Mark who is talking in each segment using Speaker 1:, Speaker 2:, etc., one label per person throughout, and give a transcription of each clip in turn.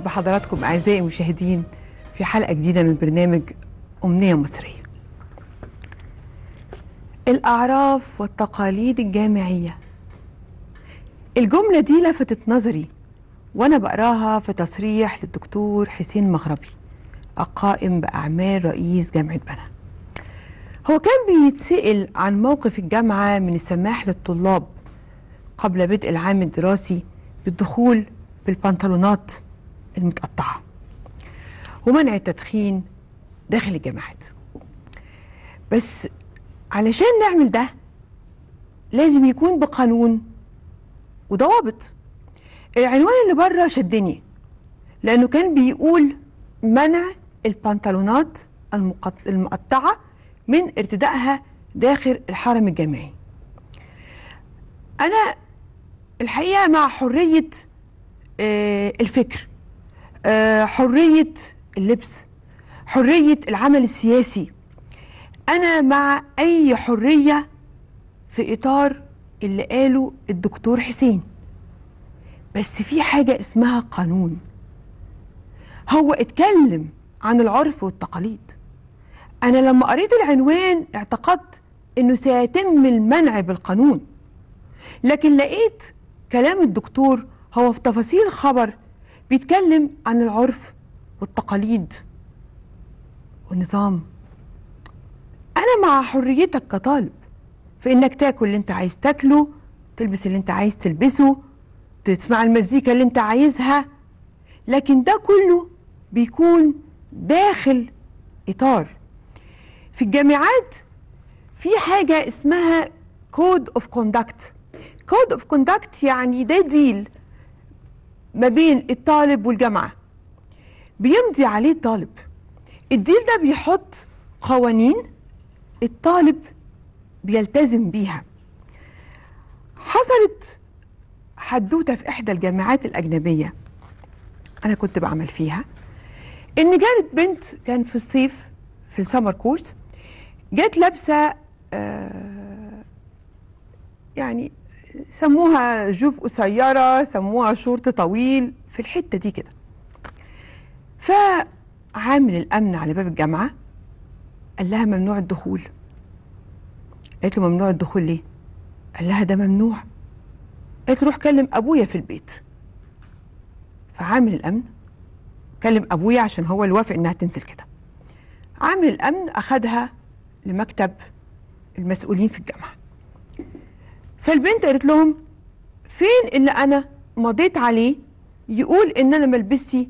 Speaker 1: بحضراتكم أعزائي المشاهدين في حلقة جديدة من برنامج أمنية مصرية. الأعراف والتقاليد الجامعية. الجملة دي لفتت نظري وأنا بقراها في تصريح للدكتور حسين مغربي القائم بأعمال رئيس جامعة بنا هو كان بيتسأل عن موقف الجامعة من السماح للطلاب قبل بدء العام الدراسي بالدخول بالبنطلونات. المتقطعة ومنع التدخين داخل الجامعات. بس علشان نعمل ده لازم يكون بقانون وضوابط. العنوان اللي بره شدني لأنه كان بيقول منع البنطلونات المقط- المقطعة من ارتدائها داخل الحرم الجامعي. أنا الحقيقة مع حرية آه، الفكر. حرية اللبس حرية العمل السياسي. أنا مع أي حرية في إطار اللي قاله الدكتور حسين. بس في حاجة اسمها قانون. هو اتكلم عن العرف والتقاليد. أنا لما قريت العنوان اعتقدت إنه سيتم المنع بالقانون. لكن لقيت كلام الدكتور هو في تفاصيل الخبر بيتكلم عن العرف والتقاليد والنظام. أنا مع حريتك كطالب في إنك تاكل اللي أنت عايز تاكله تلبس اللي أنت عايز تلبسه تسمع المزيكا اللي أنت عايزها لكن ده كله بيكون داخل إطار. في الجامعات في حاجة اسمها code of conduct code of conduct يعني ده deal ما بين الطالب والجامعة بيمضي عليه الطالب. ال deal ده بيحط قوانين الطالب بيلتزم بيها. حصلت حدوتة في إحدى الجامعات الأجنبية. أنا كنت بعمل فيها. إن جالت بنت كان في الصيف في السمر كورس جت لابسة آه، يعني سموها جوب قصيرة سموها شورت طويل في الحتة دي كده. فعامل الأمن على باب الجامعة قال لها ممنوع الدخول. قالت له ممنوع الدخول ليه؟ قال لها ده ممنوع. قالت له روح كلم أبويا في البيت. فعامل الأمن كلم أبويا عشان هو اللي وافق إنها تنزل كده. عامل الأمن أخدها لمكتب المسؤولين في الجامعة. فالبنت قالت لهم فين اللي أنا مضيت عليه يقول إن أنا ملبسي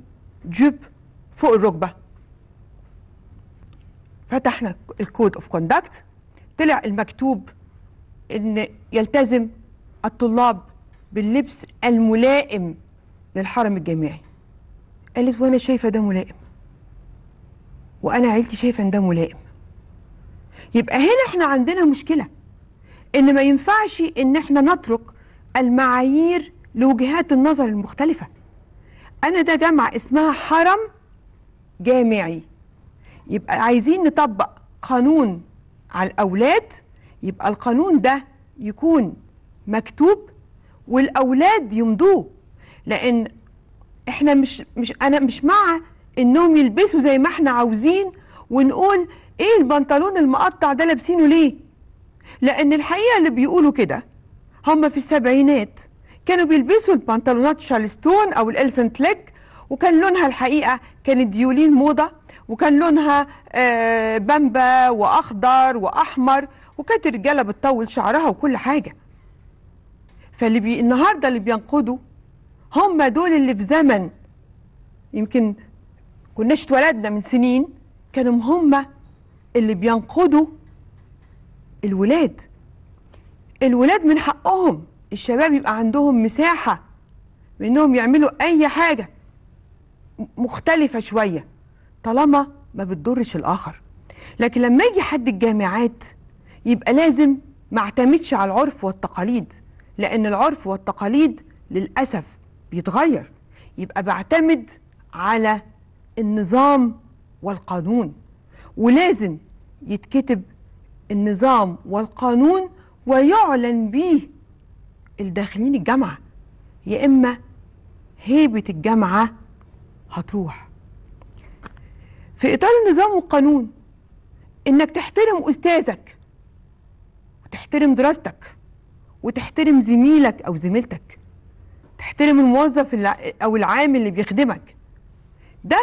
Speaker 1: جيب فوق الركبة؟ فتحنا ال code of conduct طلع المكتوب إن يلتزم الطلاب باللبس الملائم للحرم الجامعي. قالت وأنا شايفة ده ملائم. وأنا عيلتي شايفة إن ده ملائم. يبقى هنا إحنا عندنا مشكلة. إن ما ينفعش إن إحنا نترك المعايير لوجهات النظر المختلفة. أنا ده جامعة اسمها حرم جامعي. يبقى عايزين نطبق قانون على الأولاد يبقى القانون ده يكون مكتوب والأولاد يمضوه. لأن إحنا مش مش أنا مش مع إنهم يلبسوا زي ما إحنا عاوزين ونقول إيه البنطلون المقطع ده لابسينه ليه؟ لأن الحقيقة اللي بيقولوا كده هم في السبعينات. كانوا بيلبسوا البنطلونات شارلستون أو الإلفنت ليج وكان لونها الحقيقة كانت ديولين موضة وكان لونها آه، بامبا وأخضر وأحمر وكانت الرجالة بتطول شعرها وكل حاجة. فاللي بي النهارده اللي بينقضوا هم دول اللي في زمن يمكن كناش اتولدنا من سنين كانوا هم اللي بينقضوا الولاد. الولاد من حقهم. الشباب يبقى عندهم مساحة من إنهم يعملوا أي حاجة مختلفة شوية طالما ما بتضرش الآخر. لكن لما يجي حد الجامعات يبقى لازم ما اعتمدش على العرف والتقاليد لأن العرف والتقاليد للأسف بيتغير. يبقى بعتمد على النظام والقانون. ولازم يتكتب النظام والقانون ويعلن به الداخلين الجامعة. يا إما هيبة الجامعة هتروح. في إطار النظام والقانون إنك تحترم أستاذك وتحترم دراستك وتحترم زميلك أو زميلتك تحترم الموظف أو العامل اللي بيخدمك. ده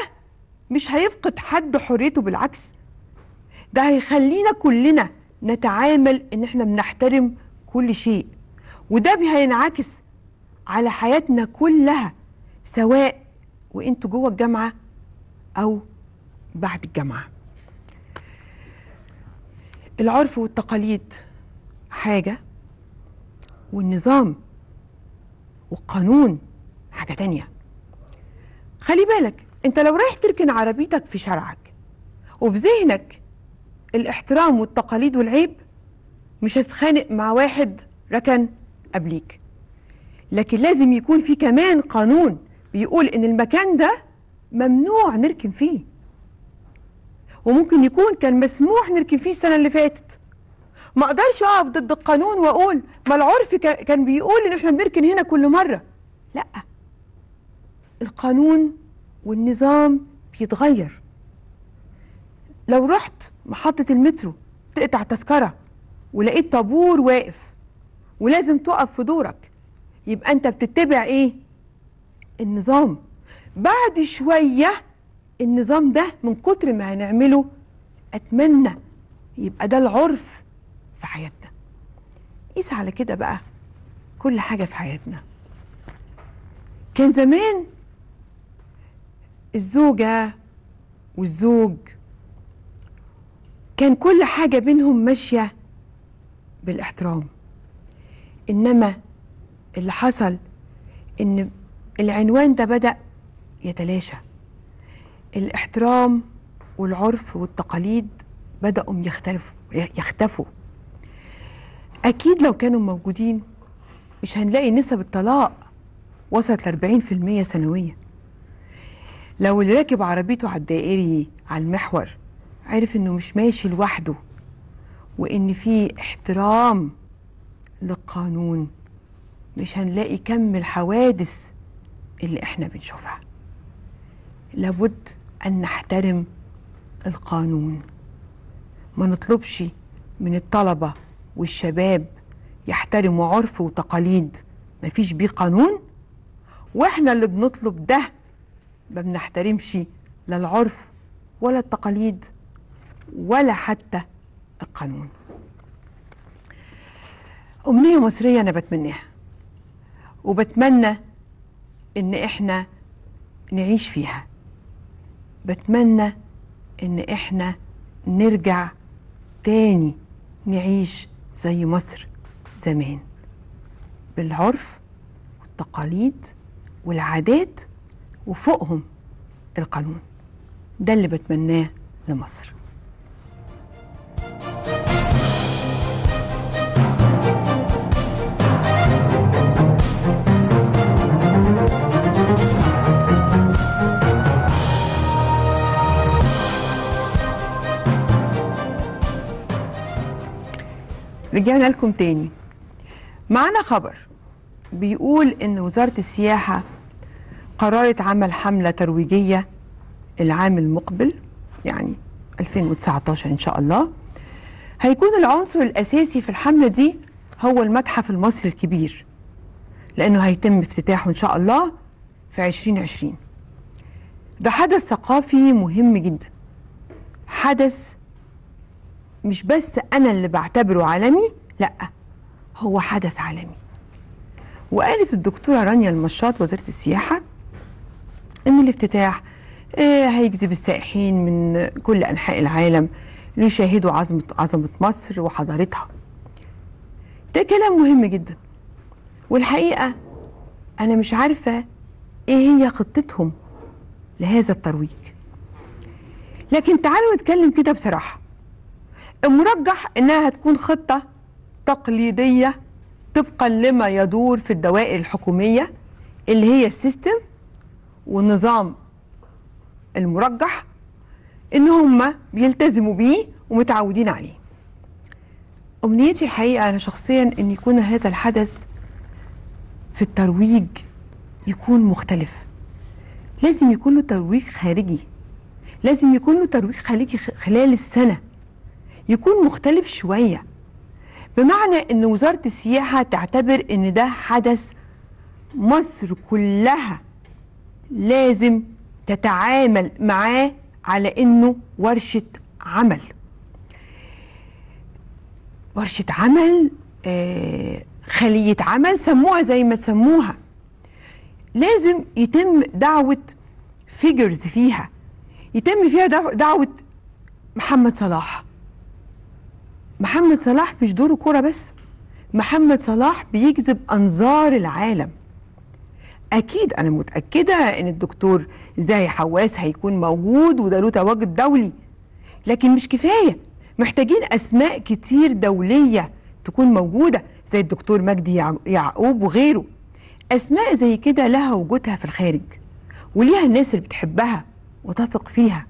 Speaker 1: مش هيفقد حد حريته بالعكس. ده هيخلينا كلنا نتعامل إن إحنا بنحترم كل شيء. وده هينعكس على حياتنا كلها سواء وإنتوا جوه الجامعة أو بعد الجامعة. العرف والتقاليد حاجة والنظام والقانون حاجة تانية. خلي بالك أنت لو رايح تركن عربيتك في شارعك وفي ذهنك الاحترام والتقاليد والعيب مش هتتخانق مع واحد ركن قبليك. لكن لازم يكون في كمان قانون بيقول إن المكان ده ممنوع نركن فيه. وممكن يكون كان مسموح نركن فيه السنة اللي فاتت. ما أقدرش أقف ضد القانون وأقول ما العرف كا- كان بيقول إن إحنا بنركن هنا كل مرة. لأ. القانون والنظام بيتغير. لو رحت محطة المترو تقطع تذكرة ولقيت طابور واقف ولازم تقف في دورك. يبقى انت بتتبع إيه؟ النظام. بعد شوية النظام ده من كتر ما هنعمله أتمنى يبقى ده العرف في حياتنا. قيس على كده بقى كل حاجة في حياتنا. كان زمان الزوجة والزوج كان كل حاجة بينهم ماشية بالإحترام. إنما اللي حصل إن العنوان ده بدأ يتلاشى. الإحترام والعرف والتقاليد بدأوا يختلفوا يختفوا. أكيد لو كانوا موجودين مش هنلاقي نسب الطلاق وصلت ل 40% سنويا. لو اللي راكب عربيته على الدائري على المحور عرف إنه مش ماشي لوحده وإن في احترام للقانون مش هنلاقي كم الحوادث اللي إحنا بنشوفها. لابد أن نحترم القانون. ما نطلبش من الطلبة والشباب يحترموا عرف وتقاليد. مفيش بيه قانون؟ وإحنا اللي بنطلب ده ما بنحترمش لا العرف ولا التقاليد. ولا حتى القانون. أمنية مصرية أنا بتمناها وبتمنى إن إحنا نعيش فيها. بتمنى إن إحنا نرجع تاني نعيش زي مصر زمان بالعرف والتقاليد والعادات وفوقهم القانون. ده اللي بتمناه لمصر. رجعنا لكم تاني. معنا خبر بيقول إن وزارة السياحة قررت عمل حملة ترويجية العام المقبل يعني 2019 إن شاء الله. هيكون العنصر الأساسي في الحملة دي هو المتحف المصري الكبير لأنه هيتم افتتاحه إن شاء الله في 2020 ده حدث ثقافي مهم جدا. حدث مش بس أنا اللي بعتبره عالمي لأ هو حدث عالمي. وقالت الدكتورة رانيا المشاط وزيره السياحة إن الافتتاح آه، هيجذب السائحين من كل أنحاء العالم. ليشاهدوا عظمه عظمة مصر وحضارتها. ده كلام مهم جدا. والحقيقة أنا مش عارفة إيه هي خطتهم لهذا الترويج. لكن تعالوا نتكلم كده بصراحة. المرجح إنها هتكون خطة تقليدية طبقا لما يدور في الدوائر الحكومية اللي هي ال system والنظام المرجح إن هم بيلتزموا بيه ومتعودين عليه. أمنيتي الحقيقة أنا شخصيا إن يكون هذا الحدث في الترويج يكون مختلف. لازم يكون له ترويج خارجي. لازم يكون له ترويج خارجي خلال السنة. يكون مختلف شوية. بمعنى إن وزارة السياحة تعتبر إن ده حدث مصر كلها لازم تتعامل معاه على إنه ورشة عمل. ورشة عمل آه، خلية عمل سموها زي ما تسموها. لازم يتم دعوة فيجرز فيها. يتم فيها دعو- دعوة محمد صلاح. محمد صلاح مش دوره كورة بس. محمد صلاح بيجذب أنظار العالم. أكيد أنا متأكدة إن الدكتور زاهي حواس هيكون موجود وده له تواجد دولي لكن مش كفاية محتاجين أسماء كتير دولية تكون موجودة زي الدكتور مجدي يع- يعقوب وغيره. أسماء زي كده لها وجودها في الخارج وليها الناس اللي بتحبها وتثق فيها.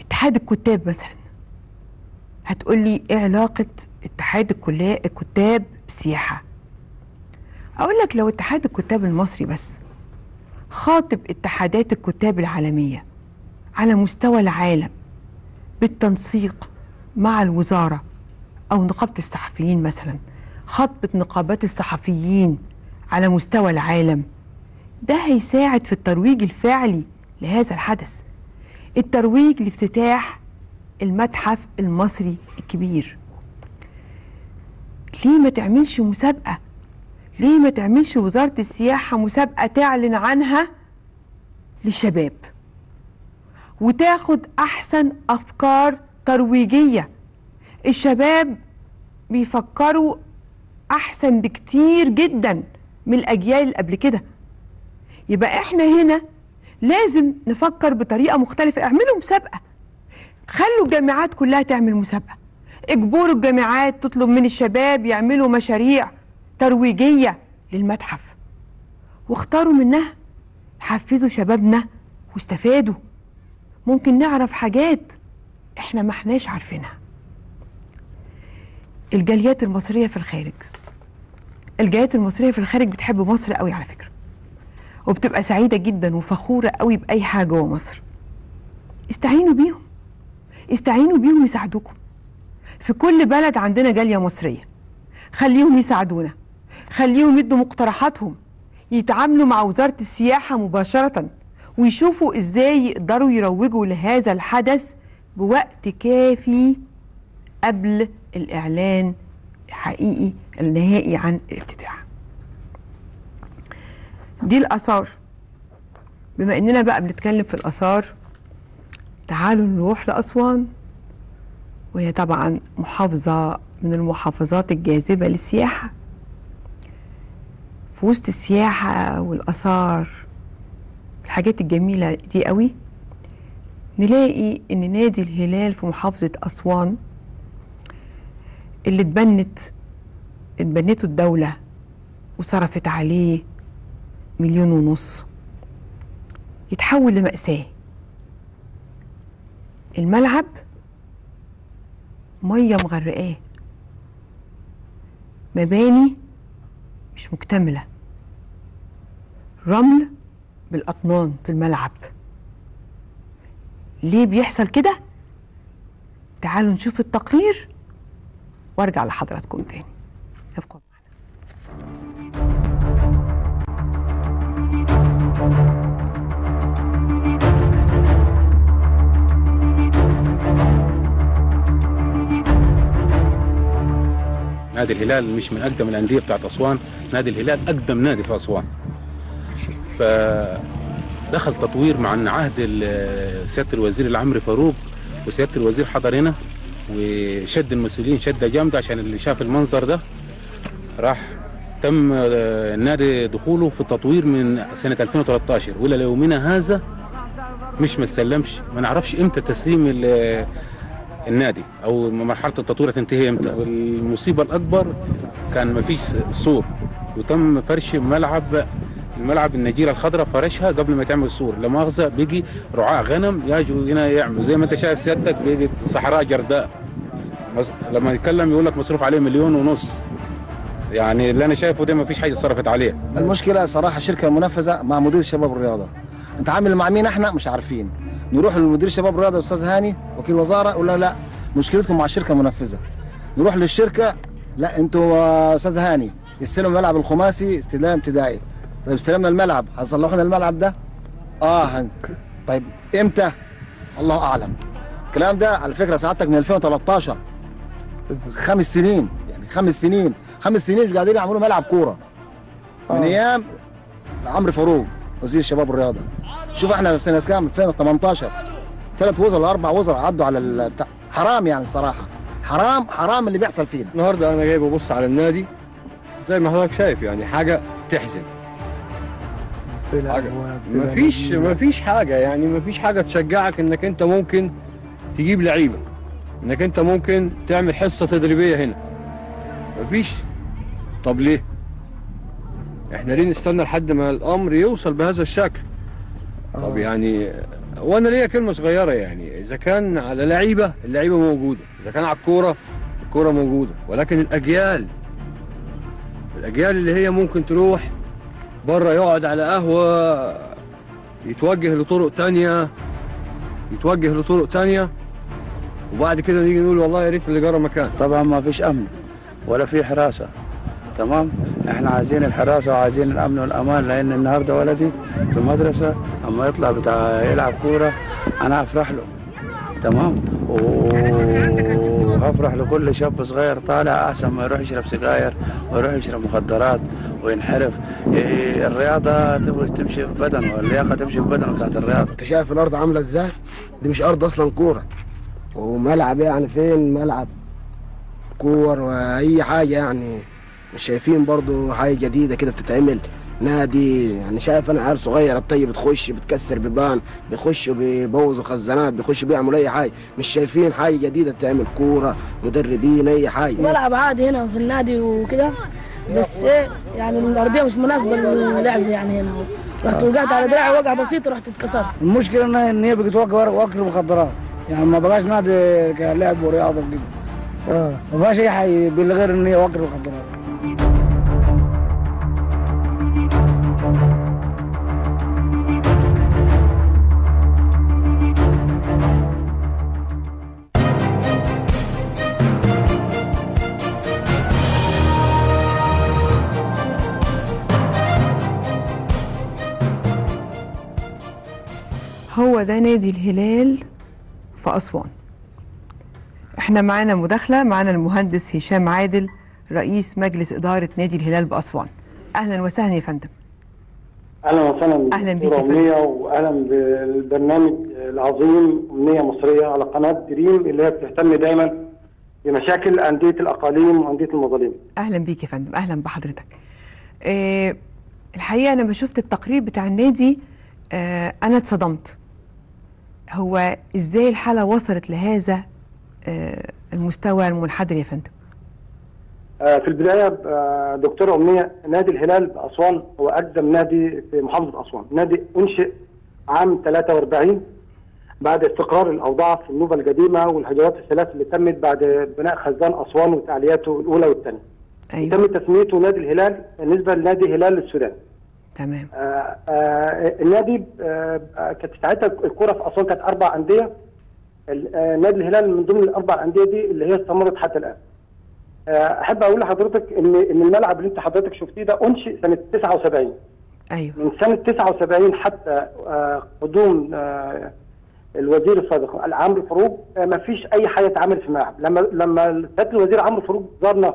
Speaker 1: اتحاد الكتاب مثلا هتقولي إيه علاقة اتحاد الكلا- الكتاب بالسياحة أقول لك لو اتحاد الكتاب المصري بس خاطب اتحادات الكتاب العالمية على مستوى العالم بالتنسيق مع الوزارة أو نقابة الصحفيين مثلا خطبة نقابات الصحفيين على مستوى العالم ده هيساعد في الترويج الفعلي لهذا الحدث. الترويج لافتتاح المتحف المصري الكبير. ليه ما تعملش مسابقة ليه ما تعملش وزارة السياحة مسابقة تعلن عنها للشباب وتاخد أحسن أفكار ترويجية. الشباب بيفكروا أحسن بكتير جدا من الأجيال اللي قبل كده. يبقى إحنا هنا لازم نفكر بطريقة مختلفة. اعملوا مسابقة. خلوا الجامعات كلها تعمل مسابقة. اجبروا الجامعات تطلب من الشباب يعملوا مشاريع. ترويجية للمتحف. واختاروا منها حفزوا شبابنا واستفادوا. ممكن نعرف حاجات إحنا ما احناش عارفينها. الجاليات المصرية في الخارج. الجاليات المصرية في الخارج بتحب مصر قوي على فكرة. وبتبقى سعيدة جدا وفخورة قوي بأي حاجة جوه مصر. استعينوا بيهم. استعينوا بيهم يساعدوكم. في كل بلد عندنا جالية مصرية. خليهم يساعدونا. خليهم يدوا مقترحاتهم يتعاملوا مع وزارة السياحة مباشرة ويشوفوا إزاي يقدروا يروجوا لهذا الحدث بوقت كافي قبل الإعلان الحقيقي النهائي عن الافتتاح. دي الآثار. بما إننا بقى بنتكلم في الآثار تعالوا نروح لأسوان وهي طبعا محافظة من المحافظات الجاذبة للسياحة. في وسط السياحة والآثار الحاجات الجميلة دي قوي نلاقي إن نادي الهلال في محافظة أسوان اللي اتبنت اتبنته الدولة وصرفت عليه مليون ونص. يتحول لمأساة. الملعب مية مغرقاه. مباني مش مكتملة. رمل بالأطنان في الملعب. ليه بيحصل كده؟ تعالوا نشوف التقرير وأرجع لحضراتكم تاني.
Speaker 2: نادي الهلال مش من أقدم الأندية بتاعت أسوان. نادي الهلال أقدم نادي في أسوان. فدخل تطوير مع إن عهد سيادة الوزير العمري فاروق وسيادة الوزير حضر هنا وشد المسؤولين شدة جامدة عشان اللي شاف المنظر ده. راح تم آه، النادي دخوله في التطوير من سنة 2013 وإلى يومنا هذا مش ما استلمش. ما نعرفش إمتى تسليم النادي أو مرحلة التطوير هتنتهي إمتى؟ والمصيبة الأكبر كان ما فيش سور. وتم فرش ملعب الملعب النجيله الخضراء فرشها قبل ما تعمل سور. لا مؤاخذة بيجي رعاة غنم يجوا هنا يعملوا. زي ما أنت شايف سيادتك بيجي صحراء جرداء. لما يتكلم يقول لك مصروف عليه مليون ونص. يعني اللي أنا شايفه ده ما فيش حاجة صرفت عليه.
Speaker 3: المشكلة صراحة شركة منفذة مع مدير شباب الرياضة. انت عامل مع مين إحنا؟ مش عارفين. نروح لمدير شباب الرياضه أستاذ هاني وكيل وزارة يقول له لا؟ مشكلتكم مع شركة منفذة. نروح للشركة لا أنتوا آه، أستاذ هاني. استلموا الملعب الخماسي استلام ابتدائي. طيب استلمنا الملعب. هتصلحوا لنا الملعب ده؟ آه هن. طيب إمتى؟ الله أعلم. الكلام ده على فكرة سعادتك من 2013 خمس سنين. يعني خمس سنين. خمس سنين مش قاعدين يعملوا ملعب كورة. من أيام عمرو فاروق. وزير الشباب والرياضه شوف إحنا في سنة كام؟ 2018 ثلاث وزراء أربع وزراء عدوا على ال- بتاع حرام يعني الصراحة. حرام حرام اللي بيحصل فينا.
Speaker 4: النهارده أنا جاي ببص على النادي زي ما حضرتك شايف يعني حاجة تحزن. حاجة. مفيش مفيش حاجة يعني مفيش حاجة تشجعك إنك أنت ممكن تجيب لعيبة. إنك أنت ممكن تعمل حصة تدريبية هنا. مفيش طب ليه؟ إحنا ليه نستنى لحد ما الأمر يوصل بهذا الشكل؟ طب يعني وأنا ليا كلمة صغيرة يعني إذا كان على لعيبة اللعيبة موجودة. إذا كان على الكورة الكورة موجودة. ولكن الأجيال الأجيال اللي هي ممكن تروح بره يقعد على قهوة يتوجه لطرق تانية يتوجه لطرق تانية وبعد كده نيجي نقول والله يا ريت اللي جرى مكان.
Speaker 5: طبعا ما فيش أمن ولا في حراسة. تمام؟ إحنا عايزين الحراسه وعايزين الأمن والأمان لأن النهارده ولدي في المدرسة أما يطلع بتاع يلعب كورة أنا افرح له. تمام؟ وافرح لكل شاب صغير طالع أحسن ما يروح يشرب سجاير ويروح يشرب مخدرات وينحرف. إيه، الرياضة تبغى تمشي في بدن واللياقة تمشي في بدن بتاعت الرياضة.
Speaker 6: أنت شايف الأرض عاملة إزاي؟ دي مش أرض أصلا كورة. وملعب يعني فين؟ ملعب كور وأي حاجة يعني. شايفين برضو حاجة جديدة كده بتتعمل. نادي يعني شايف أنا عيال صغيرة بتيجي بتخش بتكسر بيبان بيخشوا بيبوظوا خزانات بيخشوا بيعملوا أي حاجة. مش شايفين حاجة جديدة تعمل كورة مدربين أي حاجة.
Speaker 7: بلعب عادي هنا في النادي وكده. بس إيه يعني الأرضية مش مناسبة للعب يعني هنا. رحت وقعت على دراعي وقعة بسيطة رحت اتكسرت.
Speaker 5: المشكلة إن هي بقت وقت وقت مخدرات يعني ما بقاش نادي كلعب ورياضة وكده. آه. ما بقاش أي حاجة بالغير إن هي وقت مخدرات
Speaker 1: هو ده نادي الهلال في أسوان. إحنا معانا مداخلة معانا المهندس هشام عادل رئيس مجلس إدارة نادي الهلال بأسوان. أهلا وسهلا يا فندم.
Speaker 8: أهلا وسهلا
Speaker 1: أهلاً بيك
Speaker 8: دكتورة
Speaker 1: يا فندم.
Speaker 8: أمنية واهلا بالبرنامج العظيم أمنية مصرية على قناة دريم اللي هي بتهتم دايما بمشاكل أندية الأقاليم وأندية المظالم.
Speaker 1: أهلا بيك يا فندم. أهلا بحضرتك. الحقيقة أنا لما شفت التقرير بتاع النادي آه أنا اتصدمت. هو إزاي الحالة وصلت لهذا آه المستوى المنحدر يا فندم
Speaker 8: آه، في البداية آه، دكتورة امنيه نادي الهلال بأسوان هو أقدم نادي في محافظة أسوان، نادي أنشئ عام 43 بعد استقرار الأوضاع في النوبة القديمة والهجرات الثلاث اللي تمت بعد بناء خزان أسوان وتعلياته الأولى والثانية.
Speaker 1: أيوه
Speaker 8: تم تسميته نادي الهلال بالنسبة لنادي هلال السودان.
Speaker 1: تمام.
Speaker 8: آه، آه، النادي آه، كانت ساعتها الكوره في أسوان كانت أربع أندية. نادي الهلال من ضمن الأربع أندية دي اللي هي استمرت حتى الآن. أحب أقول لحضرتك إن إن الملعب اللي أنت حضرتك شفتيه ده أنشئ سنة 79
Speaker 1: أيوه.
Speaker 8: من سنة 79 حتى قدوم الوزير السابق عمرو فاروق ما فيش أي حاجة اتعمل في الملعب. لما لما سيادة الوزير عمرو فاروق زارنا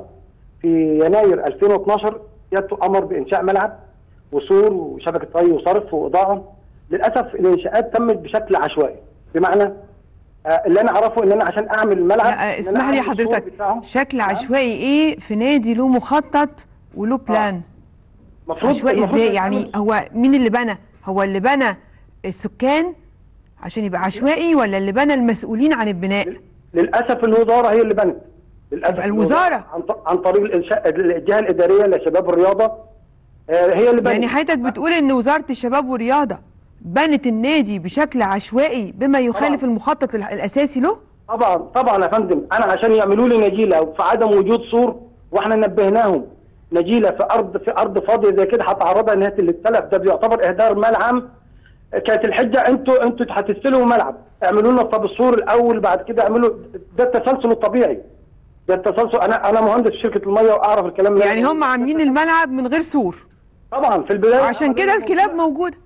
Speaker 8: في يناير 2012 سيادته أمر بإنشاء ملعب. وسور وشبكة ري وصرف واضاءه للأسف الإنشاءات تمت بشكل عشوائي. بمعنى آه، اللي أنا أعرفه إن أنا عشان أعمل ملعب
Speaker 1: لا
Speaker 8: أنا
Speaker 1: اسمح لي حضرتك. شكل
Speaker 8: نعم.
Speaker 1: عشوائي إيه؟ في نادي له مخطط وله بلان.
Speaker 8: مفروض
Speaker 1: عشوائي
Speaker 8: إزاي؟
Speaker 1: يعني هو مين اللي بنى؟ هو اللي بنى السكان عشان يبقى عشوائي ولا اللي بنى المسؤولين عن البناء؟
Speaker 8: للأسف الوزارة هي اللي بنت. للأسف
Speaker 1: يبقى الوزارة.
Speaker 8: عن طريق الإنشاء الجهة الإدارية لشباب الرياضة آه، هي اللي بنت.
Speaker 1: يعني حضرتك بتقول إن وزارة الشباب والرياضة بنت النادي بشكل عشوائي بما يخالف
Speaker 8: طبعاً.
Speaker 1: المخطط ال- الأساسي له؟
Speaker 8: طبعا طبعا يا فندم. أنا عشان يعملوا لي نجيلة في عدم وجود سور وإحنا نبهناهم. نجيلة في أرض في أرض فاضية زي كده هتعرضها انها للتلف ده بيعتبر إهدار مال عام كانت الحجة أنتوا أنتوا هتستلموا ملعب. اعملوا لنا طب السور الأول بعد كده اعملوا. ده التسلسل الطبيعي. ده التسلسل. أنا أنا مهندس شركة المية وأعرف الكلام
Speaker 1: يعني هم عاملين الملعب من غير سور.
Speaker 8: طبعا في البداية
Speaker 1: عشان كده الكلاب موجودة.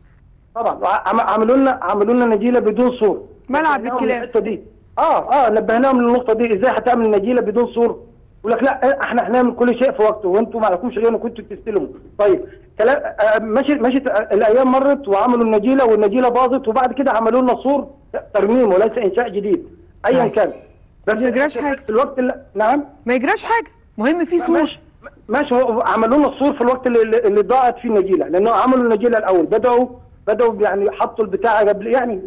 Speaker 8: طبعا. عم- عملوا لنا عملوا لنا نجيلة بدون سور.
Speaker 1: ملعب
Speaker 8: نبهناهم
Speaker 1: للكلاب.
Speaker 8: للحته دي. آه آه نبهناهم للنقطة دي. إزاي هتعمل نجيلة بدون سور؟ يقول لك لا إحنا هنعمل كل شيء في وقته. وأنتم ما لكمش غير إنكم تستلموا طيب كلام آه مشي مشيت الأيام مرت وعملوا النجيلة والنجيلة باظت وبعد كده عملوا لنا سور. ترميم وليس إنشاء جديد. ايا. كان. بس
Speaker 1: ما يجراش حاجة.
Speaker 8: في الوقت اللي نعم.
Speaker 1: ما يجراش حاجة. مهم في سور.
Speaker 8: ماشي هو عملوا لنا السور في الوقت اللي, اللي ضاعت فيه النجيلة لأنه عملوا النجيلة الأول بداوا بدأوا يعني حطوا البتاع قبل يعني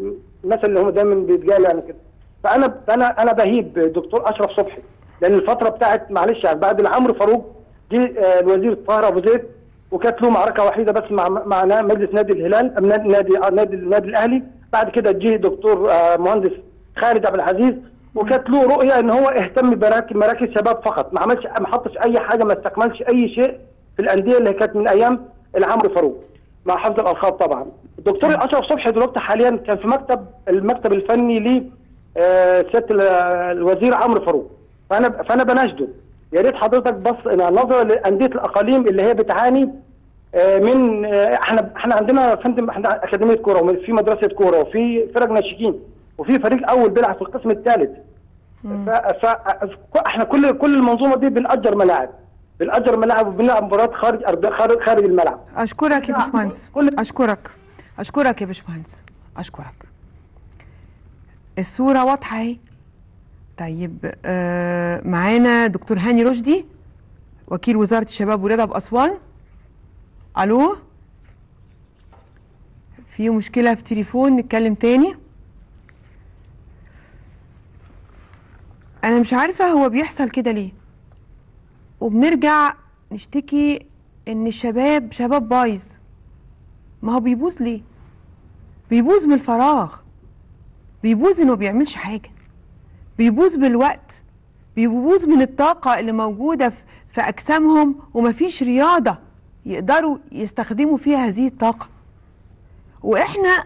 Speaker 8: المثل اللي هم دايما بيتقال يعني كده. فانا أنا أنا بهيب دكتور أشرف صبحي لأن الفترة بتاعت معلش يعني بعد العمرو فاروق جه آه، الوزير الطاهر أبو زيد وكانت له معركة وحيدة بس مع مجلس نادي الهلال نادي نادي نادي النادي الأهلي. بعد كده جه دكتور آه، مهندس خالد عبد العزيز وكانت له رؤية إن هو اهتم بمراكز مراكز شباب فقط. ما عملش ما حطش أي حاجة ما استكملش ااي شيء في الأندية اللي كانت من أيام العمرو فاروق. مع حفظ الألقاب طبعا. الدكتور أشرف صبحي دلوقتي حاليا كان في مكتب المكتب الفني ل آه، سيادة ال- الوزير عمرو فاروق. فأنا فأنا بناشده يا ريت حضرتك بص نظرة لأندية الأقاليم اللي هي بتعاني آه، من آه، إحنا إحنا عندنا يا فندم إحنا أكاديمية كورة وفي مدرسة كورة وفي فرق ناشئين. وفي فريق أول بيلعب في القسم الثالث. ف... ف... إحنا كل كل المنظومة دي بنأجر ملاعب. بنأجر ملاعب وبنلعب مباريات خارج خارج خارج الملعب.
Speaker 1: أشكرك يا باشمهندس.
Speaker 8: كل-
Speaker 1: أشكرك. أشكرك يا باشمهندس. أشكرك. الصورة واضحة أهي. طيب آه معانا دكتور هاني رشدي وكيل وزارة الشباب والرياضة بأسوان. ألو؟ في مشكلة في تليفون نتكلم تاني. أنا مش عارفة هو بيحصل كده ليه. وبنرجع نشتكي إن الشباب شباب بايظ. ما هو بيبوظ ليه؟ بيبوظ من الفراغ. بيبوظ إنه بيعملش حاجة. بيبوظ بالوقت. بيبوظ من الطاقة اللي موجودة في- في أجسامهم ومفيش رياضة يقدروا يستخدموا فيها هذه الطاقة. وإحنا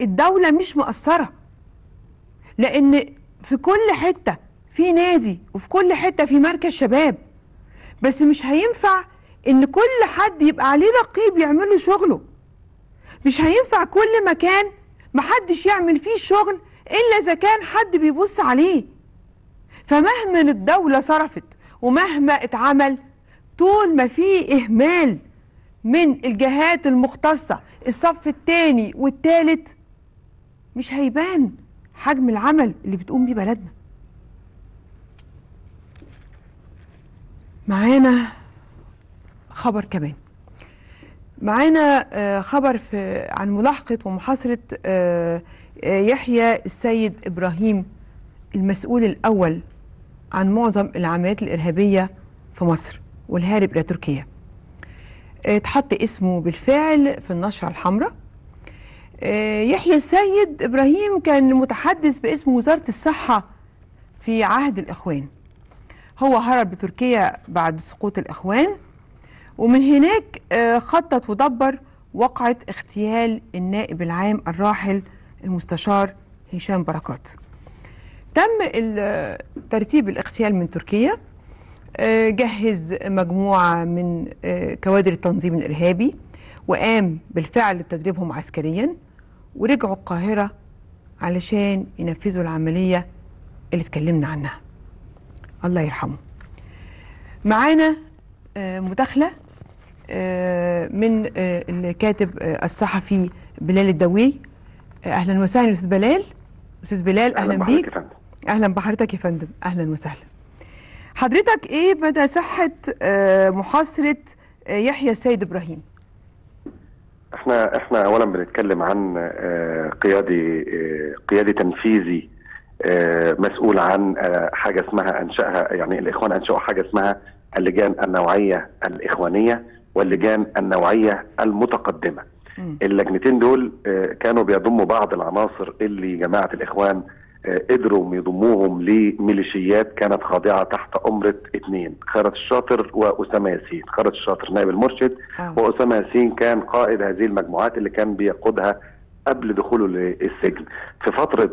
Speaker 1: الدولة مش مقصرة. لأن في كل حتة في نادي وفي كل حتة في مركز شباب. بس مش هينفع إن كل حد يبقى عليه رقيب يعمل له شغله. مش هينفع كل مكان محدش يعمل فيه شغل إلا إذا كان حد بيبص عليه. فمهما الدولة صرفت ومهما اتعمل طول ما في إهمال من الجهات المختصة الصف الثاني والثالث مش هيبان. حجم العمل اللي بتقوم بيه بلدنا. معانا خبر كمان. معانا آه، خبر في عن ملاحقة ومحاصرة آه، آه، يحيى السيد إبراهيم المسؤول الأول عن معظم العمليات الإرهابية في مصر والهارب إلى تركيا. اتحط اسمه بالفعل في النشرة الحمراء. يحيى السيد إبراهيم كان متحدث باسم وزارة الصحة في عهد الإخوان. هو هرب لتركيا بعد سقوط الإخوان ومن هناك آه، خطط ودبر وقعة اغتيال النائب العام الراحل المستشار هشام بركات. تم ترتيب الاغتيال من تركيا آه، جهز مجموعة من آه، كوادر التنظيم الإرهابي وقام بالفعل بتدريبهم عسكريا. ورجعوا القاهرة علشان ينفذوا العملية اللي اتكلمنا عنها. الله يرحمه. معانا آه، مداخلة آه، من آه، الكاتب الصحفي بلال الدوي. أهلا وسهلا أستاذ بلال. أستاذ بلال أهلا,
Speaker 9: بحضرتك
Speaker 1: بيك. أهلا بحضرتك يا فندم. أهلا وسهلا. حضرتك إيه مدى صحة محاصرة يحيى السيد إبراهيم؟
Speaker 9: إحنا إحنا اولا بنتكلم عن آه، قيادي آه، قيادي تنفيذي آه، مسؤول عن حاجة اسمها أنشأها يعني الإخوان أنشأوا حاجة اسمها اللجان النوعية الإخوانية واللجان النوعية المتقدمة. اللجنتين دول كانوا بيضموا بعض العناصر اللي جماعة الإخوان قدروا يضموهم لميليشيات كانت خاضعة تحت أمرة اثنين خيرت الشاطر وأسامة ياسين خيرت الشاطر نائب المرشد
Speaker 1: آه.
Speaker 9: وأسامة ياسين كان قائد هذه المجموعات اللي كان بيقودها قبل دخوله للسجن في فترة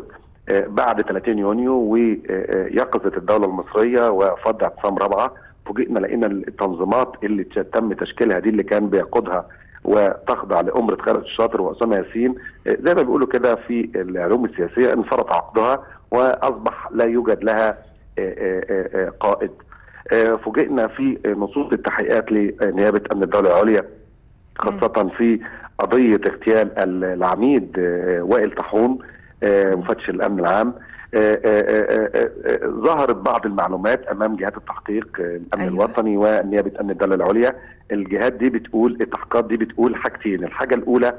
Speaker 9: آه، بعد 30 يونيو ويقظه الدولة المصرية وفض اعتصام رابعه فوجئنا لقينا التنظيمات اللي تم تشكيلها دي اللي كان بيقودها وتخضع لأمرة خالد الشاطر وأسامة ياسين. آه، زي ما بيقولوا كده في العلوم السياسية انفرط عقدها وأصبح لا يوجد لها آه، آه، قائد. فوجئنا في نصوص التحقيقات لنيابة أمن الدولة العليا خاصة في قضية اغتيال ال- العميد وائل طاحون مفتش الأمن العام. آه، آه، آه، آه، آه، ظهرت بعض المعلومات امام جهات التحقيق آه، الامن
Speaker 1: أيوة.
Speaker 9: الوطني ونيابه امن الدولة العليا الجهات دي بتقول التحقيقات دي بتقول حاجتين الحاجة الاولى آه،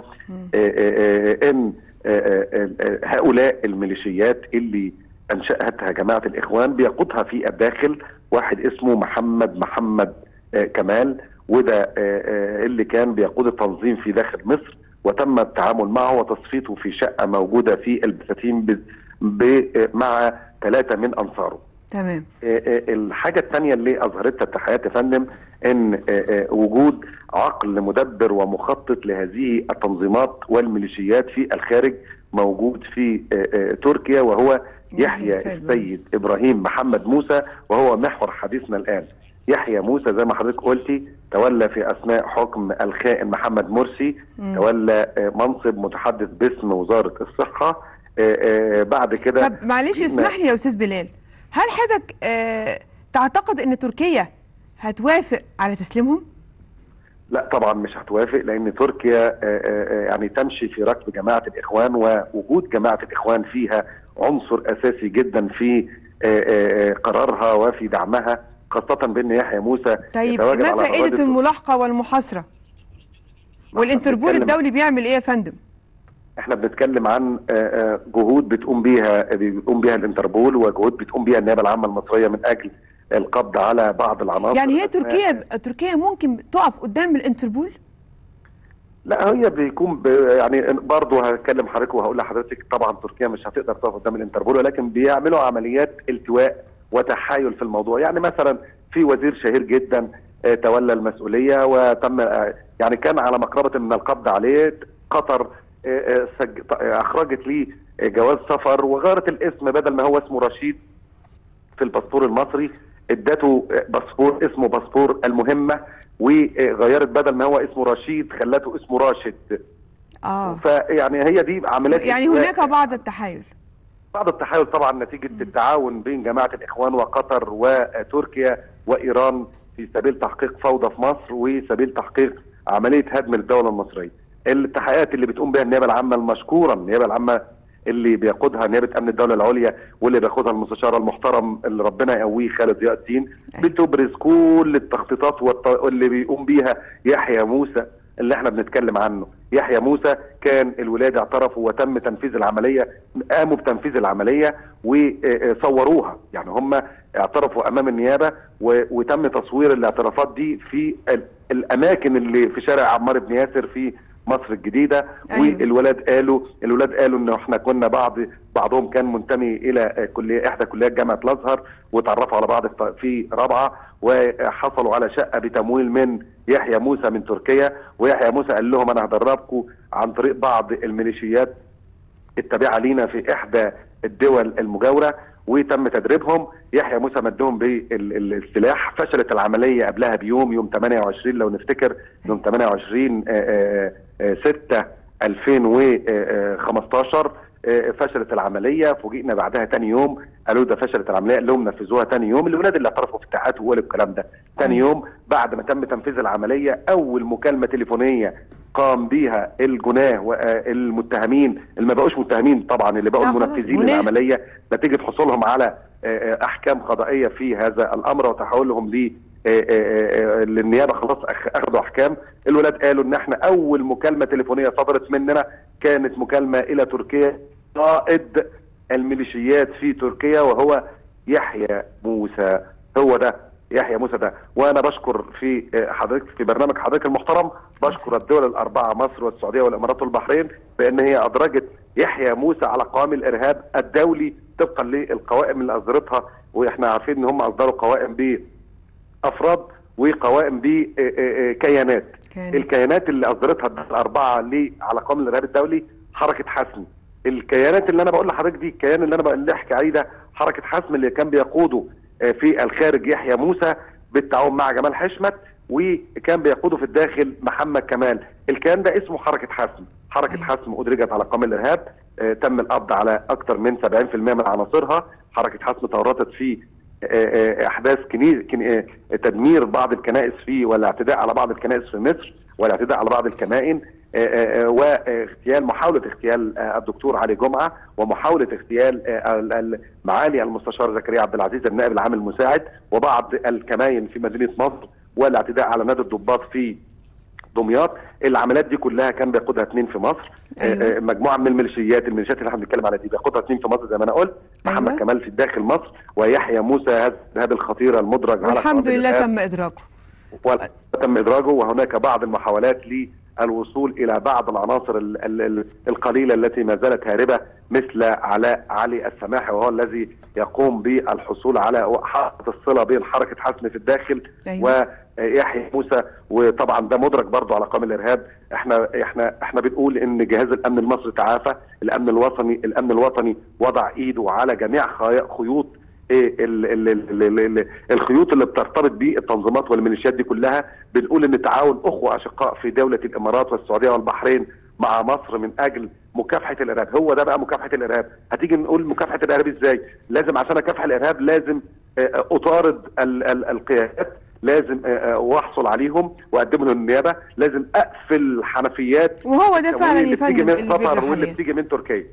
Speaker 9: آه، آه، ان آه، آه، آه، هؤلاء الميليشيات اللي انشاتها جماعة الاخوان بيقودها في الداخل واحد اسمه محمد محمد آه، كمال وده آه، آه، اللي كان بيقود التنظيم في داخل مصر وتم التعامل معه وتصفيته في شقه موجوده في البساتين مع ثلاثة من أنصاره.
Speaker 1: تمام.
Speaker 9: آه، آه، الحاجة الثانية اللي أظهرتها التحقيقات يا فندم إن آه، وجود عقل مدبر ومخطط لهذه التنظيمات والميليشيات في الخارج موجود في تركيا وهو يحيى
Speaker 1: سيد
Speaker 9: السيد إبراهيم محمد موسى وهو محور حديثنا الآن. يحيى موسى زي ما حضرتك قلتي تولى في أثناء حكم الخائن محمد مرسي تولى منصب متحدث باسم وزارة الصحة آه، آه، بعد كده
Speaker 1: طب معلش اسمح لي يا أستاذ بلال هل حضرتك آه تعتقد إن تركيا هتوافق على تسليمهم؟
Speaker 9: لا طبعا مش هتوافق لأن تركيا آه، آه، آه، يعني تمشي في ركب جماعة الإخوان ووجود جماعة الإخوان فيها عنصر أساسي جدا في آه، آه، آه، قرارها وفي دعمها خاصة بإن يحيى موسى
Speaker 1: طيب ما
Speaker 9: فائدة.
Speaker 1: الملاحقة والمحاصرة؟ والانتربول الدولي بيعمل إيه يا فندم؟
Speaker 9: إحنا بنتكلم عن آه، آه، جهود بتقوم بيها بتقوم بيها الانتربول وجهود بتقوم بيها النيابة العامة المصرية من أجل القبض على بعض العناصر
Speaker 1: يعني هي تركيا تركيا ممكن تقف قدام الانتربول؟
Speaker 9: لا هي بيكون ب... يعني برضه هتكلم حضرتك وهقول لحضرتك طبعا تركيا مش هتقدر تقف قدام الانتربول ولكن بيعملوا عمليات التواء وتحايل في الموضوع يعني مثلا في وزير شهير جدا آه، تولى المسؤولية وتم آه، يعني كان على مقربة من القبض عليه قطر آه، آه،. آه، أخرجت ليه آه، جواز سفر وغيرت الاسم بدل ما هو اسمه رشيد في الباسبور المصري ادته باسبور اسمه باسبور المهم وغيرت بدل ما هو اسمه رشيد خلته اسمه راشد
Speaker 1: آه
Speaker 9: فيعني هي دي عمليات
Speaker 1: يعني. هناك بعض التحايل
Speaker 9: بعض التحايل طبعا نتيجة التعاون بين جماعة الإخوان وقطر وتركيا وإيران في سبيل تحقيق فوضى في مصر وسبيل تحقيق عملية هدم الدولة المصرية. التحقيقات اللي بتقوم بها النيابة العامة المشكورة النيابة العامة اللي بيقودها نيابة أمن الدولة العليا واللي بياخدها المستشار المحترم اللي ربنا يقويه خالد ضياء الدين
Speaker 1: أيوة.
Speaker 9: بتبرز كل التخطيطات والط- واللي بيقوم بيها يحيى موسى اللي إحنا بنتكلم عنه يحيى موسى كان الولاد اعترفوا وتم تنفيذ العملية قاموا بتنفيذ العملية وصوروها يعني هم اعترفوا أمام النيابة وتم تصوير الاعترافات دي في ال- الأماكن اللي في شارع عمار بن ياسر في مصر الجديدة
Speaker 1: أيوة.
Speaker 9: والولاد قالوا الولاد قالوا إن إحنا كنا بعض بعضهم كان منتمي إلى كلية إحدى كليات جامعة الأزهر وتعرفوا على بعض في- رابعة وحصلوا على شقة بتمويل من يحيى موسى من تركيا ويحيى موسى قال لهم أنا هدربكم عن طريق بعض الميليشيات التابعة لينا في إحدى الدول المجاورة وتم تدريبهم يحيى موسى مدهم بالسلاح فشلت العملية قبلها بيوم يوم 28 لو نفتكر يوم 28 آه، آه، 6 2015 آه، فشلت العملية. فوجئنا بعدها تاني يوم قالوا ده فشلت العملية. قال لهم نفذوها تاني يوم. الولاد اللي اعترفوا في التحقيقات وقالوا الكلام ده. تاني يوم بعد ما تم تنفيذ العملية أول مكالمة تليفونية قام بيها الجناه والمتهمين اللي ما بقوش متهمين طبعا اللي بقوا المنفذين. للعمليه نتيجة حصولهم على آه، آه، أحكام قضائية في هذا الأمر وتحولهم آه، آه، آه، للنيابة خلاص اخذوا أحكام. الولاد قالوا إن إحنا أول مكالمة تليفونية صدرت مننا كانت مكالمة إلى تركيا. قائد الميليشيات في تركيا وهو يحيى موسى هو ده يحيى موسى ده. وأنا بشكر في آه، حضرتك في برنامج حضرتك المحترم بشكر الدول الأربعة مصر والسعودية والإمارات والبحرين بأن هي أدرجت يحيى موسى على قوام الإرهاب الدولي طبقا للقوائم اللي أصدرتها. وإحنا عارفين إن هم أصدروا قوائم بافراد وقوائم بكيانات
Speaker 1: كيانات.
Speaker 9: الكيانات اللي أصدرتها الأربعة اللي على قوائم الإرهاب الدولي حركة حسم. الكيانات اللي أنا بقول لحضرتك دي الكيان اللي أنا أحكي عليه ده حركة حسم اللي كان بيقوده في الخارج يحيى موسى بالتعاون مع جمال حشمت وكان بيقوده في الداخل محمد كمال. الكيان ده اسمه حركة حسم. حركة
Speaker 1: أيوة.
Speaker 9: حسم أدرجت على قوام الإرهاب تم القبض على أكثر من 70% من عناصرها. حركة حسم تورطت في أحداث كنيز كن- آه، تدمير بعض الكنائس في والاعتداء على بعض الكنائس في مصر والاعتداء على بعض الكمائن آه، آه، آه، واغتيال محاولة اغتيال آه، الدكتور علي جمعة ومحاولة اغتيال آه، ال- ال- معالي المستشار زكريا عبد العزيز النائب العام المساعد وبعض الكمائن في مدينة مصر والاعتداء على نادي الضباط في دمياط العمليات دي كلها كان بيقودها اثنين في مصر
Speaker 1: أيوة.
Speaker 9: آه، آه، مجموعة من الميليشيات الميليشيات اللي إحنا بنتكلم عليها دي بيقودها اثنين في مصر زي ما أنا قلت محمد
Speaker 1: أيوة.
Speaker 9: كمال في الداخل مصر ويحيى موسى هذا الارهاب الخطير المدرج على
Speaker 1: والحمد
Speaker 9: قوام
Speaker 1: لله. تم إدراكه
Speaker 9: وتم ادراجه وهناك بعض المحاولات للوصول إلى بعض العناصر ال- ال- ال- القليلة التي ما زالت هاربة مثل علاء علي السماحي وهو الذي يقوم بالحصول على حلقه الصلة بين حركة حسم في الداخل
Speaker 1: أيوة.
Speaker 9: ويحيى موسى وطبعا ده مدرج برضه على قوام الإرهاب. إحنا إحنا إحنا بنقول إن جهاز الأمن المصري تعافى الأمن الوطني الأمن الوطني وضع إيده على جميع خي- خيوط إيه ال ال ال ال ال الخيوط اللي بترتبط بالتنظيمات والميليشيات دي كلها. بنقول إن تعاون أخوة أشقاء في دولة الإمارات والسعودية والبحرين مع مصر من أجل مكافحة الإرهاب. هو ده بقى مكافحة الإرهاب. هتيجي نقول مكافحة الإرهاب إزاي؟ لازم عشان اكافح الإرهاب لازم آه، آه، أطارد ال ال القيادات لازم آه، آه، واحصل عليهم واقدم لهم النيابه لازم أقفل حنفيات
Speaker 1: وهو ده فعلا
Speaker 9: اللي بتيجي من قطر واللي. بتيجي من تركيا.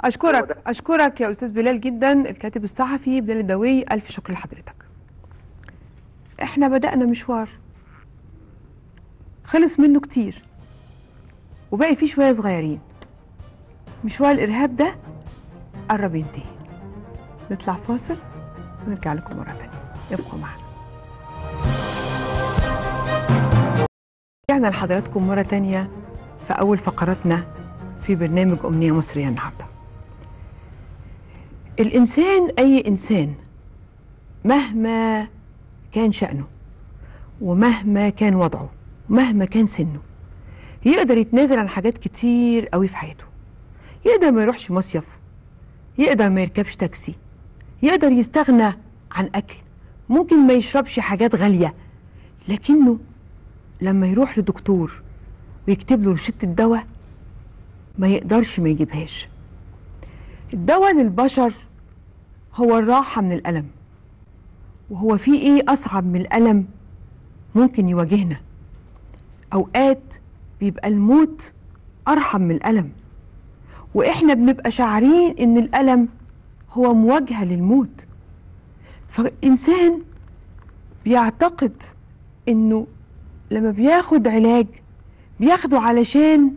Speaker 9: أشكرك.
Speaker 1: أشكرك يا أستاذ بلال جدا الكاتب الصحفي بلال الدوي. ألف شكر لحضرتك. إحنا بدأنا مشوار. خلص منه كتير. وباقي فيه شوية صغيرين. مشوار الإرهاب ده قرب ينتهي. نطلع فاصل ونرجع لكم مرة تانية. ابقوا معنا. رجعنا لحضراتكم مرة تانية في أول فقراتنا في برنامج أمنية مصرية النهاردة. الإنسان أي إنسان مهما كان شأنه ومهما كان وضعه مهما كان سنه يقدر يتنازل عن حاجات كتير قوي في حياته. يقدر ما يروحش مصيف يقدر ما يركبش تاكسي يقدر يستغنى عن أكل ممكن ما يشربش حاجات غالية لكنه لما يروح لدكتور ويكتب له روشته الدواء ما يقدرش ما يجيبهاش. الدواء للبشر هو الراحة من الألم. وهو في إيه أصعب من الألم ممكن يواجهنا؟ أوقات بيبقى الموت أرحم من الألم. وإحنا بنبقى شاعرين إن الألم هو مواجهة للموت. فالإنسان بيعتقد إنه لما بياخد علاج بياخده علشان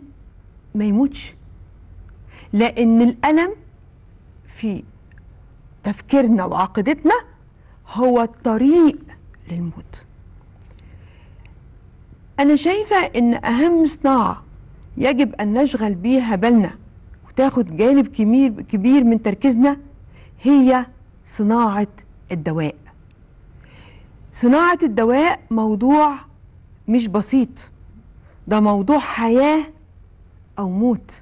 Speaker 1: ما يموتش. لأن الألم في تفكيرنا وعقيدتنا هو الطريق للموت. أنا شايفة إن أهم صناعة يجب أن نشغل بيها بالنا وتاخد جانب كبير كبير من تركيزنا هي صناعة الدواء. صناعة الدواء موضوع مش بسيط. ده موضوع حياة أو موت.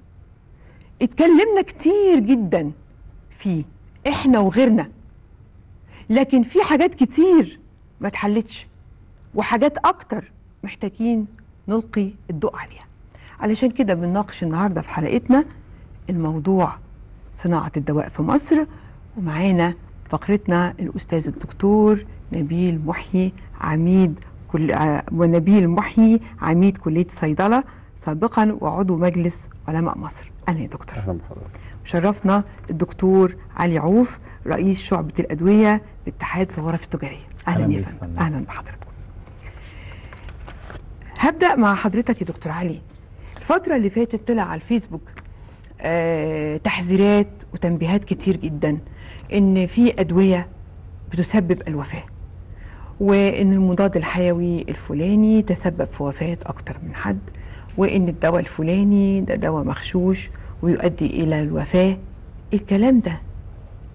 Speaker 1: اتكلمنا كتير جدا فيه إحنا وغيرنا. لكن في حاجات كتير ما اتحلتش وحاجات أكتر محتاجين نلقي الضوء عليها. علشان كده بنناقش النهارده في حلقتنا الموضوع صناعة الدواء في مصر ومعانا فقرتنا الأستاذ الدكتور نبيل محيي عميد كل آه، ونبيل محيي عميد كلية الصيدلة سابقا وعضو مجلس علماء مصر. أهلا يا دكتور.
Speaker 10: أهلا بحضرتك.
Speaker 1: شرفنا الدكتور علي عوف رئيس شعبة الأدوية باتحاد الغرف التجارية. أهلا
Speaker 10: أهلا
Speaker 1: يا فندم. أهلا بحضرتك. هبدأ مع حضرتك يا دكتور علي. الفترة اللي فاتت طلع على الفيسبوك آه تحذيرات وتنبيهات كتير جدا إن في أدوية بتسبب الوفاة. وإن المضاد الحيوي الفلاني تسبب في وفاة أكتر من حد وإن الدواء الفلاني ده دواء مغشوش ويؤدي إلى الوفاة. الكلام ده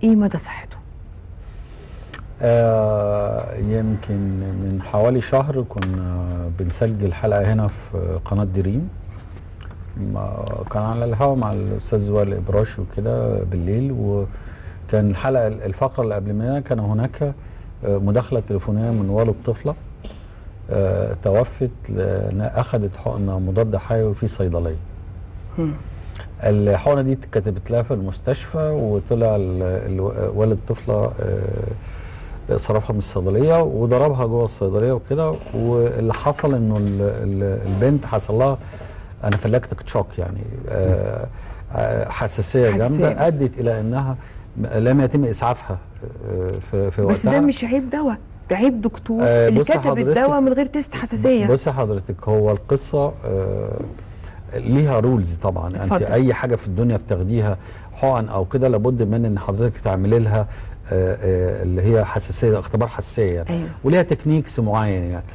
Speaker 1: إيه مدى صحته؟
Speaker 10: آه يمكن من حوالي شهر كنا بنسجل حلقة هنا في قناة دريم. كان على الهوا مع الأستاذ وائل إبراشي وكده بالليل وكان الحلقة الفقرة اللي قبل منها كان هناك مداخلة تليفونية من والد طفلة آه توفت لأنها أخذت حقنة مضاد حيوي في صيدلية. الحقنة دي اتكتبت لها في المستشفى وطلع ال- ال- والد الطفلة آه، صرفها من الصيدلية وضربها جوه الصيدلية وكده. واللي حصل إنه ال- ال- البنت حصل لها anaphylactic shock يعني آه، حساسيه
Speaker 1: حساسية.
Speaker 10: جامدة أدت إلى إنها لم يتم إسعافها. في في
Speaker 1: بس ده مش عيب دواء ده عيب دكتور
Speaker 10: آه،
Speaker 1: اللي كتب الدواء من غير test حساسية.
Speaker 10: بصي حضرتك هو القصة آه ليها rules طبعا. أنت
Speaker 1: اتفضل.
Speaker 10: أي حاجة في الدنيا بتاخديها حقن أو كده لابد من إن حضرتك تعملي لها آه آه اللي هي حساسية اختبار حساسية يعني.
Speaker 1: أيوة.
Speaker 10: وليها techniques معين يعني.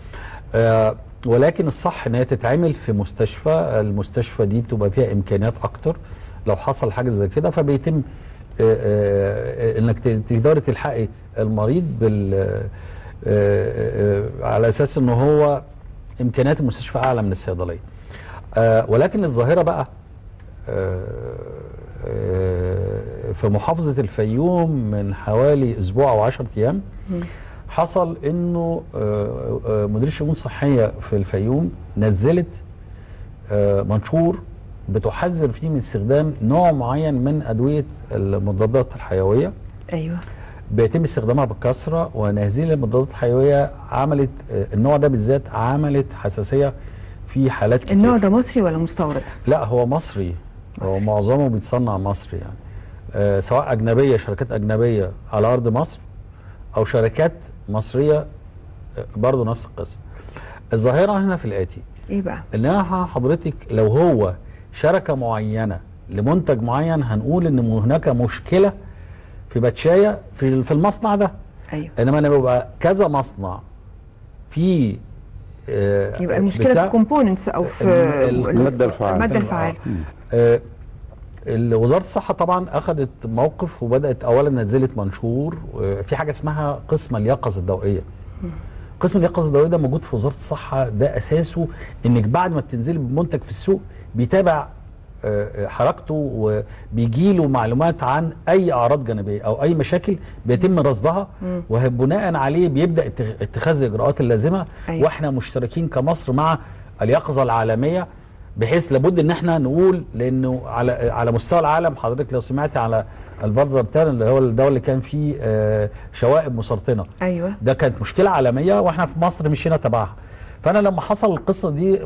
Speaker 10: آه ولكن الصح إن هي تتعمل في مستشفى المستشفى دي بتبقى فيها إمكانيات أكتر. لو حصل حاجة زي كده فبيتم إنك ت- تقدري تلحقي المريض بال آه، آه، آه، على أساس ان هو إمكانيات المستشفى أعلى من الصيدلية. آه، ولكن الظاهرة بقى آه، آه، في محافظة الفيوم من حوالي أسبوع أو 10 أيام حصل إنه آه، آه، مديريه شؤون صحيه في الفيوم نزلت آه، منشور بتحذر فيه من استخدام نوع معين من أدوية المضادات الحيوية.
Speaker 1: أيوه.
Speaker 10: بيتم استخدامها بكثرة وان هذه المضادات الحيوية عملت آه، النوع ده بالذات عملت حساسية في حالات كتير.
Speaker 1: النوع ده مصري ولا مستورد؟
Speaker 10: لا هو مصري. هو معظمه بيتصنع مصري يعني. آه سواء أجنبية شركات أجنبية على أرض مصر أو شركات مصرية آه، برضه نفس القصة الظاهرة هنا في الآتي
Speaker 1: إيه بقى؟
Speaker 10: انها حضرتك لو هو شركة معينة لمنتج معين هنقول إن هناك مشكلة في باتشايه في في المصنع ده.
Speaker 1: أيوه.
Speaker 10: إنما لما يبقى كذا مصنع في آه،
Speaker 1: يبقى المشكلة في الكومبوننتس أو في
Speaker 10: ال-
Speaker 2: المادة الفعالة.
Speaker 1: المادة الفعاله
Speaker 10: آه، وزارة الصحة طبعا أخذت موقف وبدأت اولا نزلت منشور آه، في حاجة اسمها قسم اليقظة الضوئية. قسم اليقظة الضوئية ده موجود في وزارة الصحة ده أساسه إنك بعد ما بتنزلي بمنتج في السوق بيتابع آه، آه، حركته وبيجي له معلومات عن أي أعراض جانبية أو أي مشاكل بيتم رصدها وبناء عليه بيبدأ اتخ- اتخاذ الاجراءات اللازمه
Speaker 1: أيوة.
Speaker 10: وإحنا مشتركين كمصر مع اليقظة العالمية بحيث لابد إن إحنا نقول لأنه على على مستوى العالم حضرتك لو سمعت على الفالزر بتاعنا اللي هو الدواء اللي كان فيه آه، شوائب مسرطنة.
Speaker 1: أيوه.
Speaker 10: ده كانت مشكلة عالمية وإحنا في مصر مشينا تبعها. فأنا لما حصل القصة دي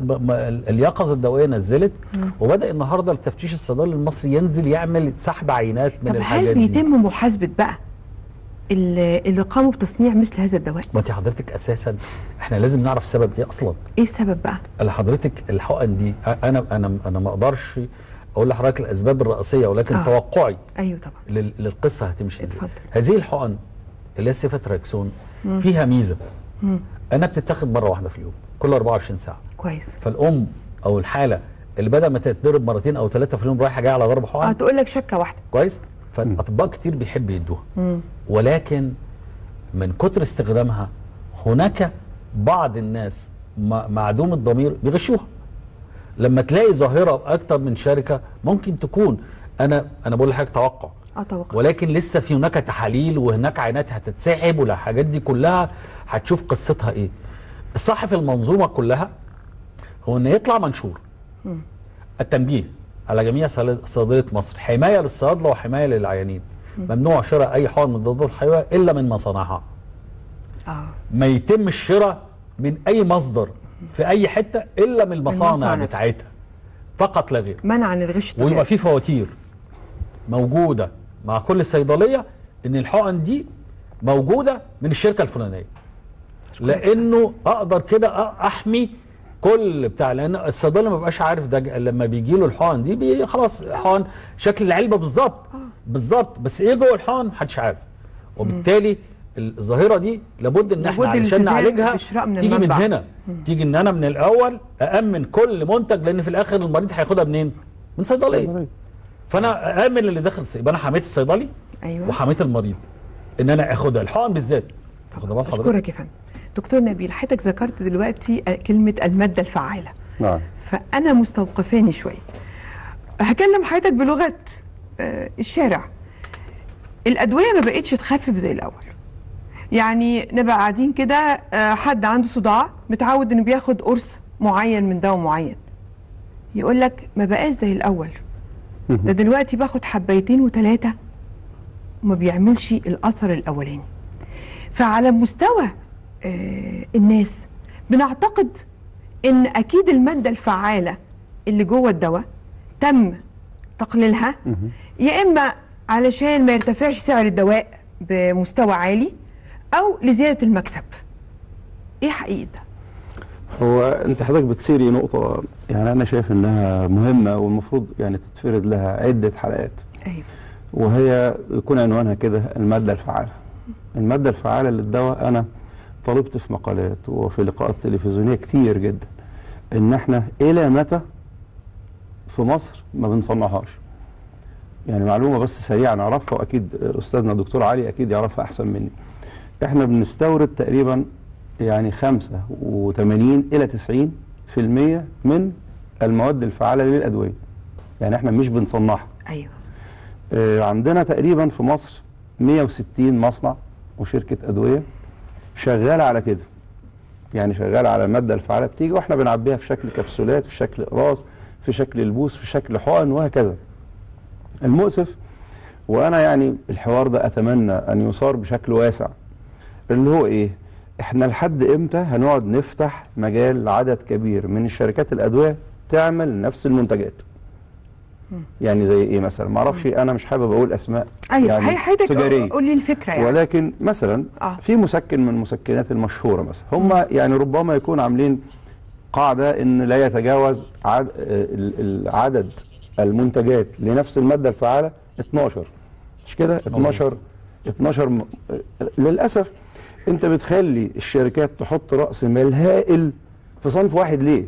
Speaker 10: اليقظة الدوائية نزلت وبدأ النهارده التفتيش الصيدلي المصري ينزل يعمل سحب عينات من
Speaker 1: طب
Speaker 10: الحاجات
Speaker 1: هل
Speaker 10: دي.
Speaker 1: بيتم محاسبة بقى اللي اللي قاموا بتصنيع مثل هذا الدواء؟
Speaker 10: ما انت حضرتك أساسا إحنا لازم نعرف سبب إيه أصلا.
Speaker 1: إيه السبب بقى؟
Speaker 10: اللي حضرتك الحقن دي أنا أنا أنا ما أقدرش أقول لحضرتك الأسباب الرئيسية ولكن
Speaker 1: آه.
Speaker 10: توقعي
Speaker 1: أيوه طبعا.
Speaker 10: لل- للقصة هتمشي
Speaker 1: إزاي.
Speaker 10: هذه الحقن اللي هي سيفتراكسون فيها ميزة. أنها بتتاخد مرة واحدة في اليوم. كل 24 ساعة.
Speaker 1: كويس.
Speaker 10: فالأم أو الحالة اللي بدل ما تتضرب مرتين أو ثلاثة في اليوم رايحة جاية على ضرب حقن
Speaker 1: تقول لك شكة واحدة.
Speaker 10: كويس؟ فاطباء كتير بيحب يدوها. ولكن من كتر استخدامها هناك بعض الناس معدوم الضمير بيغشوها. لما تلاقي ظاهرة باكتر من شركة ممكن تكون أنا أنا بقول لحضرتك توقع.
Speaker 1: آه توقع.
Speaker 10: ولكن لسه في هناك تحاليل وهناك عينات هتتسحب والحاجات دي كلها هتشوف قصتها إيه. الصح في المنظومة كلها هو ان يطلع منشور. التنبيه على جميع صيدل- صيدلية مصر. حماية للصيادلة وحماية للعيانين. ممنوع شراء أي حقن من الضدات الحيويه إلا من مصانعها.
Speaker 1: آه.
Speaker 10: ما يتم الشراء من أي مصدر في أي حتة إلا من المصانع. بتاعتها. فقط لا غير.
Speaker 1: منعا للغش الطبيعي.
Speaker 10: ويبقى في فواتير موجودة مع كل صيدليه إن الحقن دي موجودة من الشركة الفلانية. لأنه أقدر كده أحمي كل بتاع لأن الصيدلي ما بيبقاش عارف ده لما بيجي له الحقن دي بي خلاص حقن شكل العلبة بالظبط بالظبط. بس إيه جوه الحقن؟ محدش عارف. وبالتالي الظاهرة دي لابد إن
Speaker 1: إحنا
Speaker 10: علشان نعالجها
Speaker 1: من
Speaker 10: تيجي من. هنا. تيجي إن أنا من الأول أأمن كل منتج لأن في الآخر المريض هياخدها منين؟ من صيدلية. فأنا أأمن اللي داخل الصيدلية. يبقى أنا حميت الصيدلي
Speaker 1: أيوة.
Speaker 10: وحمايه المريض إن أنا اخدها الحقن بالذات. واخد بال حضرتك
Speaker 1: اشكرك يا فندم. دكتور نبيل حضرتك ذكرت دلوقتي كلمة المادة الفعالة.
Speaker 11: نعم.
Speaker 1: فأنا مستوقفاني شوية. هكلم حضرتك بلغة آه، الشارع. الأدوية ما بقتش تخفف زي الأول. يعني نبقى قاعدين كده آه، حد عنده صداع متعود إنه بياخد قرص معين من دواء معين. يقول لك ما بقاش زي الأول. ده دلوقتي باخد حبايتين وثلاثه وما بيعملش الأثر الأولاني. فعلى مستوى الناس. بنعتقد إن أكيد المادة الفعالة اللي جوه الدواء تم تقليلها. يا إما علشان ما يرتفعش سعر الدواء بمستوى عالي أو لزيادة المكسب. إيه حقيقه ده
Speaker 11: هو أنت حضرتك بتثيري نقطة؟ يعني أنا شايف إنها مهمة والمفروض يعني تتفرد لها عدة حلقات.
Speaker 1: أيوه.
Speaker 11: وهي يكون عنوانها كده المادة الفعالة. المادة الفعالة للدواء أنا طلبت في مقالات وفي لقاءات تلفزيونية كتير جدا إن إحنا إلى متى في مصر ما بنصنعهاش؟ يعني معلومة بس سريعة نعرفها وأكيد أستاذنا الدكتور علي أكيد يعرفها أحسن مني. إحنا بنستورد تقريبا يعني 85 إلى 90 في المية من المواد الفعالة للأدوية. يعني إحنا مش بنصنعها.
Speaker 1: أيوه.
Speaker 11: آه، عندنا تقريبا في مصر 160 مصنع وشركة أدوية. شغالة على كده. يعني شغالة على المادة الفعالة بتيجي وإحنا بنعبيها في شكل كبسولات في شكل إقراص في شكل البوس في شكل حقن وهكذا. المؤسف وأنا يعني الحوار ده أتمنى أن يصار بشكل واسع. اللي هو إيه؟ إحنا لحد إمتى هنقعد نفتح مجال لعدد كبير من الشركات الأدوية تعمل نفس المنتجات؟ يعني زي إيه مثلا؟ ما أعرفش أنا مش حابب أقول أسماء
Speaker 1: أيوه
Speaker 11: يعني
Speaker 1: هي حضرتك
Speaker 11: تجارية.
Speaker 1: قول لي الفكرة يعني.
Speaker 11: ولكن مثلا
Speaker 1: آه.
Speaker 11: في مسكن من المسكنات المشهورة مثلا هم يعني ربما يكون عاملين قاعدة إن لا يتجاوز عد عدد المنتجات لنفس المادة الفعاله 12 مش كده؟ 12 12 م... للأسف أنت بتخلي الشركات تحط رأس مال هائل في صنف واحد ليه؟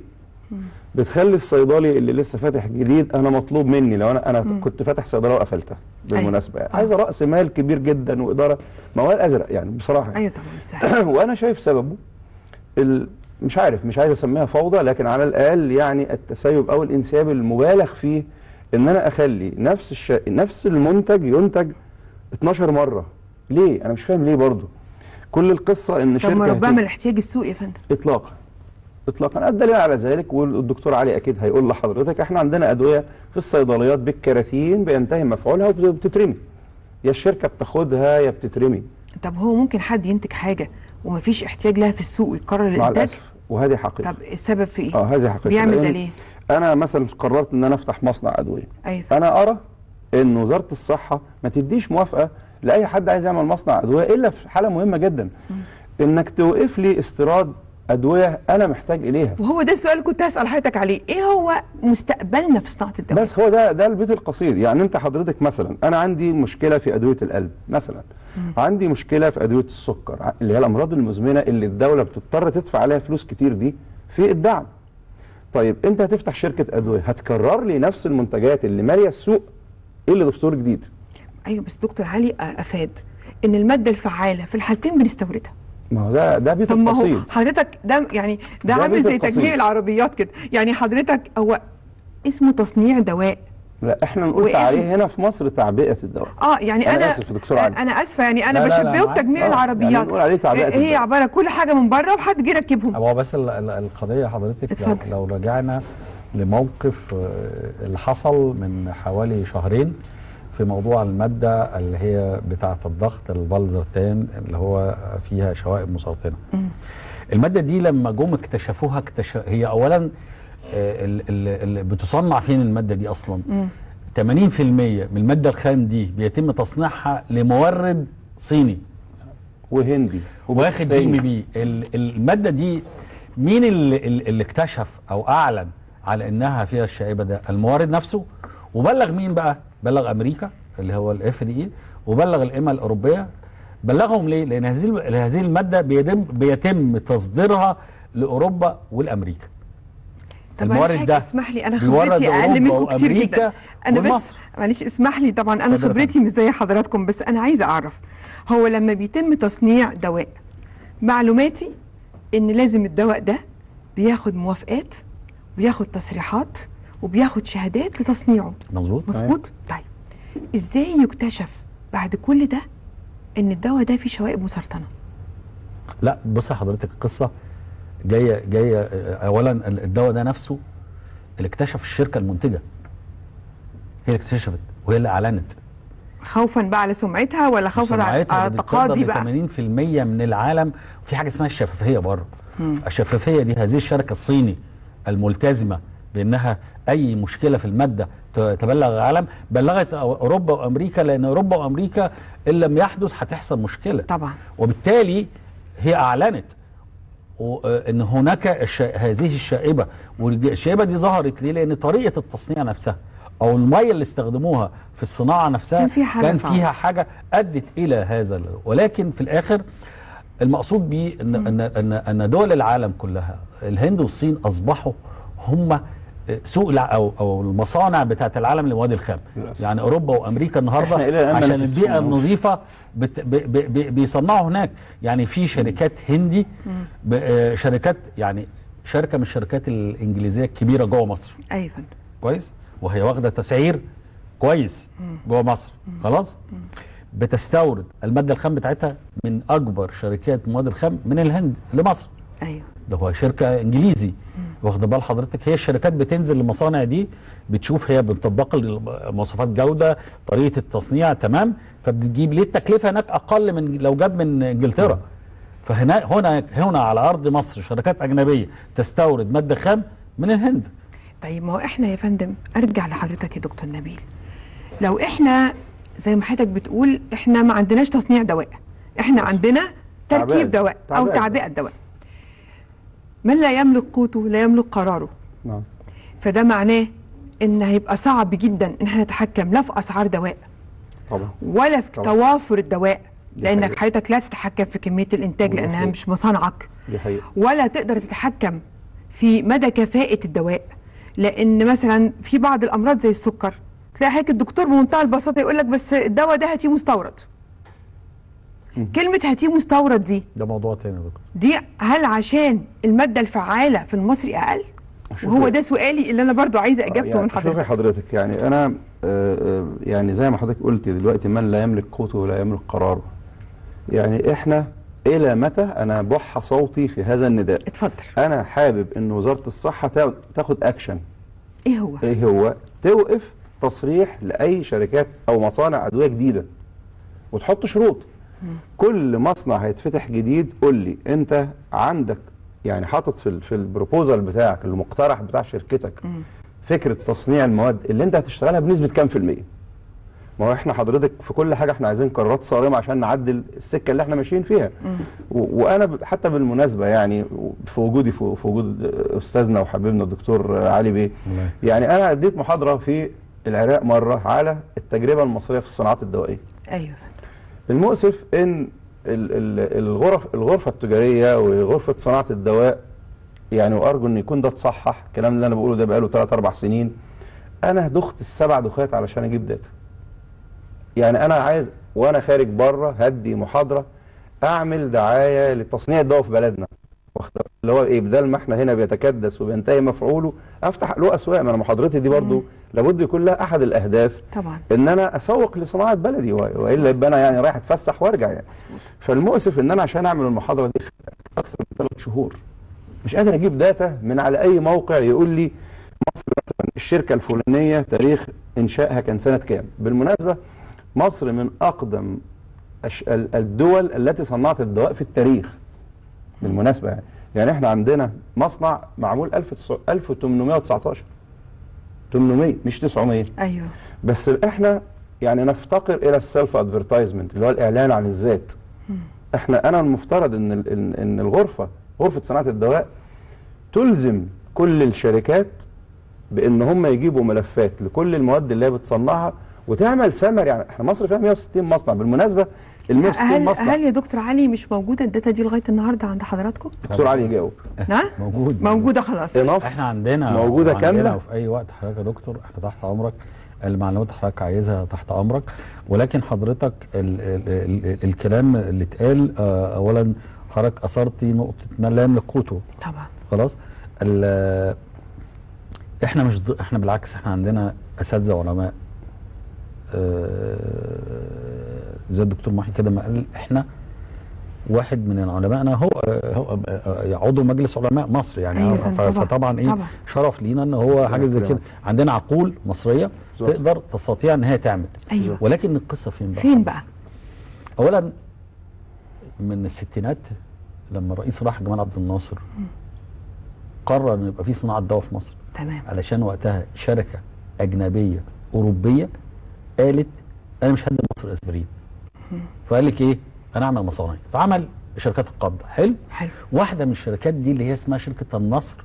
Speaker 11: بتخلي الصيدلي اللي لسه فاتح جديد أنا مطلوب مني لو أنا أنا كنت فاتح صيدليه وقفلتها بالمناسبة يعني. عايزة رأس مال كبير جدا وإدارة موال أزرق يعني بصراحة
Speaker 1: أيوه طبعا
Speaker 11: وأنا شايف سببه ال... مش عارف مش عايز أسميها فوضى لكن على الأقل يعني التسيب أو الإنسياب المبالغ فيه إن أنا أخلي نفس الش... نفس المنتج ينتج 12 مرة. ليه؟ أنا مش فاهم ليه برضو كل القصة إن
Speaker 1: طب ما
Speaker 11: شركة
Speaker 1: ربما الاحتياج السوقي يا فندم.
Speaker 11: اطلاقا. اطلاقا. الدليل على ذلك والدكتور علي أكيد هيقول لحضرتك إحنا عندنا أدوية في الصيدليات بالكراتين بينتهي مفعولها وبتترمي. يا الشركة بتاخدها يا بتترمي.
Speaker 1: طب هو ممكن حد ينتج حاجة ومفيش احتياج لها في السوق ويقرر
Speaker 11: مع
Speaker 1: الإنتاج؟
Speaker 11: الأسف. وهذه حقيقة.
Speaker 1: طب السبب في إيه؟
Speaker 11: آه هذه حقيقة.
Speaker 1: بيعمل ده ليه
Speaker 11: أنا مثلا قررت إن أنا أفتح مصنع أدوية.
Speaker 1: أيوه.
Speaker 11: أنا أرى إن وزارة الصحة ما تديش موافقة لأي حد عايز يعمل مصنع أدوية إلا في حالة مهمة جدا. إنك توقف لي استيراد أدوية أنا محتاج إليها.
Speaker 1: وهو ده السؤال كنت هسأل حضرتك عليه. إيه هو مستقبلنا في صناعة الدواء؟
Speaker 11: بس هو ده ده البيت القصير. يعني أنت حضرتك مثلا أنا عندي مشكلة في أدوية القلب مثلا. عندي مشكلة في أدوية السكر اللي هي الأمراض المزمنة اللي الدولة بتضطر تدفع عليها فلوس كتير دي في الدعم. طيب أنت هتفتح شركة أدوية هتكرر لي نفس المنتجات اللي مالية السوق إيه إللي دستور جديد.
Speaker 1: أيوه بس دكتور علي أفاد إن المادة الفعالة في الحالتين بنستوردها.
Speaker 11: ما هو ده ده بيت القصيد
Speaker 1: حضرتك ده يعني ده,
Speaker 11: ده
Speaker 1: عامل زي. تجميع العربيات كده يعني حضرتك هو اسمه تصنيع دواء
Speaker 11: لا إحنا نقول؟ تعاليه هنا في مصر تعبئه الدواء
Speaker 1: آه يعني
Speaker 11: أنا
Speaker 1: أنا
Speaker 11: آسف يا دكتور علي.
Speaker 1: أنا آسفة يعني
Speaker 10: أنا
Speaker 1: بشبهه. بتجميع
Speaker 11: آه،
Speaker 1: العربيات
Speaker 11: يعني نقول عليه تعبئة
Speaker 1: هي
Speaker 11: الدواء.
Speaker 1: عبارة كل حاجة من بره وحد جه يركبهم
Speaker 10: هو بس ال- ال- القضية حضرتك لو,
Speaker 1: اتفضل.
Speaker 10: لو رجعنا لموقف آه، اللي حصل من حوالي شهرين في موضوع المادة اللي هي بتاعة الضغط الفالسارتان اللي هو فيها شوائب مسرطنه. المادة دي لما جم اكتشفوها اكتشف هي اولا آه، ال- ال- ال- بتصنع فين المادة دي أصلا؟ 80% من المادة الخام دي بيتم تصنيعها لمورد صيني.
Speaker 11: وهندي.
Speaker 10: واخد جي
Speaker 11: وباكستاني.
Speaker 10: إم بي. ال- المادة دي مين اللي, اللي اكتشف أو أعلن على إنها فيها الشائبة ده؟ المورد نفسه. وبلغ مين بقى؟ بلغ أمريكا اللي هو الاف دي اي وبلغ الامه الأوروبية. بلغهم ليه؟ لأن هذه هذه المادة بيتم بيتم تصديرها لأوروبا والأمريكا.
Speaker 1: طب
Speaker 10: المورد
Speaker 1: معلش
Speaker 10: ده
Speaker 1: اسمح لي
Speaker 10: أنا
Speaker 1: خبرتي
Speaker 10: أقل
Speaker 1: منكم كتير جدا. أنا بس. معلش اسمح لي طبعا
Speaker 10: أنا
Speaker 1: خبرتي مش زي حضراتكم بس أنا عايزة أعرف. هو لما بيتم تصنيع دواء معلوماتي إن لازم الدواء ده بياخد موافقات وبياخد تصريحات؟ وبياخد شهادات لتصنيعه.
Speaker 10: مظبوط.
Speaker 1: مظبوط؟ طيب. إزاي يكتشف بعد كل ده إن الدواء ده فيه شوائب مسرطنة؟
Speaker 10: لا بص حضرتك القصة جاية جاية اولا ال- الدواء ده نفسه اللي اكتشف الشركة المنتجة. هي اللي اكتشفت وهي اللي أعلنت.
Speaker 1: خوفا بقى على سمعتها ولا خوفا على
Speaker 10: سمعتها
Speaker 1: على
Speaker 10: دي
Speaker 1: تقاضي
Speaker 10: بتصدر
Speaker 1: بقى
Speaker 10: ل 80% من العالم. وفي حاجة اسمها الشفافية بره. الشفافية دي هذه الشركة الصيني الملتزمة بأنها أي مشكلة في المادة تبلغ العالم بلغت أوروبا وأمريكا لأن أوروبا وأمريكا إن لم يحدث هتحصل مشكلة
Speaker 1: طبعا
Speaker 10: وبالتالي هي أعلنت آه، إن هناك الش- هذه الشائبة والشائبة دي ظهرت ليه؟ لأن طريقة التصنيع نفسها أو المية اللي استخدموها في الصناعة نفسها
Speaker 1: كان فيها حاجة
Speaker 10: كان. فيها حاجة أدت إلى هذا ولكن في الآخر المقصود بيه ان ان إن دول العالم كلها الهند والصين أصبحوا هم سوق أو أو المصانع بتاعت العالم للمواد الخام. يعني أوروبا وأمريكا النهارده عشان. البيئة النظيفة بت ب ب ب بيصنعوا هناك. يعني في شركات هندي ب- آه، شركات يعني شركة من الشركات الإنجليزية الكبيرة جوه مصر.
Speaker 1: أيوه
Speaker 10: كويس؟ وهي واخدة تسعير كويس جوه مصر. خلاص؟ بتستورد المادة الخام بتاعتها من أكبر شركات مواد الخام من الهند لمصر.
Speaker 1: أيوه.
Speaker 10: ده هو شركة إنجليزي. واخده بال حضرتك هي الشركات بتنزل المصانع دي بتشوف هي بتطبق مواصفات جودة طريقة التصنيع تمام؟ فبتجيب ليه؟ التكلفة هناك أقل من لو جاب من إنجلترا. فهنا هنا هنا على أرض مصر شركات أجنبية تستورد مادة خام من الهند.
Speaker 1: طيب ما هو إحنا يا فندم أرجع لحضرتك يا دكتور نبيل. لو إحنا زي ما حضرتك بتقول إحنا ما عندناش تصنيع دواء. إحنا عندنا. تركيب دواء أو
Speaker 11: تعبئة.
Speaker 1: تعبئة دواء. من لا يملك قوته لا يملك قراره.
Speaker 11: نعم.
Speaker 1: فده معناه إن هيبقى صعب جدا إن إحنا نتحكم لا في أسعار دواء.
Speaker 11: طبعا.
Speaker 1: ولا في
Speaker 11: طبعا.
Speaker 1: توافر الدواء لأنك
Speaker 11: حقيقة.
Speaker 1: حضرتك لا تتحكم في كمية
Speaker 11: الإنتاج
Speaker 1: لأنها
Speaker 11: حقيقة.
Speaker 1: مش مصانعك
Speaker 11: دي حقيقة.
Speaker 1: ولا تقدر تتحكم في مدى كفاءة الدواء. لأن مثلا في بعض الأمراض زي السكر تلاقي حضرتك الدكتور بمنتهى البساطة يقول لك بس الدواء ده هاتيه مستورد. كلمة هاتيه مستورد دي.
Speaker 10: ده موضوع تاني يا دكتور.
Speaker 1: دي هل عشان المادة الفعالة في المصري أقل؟ وهو ده سؤالي اللي أنا برضو عايزة إجابته من
Speaker 11: يعني شوفي
Speaker 1: حضرتك
Speaker 11: حضرتك. يعني أنا آه، آه، يعني زي ما حضرتك قلت دلوقتي من لا يملك قوته ولا يملك قراره. يعني إحنا إلى متى أنا بح صوتي في هذا النداء؟
Speaker 1: اتفضل.
Speaker 11: أنا حابب إن وزارة الصحة تا- تاخد اكشن
Speaker 1: إيه هو؟
Speaker 11: إيه هو؟ توقف تصريح لأي شركات أو مصانع أدوية جديدة. وتحط شروط. كل مصنع هيتفتح جديد قول لي انت عندك يعني حاطط في ال- في ال proposal بتاعك المقترح بتاع شركتك فكرة تصنيع المواد اللي انت هتشتغلها بنسبة كام في المية؟ ما هو إحنا حضرتك في كل حاجة إحنا عايزين قرارات صارمة عشان نعدل السكة اللي إحنا ماشيين فيها. وأنا حتى بالمناسبة يعني في وجودي في في وجود أستاذنا وحبيبنا الدكتور علي بيه يعني أنا اديت محاضرة في العراق مرة على التجربة المصرية في الصناعات الدوائية.
Speaker 1: أيوه.
Speaker 11: المؤسف إن ال- ال- الغرف الغرفة التجارية وغرفة صناعة الدواء يعني وأرجو إن يكون ده اتصحح الكلام اللي أنا بقوله ده بقاله 3 4 سنين أنا دخت السبع دخات علشان أجيب داتا يعني أنا عايز وأنا خارج بره هدي محاضرة أعمل دعاية لتصنيع الدواء في بلدنا؟ اللي هو إيه بدل ما إحنا هنا بيتكدس وبينتهي مفعوله أفتح له أسواق. ما أنا محاضرتي دي برضو لابد يكون لها أحد الأهداف
Speaker 1: طبعا.
Speaker 11: إن أنا أسوق لصناعة بلدي وإلا يبقى أنا يعني رايح أتفسح وأرجع يعني. فالمؤسف إن أنا عشان أعمل المحاضرة دي أكثر من ثلاث شهور. مش قادر أجيب داتا من على أي موقع يقول لي مصر مثلا الشركة الفلانية تاريخ إنشائها كان سنة كام. بالمناسبة مصر من أقدم الدول التي صنعت الدواء في التاريخ. بالمناسبة يعني. يعني إحنا عندنا مصنع معمول 1900 1819 800 مش 900
Speaker 1: أيوه.
Speaker 11: بس إحنا يعني نفتقر إلى ال self advertisement اللي هو الإعلان عن الذات. إحنا أنا المفترض إن إن الغرفة غرفة صناعة الدواء تلزم كل الشركات بإن هم يجيبوا ملفات لكل المواد اللي هي بتصنعها وتعمل ثمر يعني إحنا مصر فيها 160 مصنع. بالمناسبة ال 160
Speaker 1: هل
Speaker 11: مصنع
Speaker 1: هل يا دكتور علي مش موجودة ال data دي لغاية النهارده عند حضراتكم؟
Speaker 11: دكتور علي يجاوب.
Speaker 1: نعم
Speaker 10: موجود.
Speaker 1: موجودة خلاص.
Speaker 11: اناف
Speaker 10: إحنا عندنا
Speaker 11: موجودة
Speaker 10: وعندنا
Speaker 11: كاملة؟
Speaker 10: وفي أي وقت حضرتك يا دكتور إحنا تحت أمرك. المعلومات اللي حضرتك عايزها تحت أمرك. ولكن حضرتك ال ال ال الكلام اللي اتقال آه، اولا حضرتك أثرتي نقطة ما لا يملك قوته
Speaker 1: طبعا.
Speaker 10: خلاص؟ ال- إحنا مش. إحنا بالعكس إحنا عندنا أساتذة وعلماء زي الدكتور محي كده ما قال إحنا واحد من علمائنا هو هو آه، عضو مجلس علماء مصر يعني
Speaker 1: أيوة،
Speaker 10: فطبعا إيه
Speaker 1: طبعا.
Speaker 10: شرف لينا إن هو حاجة زي كده عندنا عقول مصرية
Speaker 11: بالظبط.
Speaker 10: تقدر تستطيع إن هي تعمل
Speaker 1: أيوة.
Speaker 10: ولكن القصة فين بقى؟
Speaker 1: فين بقى؟
Speaker 10: اولا من الستينات لما الرئيس راح جمال عبد الناصر قرر إن يبقى في صناعة دواء في مصر
Speaker 1: تمام
Speaker 10: علشان وقتها شركة أجنبية أوروبية قالت أنا مش هدي مصر إسبرين. فقال لك إيه؟ أنا أعمل مصانع. فعمل شركات القبضه حلو؟
Speaker 1: حلو.
Speaker 10: واحدة من الشركات دي اللي هي اسمها شركة النصر.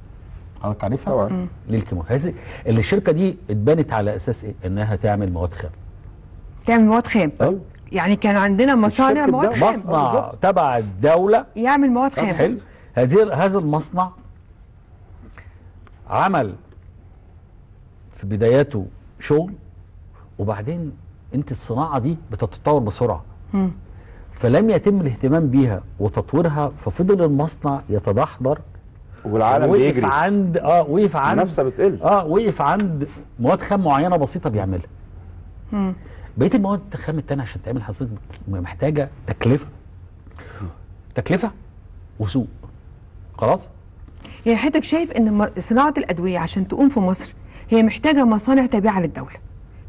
Speaker 10: حضرتك عارفها؟
Speaker 11: طبعا.
Speaker 10: هذه اللي الشركة دي اتبنت على أساس إيه؟ إنها تعمل مواد خام.
Speaker 1: تعمل مواد خام. يعني كان عندنا مصانع مواد خام.
Speaker 10: مصنع تبع الدولة.
Speaker 1: يعمل مواد خام.
Speaker 10: حلو. هذه هذا المصنع عمل في بداياته شغل. وبعدين انت الصناعة دي بتتطور بسرعة.
Speaker 1: مم.
Speaker 10: فلم يتم الاهتمام بيها وتطويرها ففضل المصنع يتدحضر.
Speaker 11: والعالم
Speaker 10: وقف
Speaker 11: بيجري.
Speaker 10: عند آه وقف عند
Speaker 11: المنافسة بتقل.
Speaker 10: آه وقف عند مواد خام معينة بسيطة بيعملها. بقية المواد الخام التانية عشان تعمل حضرتك محتاجة تكلفة. تكلفة وسوق. خلاص؟
Speaker 1: يعني حضرتك شايف إن صناعة الأدوية عشان تقوم في مصر هي محتاجة مصانع تابعة للدولة.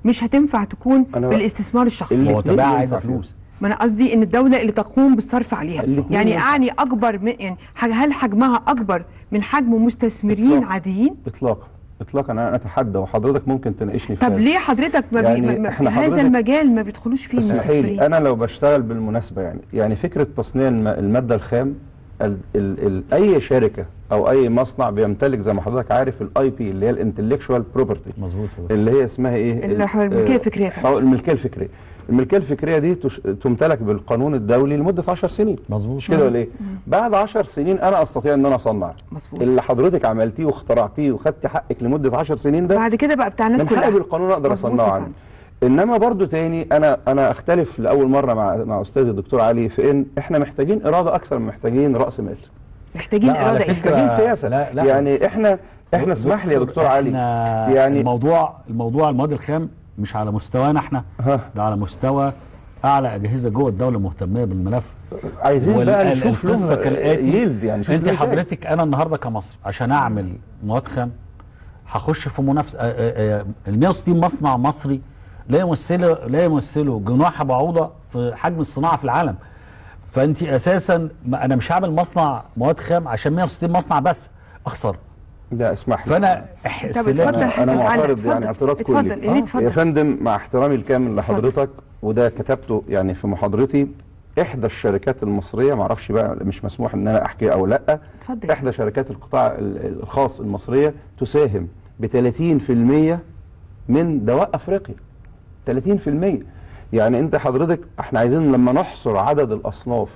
Speaker 1: مش هتنفع تكون
Speaker 11: أنا-
Speaker 1: بالاستثمار الشخصي
Speaker 11: اللي-
Speaker 10: هو تباع عايزه. فلوس
Speaker 1: ما أنا قصدي إن الدولة اللي تقوم بالصرف عليها يعني. أعني أكبر من يعني هل حجمها أكبر من حجم مستثمرين
Speaker 11: إطلاقاً.
Speaker 1: عاديين
Speaker 11: اطلاقا اطلاقا أنا أتحدى وحضرتك ممكن تناقشني في
Speaker 1: طب. ليه حضرتك ما
Speaker 11: يعني
Speaker 1: ما
Speaker 11: إحنا
Speaker 1: في هذا المجال ما بيدخلوش فيه المستثمرين
Speaker 11: أنا لو بشتغل بالمناسبة يعني يعني فكرة تصنيع الم- المادة الخام ال ال ال أي شركة أو أي مصنع بيمتلك زي ما حضرتك عارف ال IP اللي هي ال intellectual property
Speaker 10: مظبوط
Speaker 11: اللي هي اسمها
Speaker 1: إيه؟ الملكية الفكرية فعلا.
Speaker 11: آه الملكية الفكرية. الملكية الفكرية دي تش... تمتلك بالقانون الدولي لمدة 10 سنين.
Speaker 10: مظبوط.
Speaker 11: مش كده ولا إيه؟ بعد 10 سنين أنا أستطيع إن أنا أصنع.
Speaker 1: مظبوط.
Speaker 11: اللي حضرتك عملتيه واخترعتيه وخدتي حقك لمدة 10 سنين ده
Speaker 1: بعد كده بقى بتاع الناس كلها.
Speaker 11: بالقانون
Speaker 1: أقدر
Speaker 11: أصنعه.
Speaker 1: فندم.
Speaker 11: إنما برضو تاني أنا أنا أختلف لأول مرة مع مع أستاذ الدكتور علي في إن إحنا محتاجين إرادة أكثر من محتاجين رأس مال.
Speaker 1: محتاجين
Speaker 10: إرادة
Speaker 11: محتاجين سياسة.
Speaker 10: لا، لا.
Speaker 11: يعني إحنا إحنا اسمح لي يا دكتور علي.
Speaker 10: إحنا
Speaker 11: يعني
Speaker 10: الموضوع الموضوع المواد الخام مش على مستوانا
Speaker 11: إحنا.
Speaker 10: ده على مستوى أعلى أجهزة جوه الدولة مهتميه بالملف.
Speaker 11: عايزين بقى نشوف
Speaker 10: القصة كالآتي.
Speaker 11: يلد يعني شوف أنت
Speaker 10: حضرتك أنا النهارده كمصر عشان أعمل مواد خام هخش في منافسه ال 160 مصنع مصري لا يمثلوا لا يمثلوا جناح بعوضة في حجم الصناعة في العالم. فأنت أساسا ما أنا مش هعمل مصنع مواد خام عشان 160 مصنع بس أخسر.
Speaker 11: ده اسمح لي.
Speaker 1: فأنا
Speaker 11: أنا
Speaker 1: حضرتك علق،
Speaker 11: معترض. يعني اعتراض كلي.
Speaker 1: اتفضل يا
Speaker 11: فندم مع احترامي الكامل لحضرتك وده كتبته يعني في محاضرتي إحدى الشركات المصرية معرفش بقى مش مسموح إن أنا أحكي أو لأ
Speaker 1: اتفضل.
Speaker 11: إحدى شركات القطاع ال- ال- الخاص المصرية تساهم ب 30% من دواء أفريقيا. 30% يعني انت حضرتك إحنا عايزين لما نحصر عدد الأصناف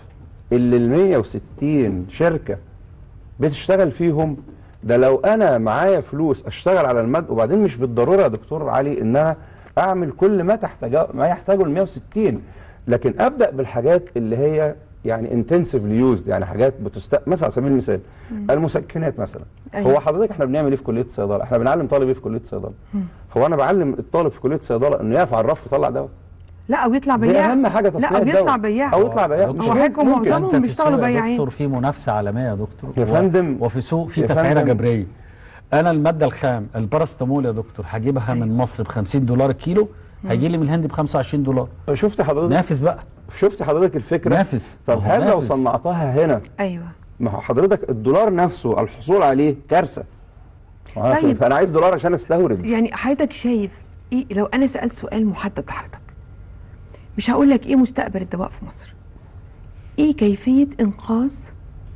Speaker 11: اللي ال 160 شركة بتشتغل فيهم ده لو أنا معايا فلوس أشتغل على المد وبعدين مش بالضرورة يا دكتور علي إن أنا أعمل كل ما تحتاج ما يحتاجه ال 160 لكن أبدأ بالحاجات اللي هي يعني انتنسيفلي يوزد يعني حاجات بتست مثلا على سبيل المثال المسكنات مثلا
Speaker 1: أيوة.
Speaker 11: هو حضرتك إحنا بنعمل إيه في كلية الصيدلة إحنا بنعلم طالب إيه في كلية الصيدلة هو أنا بعلم الطالب في كلية الصيدلة إنه يقف على الرف ويطلع دواء
Speaker 1: لا أو يطلع
Speaker 11: دي
Speaker 1: بياع
Speaker 11: أهم حاجة
Speaker 1: لا
Speaker 11: تصنيع
Speaker 1: أو يطلع. بياع
Speaker 11: أو يطلع بياع. مش ممكن.
Speaker 1: معظمهم بيشتغلوا بياعين.
Speaker 10: دكتور في منافسة عالمية يا دكتور
Speaker 11: يا فندم-
Speaker 10: وفي سوق في تسعيره
Speaker 11: فندم.
Speaker 10: جبرية أنا المادة الخام الباراستامول يا دكتور هجيبها من مصر ب 50 دولار الكيلو هيجي لي من الهند ب 25 دولار.
Speaker 11: شفت حضرتك
Speaker 10: نافس بقى.
Speaker 11: شفت حضرتك الفكرة؟
Speaker 10: نافس.
Speaker 11: طب هل لو. صنعتها هنا؟
Speaker 1: أيوه.
Speaker 11: ما هو حضرتك الدولار نفسه الحصول عليه كارثة.
Speaker 1: طيب.
Speaker 11: طيب. فانا عايز دولار عشان أستورد.
Speaker 1: يعني حضرتك شايف إيه؟ لو أنا سألت سؤال محدد لحضرتك مش هقول لك إيه مستقبل الدواء في مصر؟ إيه كيفية إنقاذ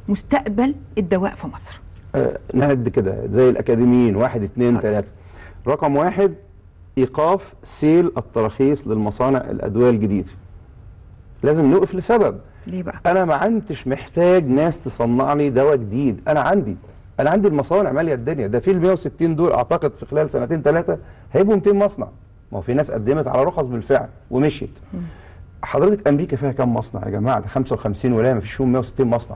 Speaker 1: مستقبل الدواء في مصر؟
Speaker 11: آه نهد كده زي الأكاديميين واحد اتنين تلاتة. رقم واحد إيقاف سيل التراخيص للمصانع الأدوية الجديدة. لازم نوقف لسبب.
Speaker 1: ليه بقى؟
Speaker 11: أنا ما عندش محتاج ناس تصنع لي دواء جديد. أنا عندي. أنا عندي المصانع مالية الدنيا. ده في ال 160 دول أعتقد في خلال سنتين ثلاثة هيبقوا 200 مصنع. ما هو في ناس قدمت على رخص بالفعل ومشيت. حضرتك أمريكا فيها كام مصنع يا جماعة؟ ده 55 ولاية ما فيش فيهم 160 مصنع.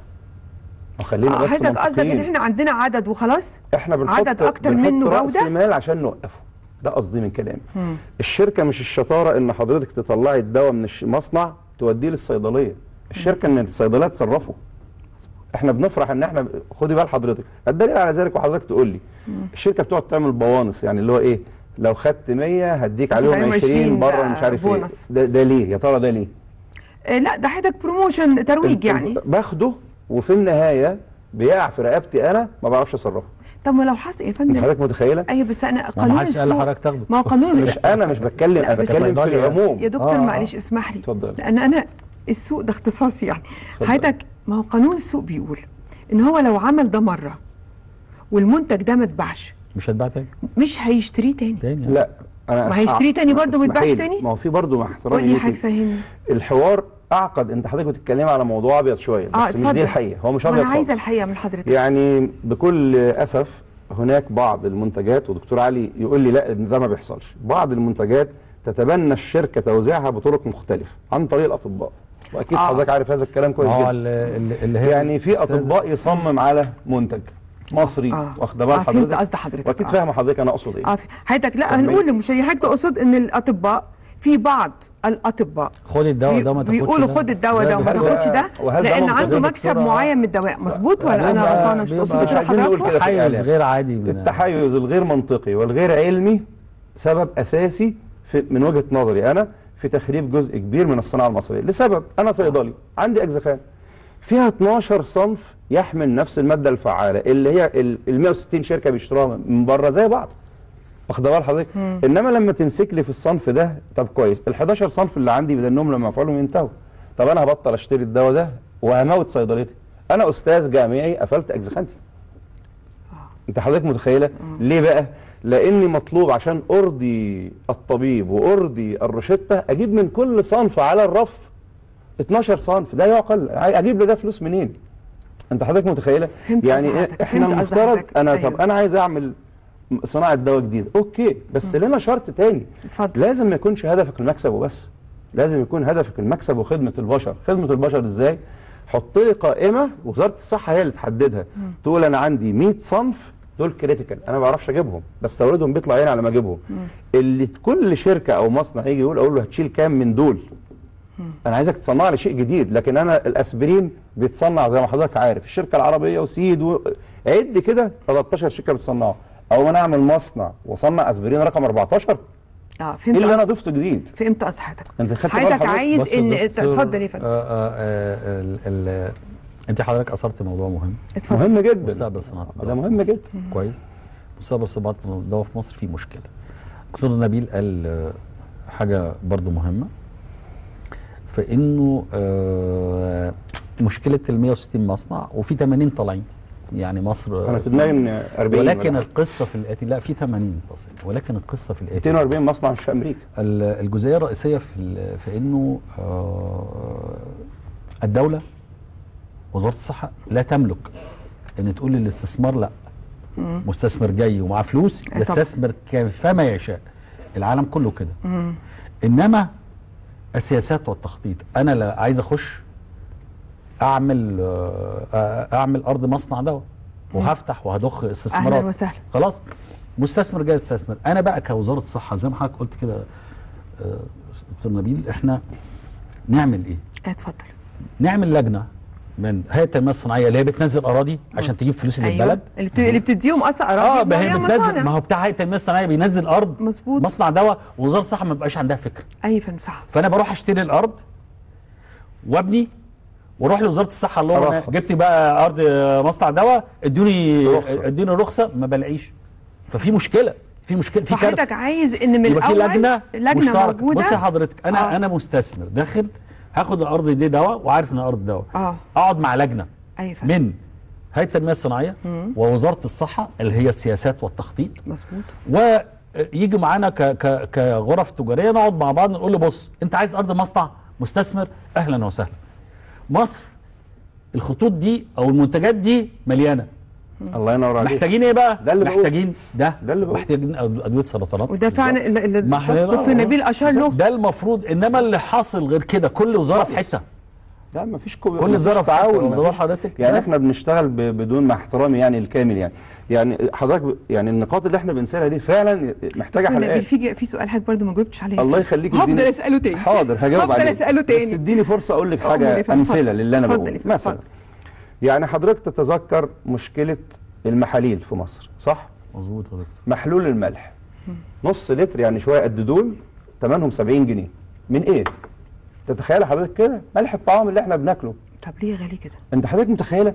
Speaker 11: ما خلينا
Speaker 1: آه،
Speaker 11: بس
Speaker 1: حضرتك قصدك
Speaker 11: إن
Speaker 1: إحنا عندنا عدد وخلاص؟
Speaker 11: إحنا بنحط
Speaker 1: عدد
Speaker 11: أكتر
Speaker 1: منه جودة؟
Speaker 11: مال عشان نوقفه. ده قصدي من كلامي.
Speaker 1: مم.
Speaker 11: الشركة مش الشطارة إن حضرتك تطلعي الدواء من المصنع توديه للصيدلية. الشركة إن الصيدلية تصرفه. إحنا بنفرح إن إحنا خدي بال حضرتك. الدليل على ذلك وحضرتك تقول لي. الشركة بتقعد تعمل بوانص يعني اللي هو إيه؟ لو خدت 100 هديك عليهم
Speaker 1: عليهم
Speaker 11: 20
Speaker 1: 20
Speaker 11: بره مش عارف
Speaker 1: إيه.
Speaker 11: ده, ده ليه؟ يا ترى ده ليه؟
Speaker 1: آه لا ده حضرتك promotion ترويج يعني.
Speaker 11: باخده وفي النهاية بيقع في رقبتي أنا ما بعرفش أصرفه.
Speaker 1: طب ما لو حصل يا فندم.
Speaker 11: حضرتك متخيلة؟
Speaker 1: أيوه بس أنا
Speaker 10: ما
Speaker 1: قانون
Speaker 10: حدش قال
Speaker 1: السوق.
Speaker 10: لحضرتك تاخده.
Speaker 1: ما هو قانون
Speaker 11: مش أنا مش بتكلم
Speaker 1: لا، أنا
Speaker 11: بتكلم في. العموم.
Speaker 1: يا دكتور
Speaker 10: آه، آه.
Speaker 1: معلش اسمح لي.
Speaker 11: اتفضل.
Speaker 1: لأن أنا السوق ده اختصاصي يعني. حضرتك ما هو قانون السوق بيقول إن هو لو عمل ده مرة والمنتج ده ما اتباعش
Speaker 10: مش هتباع تاني؟
Speaker 1: مش هيشتريه تاني.
Speaker 10: تاني
Speaker 11: لا أنا
Speaker 1: ما هيشتريه تاني برضه وما
Speaker 11: اسمحي
Speaker 1: يتباعش تاني؟
Speaker 11: ما هو في برضه مع
Speaker 1: قول
Speaker 11: احترامي
Speaker 1: لي حاجة
Speaker 11: ليكي
Speaker 1: فهمني.
Speaker 11: الحوار أعقد أنت حضرتك بتتكلمي على موضوع أبيض شوية بس
Speaker 1: آه
Speaker 11: مش دي الحقيقة هو مش
Speaker 1: أبيض أنا
Speaker 11: عايزة.
Speaker 1: الحقيقة من حضرتك
Speaker 11: يعني بكل أسف هناك بعض المنتجات ودكتور علي يقول لي لا إن ده ما بيحصلش بعض المنتجات تتبنى الشركة توزيعها بطرق مختلفة عن طريق الأطباء وأكيد
Speaker 1: آه.
Speaker 11: حضرتك عارف هذا الكلام كويس
Speaker 10: هو
Speaker 11: جدا
Speaker 10: اللي, هي
Speaker 11: يعني في أطباء يصمم على منتج مصري
Speaker 1: آه.
Speaker 11: واخدة بال
Speaker 1: آه، فهمت
Speaker 11: حضرتك
Speaker 1: قصد حضرتك.
Speaker 11: وأكيد
Speaker 1: آه.
Speaker 11: فاهمة حضرتك أنا أقصد إيه
Speaker 1: آه حضرتك لا. هنقول للمشاهدين حضرتك تقصد إن الأطباء في بعض الأطباء.
Speaker 10: خد الدواء ده ما تاخدش
Speaker 1: بيقولوا. خد الدواء ده وما
Speaker 10: ما
Speaker 1: تاخدش ده
Speaker 11: لأن؟
Speaker 1: عنده مكسب معين من الدواء. مظبوط ولا
Speaker 10: أنا
Speaker 1: غلطانه مش تقصد كده
Speaker 11: عايزين نقول
Speaker 1: حضرتك
Speaker 11: كده في
Speaker 10: تحيز
Speaker 11: الإعلام.
Speaker 10: غير عادي
Speaker 11: التحيز الغير منطقي والغير علمي سبب أساسي في من وجهة نظري أنا في تخريب جزء كبير من الصناعة المصرية. لسبب أنا صيدلي عندي أجزخان. فيها 12 صنف يحمل نفس المادة الفعالة اللي هي ال ال 160 شركة بيشتروها من بره زي بعض. واخده بال حضرتك؟ إنما لما تمسك لي في الصنف ده طب كويس. ال 11 صنف اللي عندي بدل لما أفعلهم ينتهوا. طب أنا هبطل أشتري الدواء ده وهموت صيدليتي أنا أستاذ جامعي قفلت اجزخانتي أنت حضرتك متخيلة؟ ليه بقى؟ لأني مطلوب عشان أرضي الطبيب وأرضي الروشتة أجيب من كل صنف على الرف 12 صنف. ده يعقل. أجيب له ده فلوس منين؟ أنت حضرتك
Speaker 1: متخيلة؟
Speaker 11: يعني
Speaker 1: إحنا
Speaker 11: المفترض. أنا
Speaker 1: أيوه.
Speaker 11: طب أنا عايز أعمل صناعة دواء جديد أوكي بس لنا شرط تاني.
Speaker 1: اتفضل.
Speaker 11: لازم ما يكونش هدفك المكسب وبس. لازم يكون هدفك المكسب وخدمة البشر. خدمة البشر إزاي؟ حط لي قائمة وزارة الصحة هي اللي تحددها. تقول أنا عندي 100 صنف دول كريتيكال أنا ما بعرفش أجيبهم بستوردهم بيطلع عيني على ما أجيبهم. اللي كل شركة أو مصنع يجي يقول أقول له هتشيل كام من دول؟ أنا عايزك تصنع لي شيء جديد. لكن أنا الأسبرين بيتصنع زي ما حضرتك عارف. الشركة العربية وسيد و... عد كده 13 شركة بتصنعه. أو أنا أعمل مصنع وأصنع أسبرين رقم 14
Speaker 1: آه
Speaker 11: إيه
Speaker 1: فهمت
Speaker 11: اللي
Speaker 1: أنا
Speaker 11: ضفته جديد؟
Speaker 1: فهمت قصد حضرتك.
Speaker 11: أنت خدت
Speaker 1: حضرتك؟ عايز ان اتفضل يا فندم.
Speaker 10: آه، آه، آه، ال- ال- أنت حضرتك أثرت موضوع مهم.
Speaker 1: اتفضل.
Speaker 11: مهم جدا.
Speaker 10: مستقبل صناعة
Speaker 11: ده مهم. جدا.
Speaker 10: كويس. مستقبل صناعة الدواء في مصر فيه مشكلة. دكتور نبيل قال حاجة برضو مهمة. فانه مشكلة ال 160 مصنع وفي 80 طالعين. يعني مصر
Speaker 11: أنا في دماغي إن 40
Speaker 10: ولكن
Speaker 11: ولا
Speaker 10: القصة في الاتي لا في 80 تصل. ولكن القصة في الاتي
Speaker 11: 240 مصنع مش في أمريكا.
Speaker 10: ال- الجزئية الرئيسية في في إنه آه، الدولة وزارة الصحة لا تملك إن تقول للاستثمار لا. مستثمر جاي ومعاه فلوس. يستثمر كيفما يشاء. العالم كله كده. إنما السياسات والتخطيط. أنا لا عايز أخش أعمل آه، أعمل أرض مصنع دواء وهفتح وهضخ استثمارات.
Speaker 1: أهلا وسهلا.
Speaker 10: خلاص. مستثمر جاي يستثمر. أنا بقى كوزارة الصحة زي ما حضرتك قلت كده آه، دكتور نبيل إحنا نعمل إيه؟
Speaker 1: اتفضل.
Speaker 10: نعمل لجنة من هيئة التنميه الصناعية اللي هي بتنزل أراضي عشان تجيب فلوس
Speaker 1: أيوه.
Speaker 10: للبلد.
Speaker 1: اللي, بت... اللي بتديهم أصلا
Speaker 10: آه
Speaker 1: اراضي
Speaker 10: ما هي بتنزل. ما هو بتاع هيئة التنميه الصناعية بينزل أرض
Speaker 1: مظبوط.
Speaker 10: مصنع دواء. ووزاره الصحة ما بيبقاش عندها فكرة.
Speaker 1: اي فندم صح.
Speaker 10: فأنا بروح أشتري الأرض وأبني وأروح لوزارة الصحة اللي هو. جبت بقى أرض مصنع دواء ادوني
Speaker 11: رخصة.
Speaker 10: ادوني الرخصه ما بلاقيش. ففي مشكلة في مشكلة في كارثة.
Speaker 1: عايز إن من الأول
Speaker 10: لجنة
Speaker 1: موجودة.
Speaker 10: بصي حضرتك أنا
Speaker 1: آه.
Speaker 10: آه. أنا مستثمر داخل هاخد الأرض دي دواء وعارف إن الأرض دواء.
Speaker 1: آه.
Speaker 10: أقعد مع
Speaker 1: لجنة. فندم
Speaker 10: من هيئة التنميه الصناعية ووزارة الصحة اللي هي السياسات والتخطيط.
Speaker 1: مظبوط.
Speaker 10: يجي معانا ك ك كغرف تجارية نقعد مع بعض نقول له بص أنت عايز أرض مصنع مستثمر أهلا وسهلا. مصر الخطوط دي أو المنتجات دي مليانة.
Speaker 11: الله ينور عليك.
Speaker 10: محتاجين إيه بقى؟
Speaker 11: ده اللي.
Speaker 10: محتاجين ده.
Speaker 11: ده اللي.
Speaker 10: محتاجين أدوية سرطانات
Speaker 1: وده فعلا اللي- دكتور نبيل اشار له
Speaker 10: ده المفروض إنما اللي حاصل غير كده كل وزارة في حتة.
Speaker 11: لا مفيش كو...
Speaker 10: كل ظرف
Speaker 11: تعاون
Speaker 10: حضرتك
Speaker 11: يعني
Speaker 10: بس.
Speaker 11: إحنا بنشتغل. بدون مع احترامي يعني الكامل يعني. يعني حضرتك. يعني النقاط اللي إحنا بنسالها دي فعلا
Speaker 1: محتاجة
Speaker 11: حلقات.
Speaker 1: في في سؤال حضرتك برضه ما جاوبتش عليه.
Speaker 11: الله يخليك
Speaker 1: هفضل
Speaker 11: اديني-
Speaker 1: اسأله تاني.
Speaker 11: حاضر هجاوب
Speaker 1: هفضل
Speaker 11: عليه.
Speaker 1: اسأله تاني.
Speaker 11: بس اديني فرصة أقول لك
Speaker 1: حاجة؟
Speaker 11: أمثلة للي
Speaker 1: أنا
Speaker 11: بقوله. مثلا. يعني حضرتك تتذكر مشكلة المحاليل في مصر صح؟
Speaker 10: مظبوط يا دكتور.
Speaker 11: محلول الملح. نص لتر يعني شوية قد دول ثمنهم 70 جنيه. من إيه؟ تتخيل حضرتك كده؟ ملح الطعام اللي إحنا بناكله.
Speaker 1: طب ليه غالي كده؟
Speaker 11: انت حضرتك متخيلة؟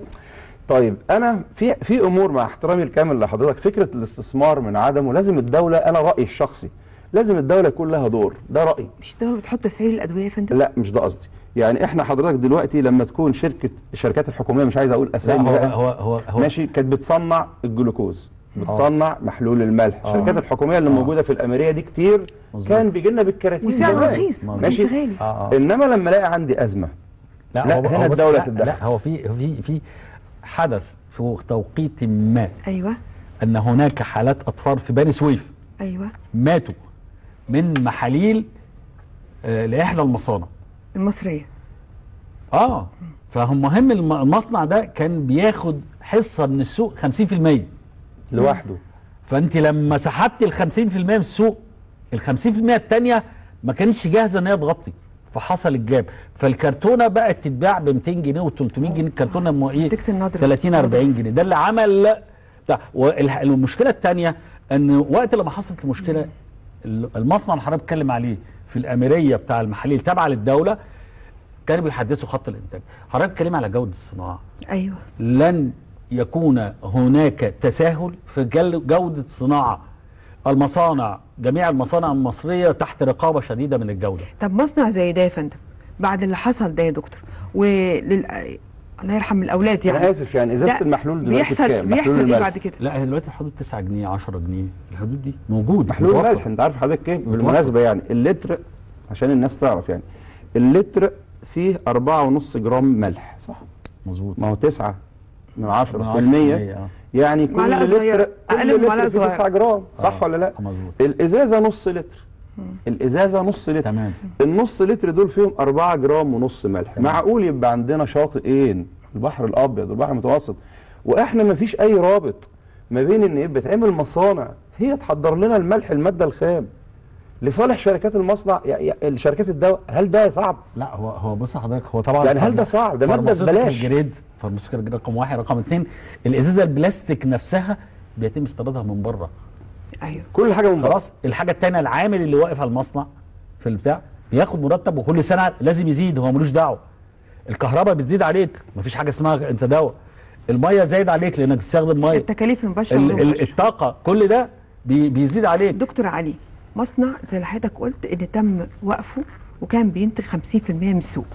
Speaker 11: طيب أنا في في أمور مع احترامي الكامل لحضرتك. فكرة الاستثمار من عدمه لازم الدولة أنا رأيي الشخصي لازم الدولة يكون لها دور. ده رأيي.
Speaker 1: مش الدولة بتحط سعر الأدوية يا فندم؟
Speaker 11: لا مش ده قصدي. يعني إحنا حضرتك دلوقتي لما تكون شركة الشركات الحكومية مش عايز أقول
Speaker 10: لا
Speaker 11: اسامي
Speaker 10: هو هو هو, هو
Speaker 11: ماشي كانت بتصنع الجلوكوز. بتصنع محلول الملح. الشركات الحكومية اللي موجودة في الاميريه دي كتير
Speaker 10: مظبوط.
Speaker 11: كان بيجي لنا بالكراتين
Speaker 1: وسعره
Speaker 11: زمان.
Speaker 1: رخيص ما
Speaker 11: ماشي؟
Speaker 1: غالي.
Speaker 10: آه آه.
Speaker 11: إنما لما ألاقي عندي أزمة لا،
Speaker 10: هو
Speaker 11: هنا
Speaker 10: هو
Speaker 11: الدولة
Speaker 10: لا,
Speaker 11: تتدخل.
Speaker 10: لا هو في في في حدث في توقيت ما.
Speaker 1: أيوه.
Speaker 10: أن هناك حالات أطفال في بني سويف.
Speaker 1: أيوه.
Speaker 10: ماتوا من محاليل لإحدى المصانع.
Speaker 1: المصرية.
Speaker 10: آه. فهم مهم الم- المصنع ده كان بياخد حصة من السوق 50%
Speaker 11: لوحده.
Speaker 10: فانت لما سحبت ال 50% من السوق ال 50% الثانية ما كانتش جاهزة إن هي تغطي فحصل الجاب. فالكرتونة بقت تتباع ب 200 جنيه و300 جنيه الكرتونة أم إيه؟
Speaker 1: دكتور النضرة.
Speaker 10: 30 40 جنيه. ده اللي عمل بتاع والمشكلة الثانية إن وقت لما حصلت المشكلة ال- المصنع اللي حضرتك بتتكلم عليه في الأميرية بتاع المحاليل تابعه للدولة كانوا بيحدثوا خط الإنتاج. حضرتك بتتكلم على جودة الصناعة.
Speaker 1: أيوه.
Speaker 10: لن يكون هناك تساهل في جل- جودة صناعة المصانع جميع المصانع المصرية تحت رقابة شديدة من الجودة.
Speaker 1: طب مصنع زي ده يا فندم بعد اللي حصل ده يا دكتور ولل الله يرحم الأولاد يعني
Speaker 11: أنا آسف يعني
Speaker 1: إزازة
Speaker 11: المحلول دلوقتي
Speaker 1: بيحصل
Speaker 11: بكام؟ محلول
Speaker 1: بيحصل
Speaker 11: إيه
Speaker 1: بعد كده؟
Speaker 10: لا هي دلوقتي الحدود 9 جنيه 10 جنيه الحدود دي موجود
Speaker 11: محلول. الملح أنت عارف حضرتك إيه؟ بالمناسبة. يعني اللتر عشان الناس تعرف يعني اللتر فيه 4.5 جرام ملح صح؟
Speaker 10: مظبوط.
Speaker 11: ما هو 9 من 10
Speaker 10: من
Speaker 11: في المية.
Speaker 10: 10% آه.
Speaker 11: يعني كل لتر كل لتر فيه
Speaker 1: صغيرة.
Speaker 11: 9 جرام صح
Speaker 10: آه.
Speaker 11: ولا لا؟
Speaker 10: آه، مظبوط.
Speaker 11: الإزازة نص لتر. الإزازة نص لتر.
Speaker 10: تمام.
Speaker 11: النص لتر دول فيهم 4 جرام ونص ملح.
Speaker 10: تمام.
Speaker 11: معقول يبقى عندنا شاطئين البحر الأبيض والبحر المتوسط. وإحنا ما فيش أي رابط ما بين إن يبقى تعمل مصانع هي تحضر لنا الملح المادة الخام. لصالح شركات المصنع يا- يا- الشركات الدواء هل ده صعب
Speaker 10: لا هو هو بص حضرتك هو طبعا
Speaker 11: يعني هل ده صعب؟ ده
Speaker 10: pharmaceutical
Speaker 11: ببلاش.
Speaker 10: grade pharmaceutical grade رقم واحد رقم اثنين الإزازة البلاستيك نفسها بيتم استيرادها من بره
Speaker 1: أيوه
Speaker 11: كل حاجة من بره.
Speaker 10: خلاص الحاجة الثانية العامل اللي واقف على المصنع في البتاع بياخد مرتب وكل سنة لازم يزيد هو ملوش دعوة الكهرباء بتزيد عليك مفيش حاجة اسمها انت دواء المية زايد عليك لأنك بتستخدم مية
Speaker 1: التكاليف المباشره.
Speaker 10: الطاقة كل ده بي بيزيد عليك
Speaker 1: دكتور علي مصنع زي اللي حضرتك قلت ان تم وقفه وكان بينتج 50% من السوق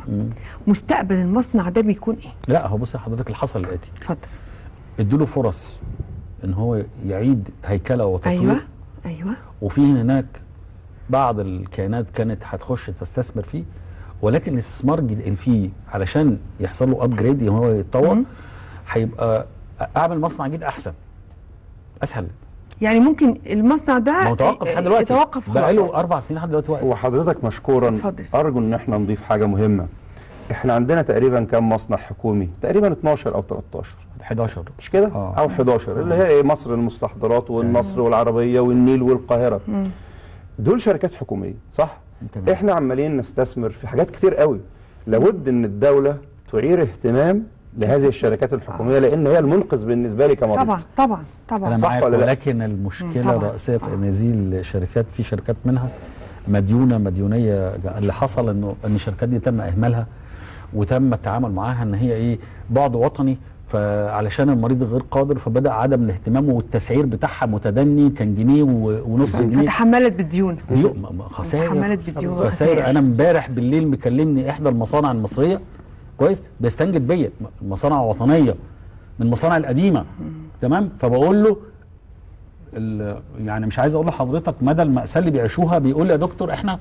Speaker 1: مستقبل المصنع ده بيكون إيه؟
Speaker 10: لا هو بص حضرتك اللي حصل الاتي
Speaker 1: اتفضل.
Speaker 10: ادوا له فرص إن هو يعيد هيكلة وتطوير.
Speaker 1: أيوه أيوه.
Speaker 10: وفي هناك بعض الكيانات كانت هتخش تستثمر فيه ولكن الاستثمار فيه علشان يحصل له ابجريد إن هو يتطور هيبقى أعمل مصنع جديد أحسن أسهل.
Speaker 1: يعني ممكن المصنع ده
Speaker 10: متوقف لحد دلوقتي.
Speaker 1: يتوقف خلاص.
Speaker 10: له أربع سنين لحد دلوقتي واقف.
Speaker 11: وحضرتك مشكورا
Speaker 1: اتفضل.
Speaker 11: أرجو إن إحنا نضيف حاجة مهمة. إحنا عندنا تقريبا كام مصنع حكومي؟ تقريبا 12 أو 13
Speaker 10: 11
Speaker 11: مش كده؟
Speaker 10: آه.
Speaker 11: أو 11 اللي هي إيه؟ مصر المستحضرات والنصر والعربية والنيل والقاهرة. دول شركات حكومية صح؟
Speaker 10: تمام.
Speaker 11: إحنا عمالين نستثمر في حاجات كتير قوي. لابد إن الدولة تعير اهتمام لهذه الشركات الحكومية لأن هي المنقذ بالنسبة لي كمريض
Speaker 1: طبعا طبعا طبعا.
Speaker 11: صح
Speaker 10: معاك
Speaker 11: ولا لا؟
Speaker 10: ولكن
Speaker 1: المشكلة.
Speaker 10: الرئيسيه في إن هذه الشركات في شركات منها مديونة مديونية اللي حصل إنه إن الشركات دي تم إهمالها وتم التعامل معاها إن هي إيه بعد وطني. فعلشان المريض غير قادر فبدأ عدم الاهتمام والتسعير بتاعها متدني كان جنيه ونص جنيه.
Speaker 1: فتحملت بالديون.
Speaker 10: دي م- م- خسائر.
Speaker 1: تحملت بالديون.
Speaker 10: خسائر. أنا امبارح بالليل مكلمني إحدى المصانع المصرية كويس؟ بيستنجد بيا مصانع وطنية من المصانع القديمة. تمام؟ فبقول له ال- يعني مش عايز أقول لحضرتك مدى المأساة اللي بيعيشوها بيقول لي يا دكتور إحنا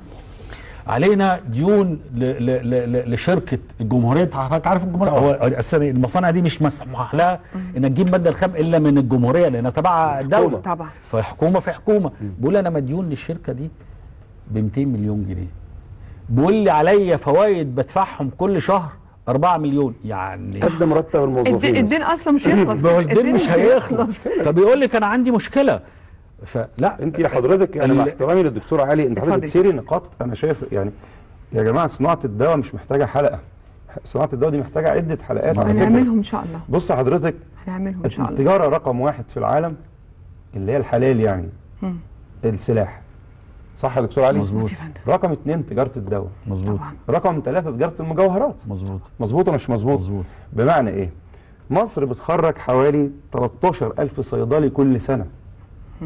Speaker 10: علينا ديون ل ل ل ل لشركة الجمهورية. حضرتك عارف الجمهورية؟ هو أساسا المصانع دي مش مسموح لها إنك تجيب مادة الخام إلا من الجمهورية لأنها تبع الدولة.
Speaker 1: طبعا.
Speaker 10: فحكومه في حكومة. بيقول أنا مديون للشركة دي ب 200 مليون جنيه. بيقول لي عليا فوائد بدفعهم كل شهر. 4 مليون. يعني
Speaker 11: قد مرتب
Speaker 1: الدين,
Speaker 11: الموظفين.
Speaker 1: الدين أصلا مش هيخلص.
Speaker 10: ما هو. الدين مش هيخلص. فبيقول لي كان عندي مشكلة. فلا
Speaker 11: أنت يا حضرتك يعني مع احترامي للدكتور علي أنت حضرتك. بتسيري نقاط. أنا شايف يعني يا جماعة صناعة الدواء مش محتاجة حلقة. صناعة الدواء دي محتاجة عدة حلقات.
Speaker 1: هنعملهم إن شاء الله.
Speaker 11: بص حضرتك
Speaker 1: هنعملهم إن شاء الله.
Speaker 11: التجارة رقم واحد في العالم اللي هي الحلال يعني.
Speaker 1: مم.
Speaker 11: السلاح. صح يا دكتور علي؟
Speaker 10: مظبوط.
Speaker 11: رقم اتنين تجارة الدواء.
Speaker 10: مظبوط.
Speaker 11: رقم ثلاثة تجارة المجوهرات.
Speaker 10: مظبوط.
Speaker 11: مظبوط ولا مش مظبوط؟
Speaker 10: مظبوط.
Speaker 11: بمعنى إيه؟ مصر بتخرج حوالي 13000 صيدلي كل سنة.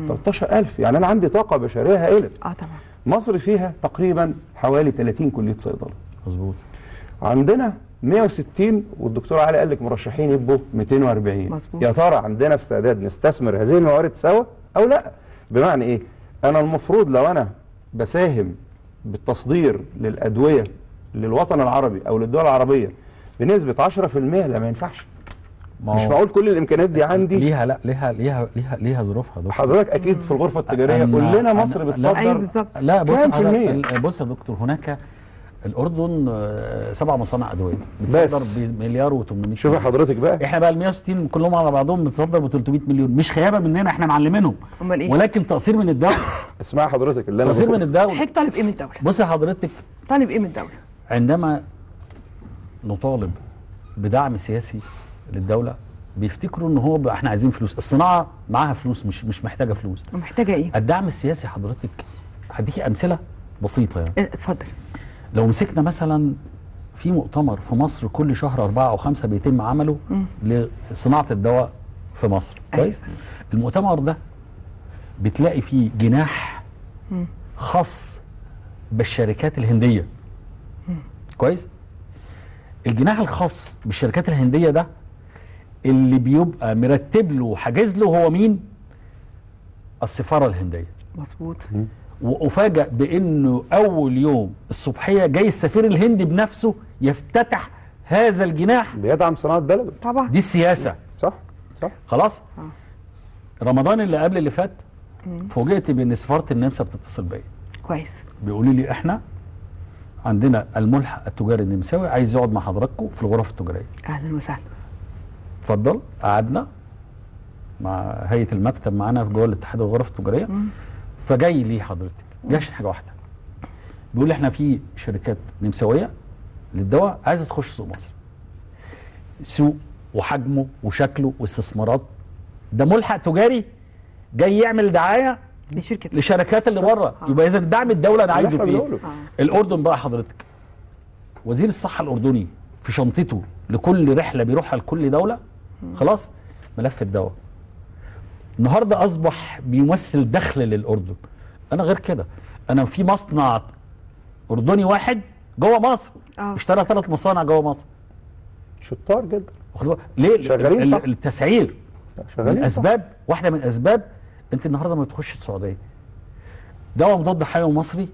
Speaker 11: 13000 يعني أنا عندي طاقة بشرية هائلة.
Speaker 1: آه طبعا.
Speaker 11: مصر فيها تقريبا حوالي 30 كلية صيدلة.
Speaker 10: مظبوط.
Speaker 11: عندنا 160 والدكتور علي قال لك مرشحين يبقوا 240
Speaker 1: مظبوط.
Speaker 11: يا ترى عندنا استعداد نستثمر هذه الموارد سوا أو لا؟ بمعنى إيه؟ أنا المفروض لو أنا بساهم بالتصدير للأدوية للوطن العربي أو للدول العربية بنسبة 10% لا ما ينفعش.
Speaker 10: ما
Speaker 11: مش معقول كل الإمكانيات دي عندي؟
Speaker 10: ليها لا ليها ليها ليها ليها ظروفها يا دكتور.
Speaker 11: حضرتك أكيد في الغرفة التجارية
Speaker 10: أنا-
Speaker 11: كلنا
Speaker 10: أنا-
Speaker 11: مصر
Speaker 10: لا-
Speaker 11: بتصدر
Speaker 1: أيوة بالظبط.
Speaker 10: لا بص بص يا دكتور هناك الأردن آه، سبع مصانع أدوية.
Speaker 11: بس.
Speaker 10: بتصدر بمليار و800
Speaker 11: شوف حضرتك بقى.
Speaker 10: إحنا بقى ال 160 كلهم على بعضهم بتصدر ب 300 مليون. مش خيابة مننا إحنا معلمينهم.
Speaker 1: أمال إيه؟
Speaker 10: ولكن تقصير من الدولة.
Speaker 11: اسمع حضرتك اللي أنا
Speaker 10: تقصير من. الدولة.
Speaker 1: حضرتك طالب إيه من الدولة؟
Speaker 10: بص يا حضرتك.
Speaker 1: طالب إيه من الدولة؟
Speaker 10: عندما نطالب بدعم سياسي للدولة بيفتكروا إن هو إحنا عايزين فلوس. الصناعة معاها فلوس مش مش محتاجة فلوس.
Speaker 1: محتاجة إيه؟
Speaker 10: الدعم السياسي حضرتك هديكي أمثلة بسيطة يعني.
Speaker 1: اتفضل.
Speaker 10: لو مسكنا مثلا في مؤتمر في مصر كل شهر أربعة أو خمسة بيتم عمله لصناعة الدواء في مصر.
Speaker 1: أيوة.
Speaker 10: كويس؟ المؤتمر ده بتلاقي فيه جناح خاص بالشركات الهندية. كويس؟ الجناح الخاص بالشركات الهندية ده اللي بيبقى مرتب له وحاجز له هو مين؟ السفارة الهندية.
Speaker 1: مظبوط.
Speaker 10: وافاجئ بإنه أول يوم الصبحية جاي السفير الهندي بنفسه يفتتح هذا الجناح.
Speaker 11: بيدعم صناعة بلده.
Speaker 1: طبعا.
Speaker 10: دي السياسة.
Speaker 11: صح صح.
Speaker 10: خلاص؟ رمضان اللي قبل اللي فات فوجئت بإن سفارة النمسا بتتصل بيا.
Speaker 1: كويس.
Speaker 10: بيقولوا لي إحنا عندنا الملحق التجاري النمساوي عايز يقعد مع حضراتكم في الغرف التجارية.
Speaker 1: أهلا وسهلا.
Speaker 10: اتفضل. قعدنا مع هيئة المكتب معانا في جوه الاتحاد الغرف التجارية. فجاي ليه حضرتك؟ جاي عشان حاجة واحدة. بيقول لي إحنا في شركات نمساوية للدواء عايزة تخش سوق مصر. سوق وحجمه وشكله واستثمارات ده ملحق تجاري جاي يعمل دعاية
Speaker 1: لشركة.
Speaker 10: لشركات اللي بره. يبقى إذا دعم الدولة أنا عايزه فيه
Speaker 11: بنقوله.
Speaker 10: الأردن بقى حضرتك. وزير الصحة الأردني في شنطته لكل رحلة بيروحها لكل دولة خلاص ملف الدواء. النهارده اصبح بيمثل دخل للاردن. أنا غير كده. أنا في مصنع اردني واحد جوه مصر.
Speaker 1: آه.
Speaker 10: اشترى ثلاث مصانع جوه مصر.
Speaker 11: شطار جدا.
Speaker 10: واخد بالك؟ ليه؟
Speaker 11: شغالين
Speaker 10: ال-
Speaker 11: صح.
Speaker 10: ال- التسعير. من
Speaker 11: شغالين صح.
Speaker 10: أسباب واحدة من أسباب أنت النهارده ما بتخش السعودية. دواء مضاد حيوي مصري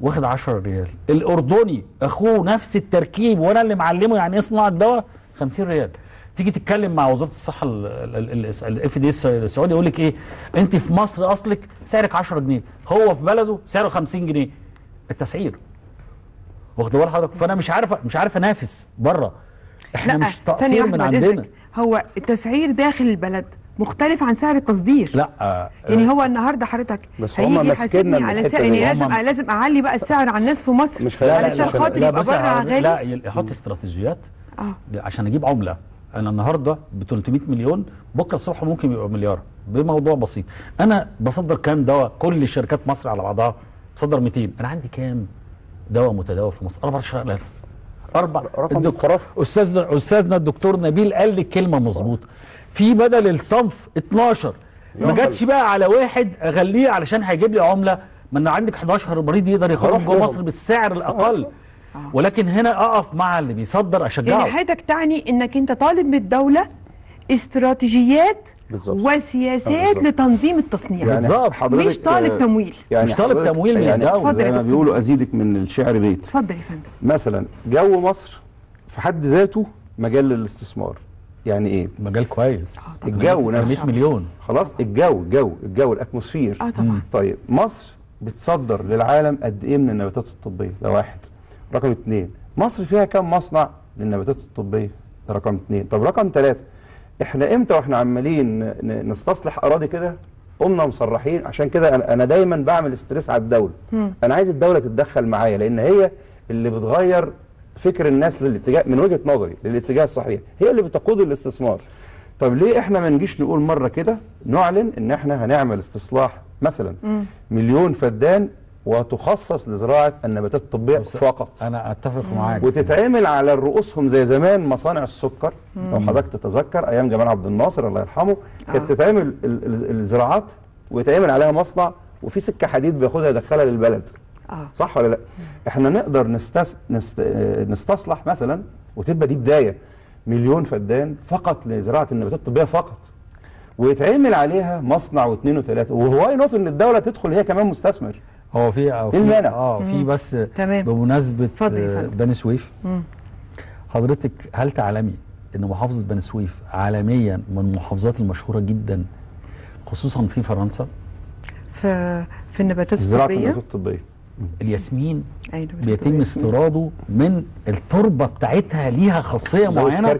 Speaker 10: واخد 10 ريال. الأردني أخوه نفس التركيب وأنا اللي معلمه يعني إيه صناعة دواء؟ 50 ريال. تيجي تتكلم مع وزارة الصحة الإف دي السعودي يقول لك إيه؟ أنت في مصر أصلك سعرك 10 جنيه هو في بلده سعره 50 جنيه. التسعير. واخد بال حضرتك؟ فأنا مش عارف مش عارف أنافس بره. إحنا
Speaker 1: لا
Speaker 10: مش تقصير من عندنا.
Speaker 1: هو التسعير داخل البلد مختلف عن سعر التصدير؟
Speaker 10: لا آه،
Speaker 1: يعني هو النهارده حضرتك
Speaker 11: بس هم
Speaker 1: هيجي
Speaker 11: ماسكيننا
Speaker 1: يحاسبني على سعر يعني. لازم
Speaker 10: هم-
Speaker 1: لازم أعلي بقى السعر على الناس في مصر. علشان. خاطر
Speaker 10: لا
Speaker 1: يبقى بره غالي؟
Speaker 10: لا يحط استراتيجيات
Speaker 1: آه.
Speaker 10: عشان أجيب عملة. أنا النهارده ب 300 مليون بكره الصبح ممكن يبقى مليار. بموضوع بسيط. أنا بصدر كام دواء؟ كل شركات مصر على بعضها بصدر 200 أنا عندي كام دواء متداول في مصر؟ 14000 أربع
Speaker 11: رقم خرافي.
Speaker 10: استاذنا أستاذنا الدكتور نبيل قال لي كلمة مظبوطة. في بدل الصنف 12 ما. جاتش بقى على واحد أغليه علشان هيجيب لي عملة؟ ما أنا عندك 11 مريض يقدر يخرج جوه. مصر بالسعر الأقل. ولكن هنا أقف مع اللي بيصدر أشجعه.
Speaker 1: يعني حضرتك تعني إنك أنت طالب من الدولة استراتيجيات
Speaker 11: بالظبط.
Speaker 1: وسياسات
Speaker 11: بالظبط.
Speaker 1: لتنظيم التصنيع.
Speaker 10: بالظبط.
Speaker 11: حضرتك
Speaker 1: مش طالب
Speaker 11: آه،
Speaker 1: تمويل.
Speaker 10: مش طالب تمويل من
Speaker 11: يعني
Speaker 1: يا
Speaker 11: زي ما. بيقولوا أزيدك من الشعر بيت.
Speaker 1: اتفضل يا فندم.
Speaker 11: مثلا جو مصر في حد ذاته مجال للاستثمار. يعني إيه؟
Speaker 10: مجال كويس.
Speaker 11: الجو
Speaker 10: 100
Speaker 11: نفسه.
Speaker 10: مليون.
Speaker 11: خلاص الجو الجو الجو ال
Speaker 1: atmosphere. آه طبعا.
Speaker 11: طيب مصر بتصدر للعالم قد إيه من النباتات الطبية؟ ده واحد. رقم اثنين مصر فيها كم مصنع للنباتات الطبية؟ ده رقم اثنين طب رقم ثلاثة إحنا إمتى وإحنا عمالين نستصلح أراضي كده؟ قمنا مصرحين. عشان كده أنا أنا دايما بعمل استريس على الدولة. أنا عايز الدولة تتدخل معايا لأن هي اللي بتغير فكر الناس للاتجاه من وجهة نظري للاتجاه الصحيح. هي اللي بتقود الاستثمار. طب ليه إحنا ما نجيش نقول مرة كده نعلن إن إحنا هنعمل استصلاح مثلا؟ مليون فدان وتخصص لزراعة النباتات الطبية فقط.
Speaker 10: أنا أتفق معاك.
Speaker 11: وتتعمل على رؤوسهم زي زمان مصانع السكر. لو حضرتك تتذكر أيام جمال عبد الناصر الله يرحمه كانت
Speaker 1: آه.
Speaker 11: تتعمل ال- ال- الزراعات ويتعمل عليها مصنع وفي سكة حديد بياخدها يدخلها للبلد.
Speaker 1: آه.
Speaker 11: صح ولا لأ؟ إحنا نقدر نستس... نست... آه، نستصلح مثلا وتبقى دي بداية مليون فدان فقط لزراعة النباتات الطبية فقط. ويتعمل عليها مصنع واثنين وثلاثة وهو not إن الدولة تدخل هي كمان مستثمر؟
Speaker 10: هو في أو في
Speaker 11: المانع؟
Speaker 10: آه في بس
Speaker 1: تمام. بمناسبة
Speaker 10: آه،. بني سويف. حضرتك هل تعلمي إن محافظة بني سويف عالميا من المحافظات المشهورة جدا خصوصا في فرنسا؟
Speaker 1: في في النباتات
Speaker 11: زراعة
Speaker 1: الطبية؟
Speaker 11: النباتات الطبية.
Speaker 10: الياسمين بيتم. استيراده من التربة بتاعتها ليها خاصية
Speaker 11: معينة.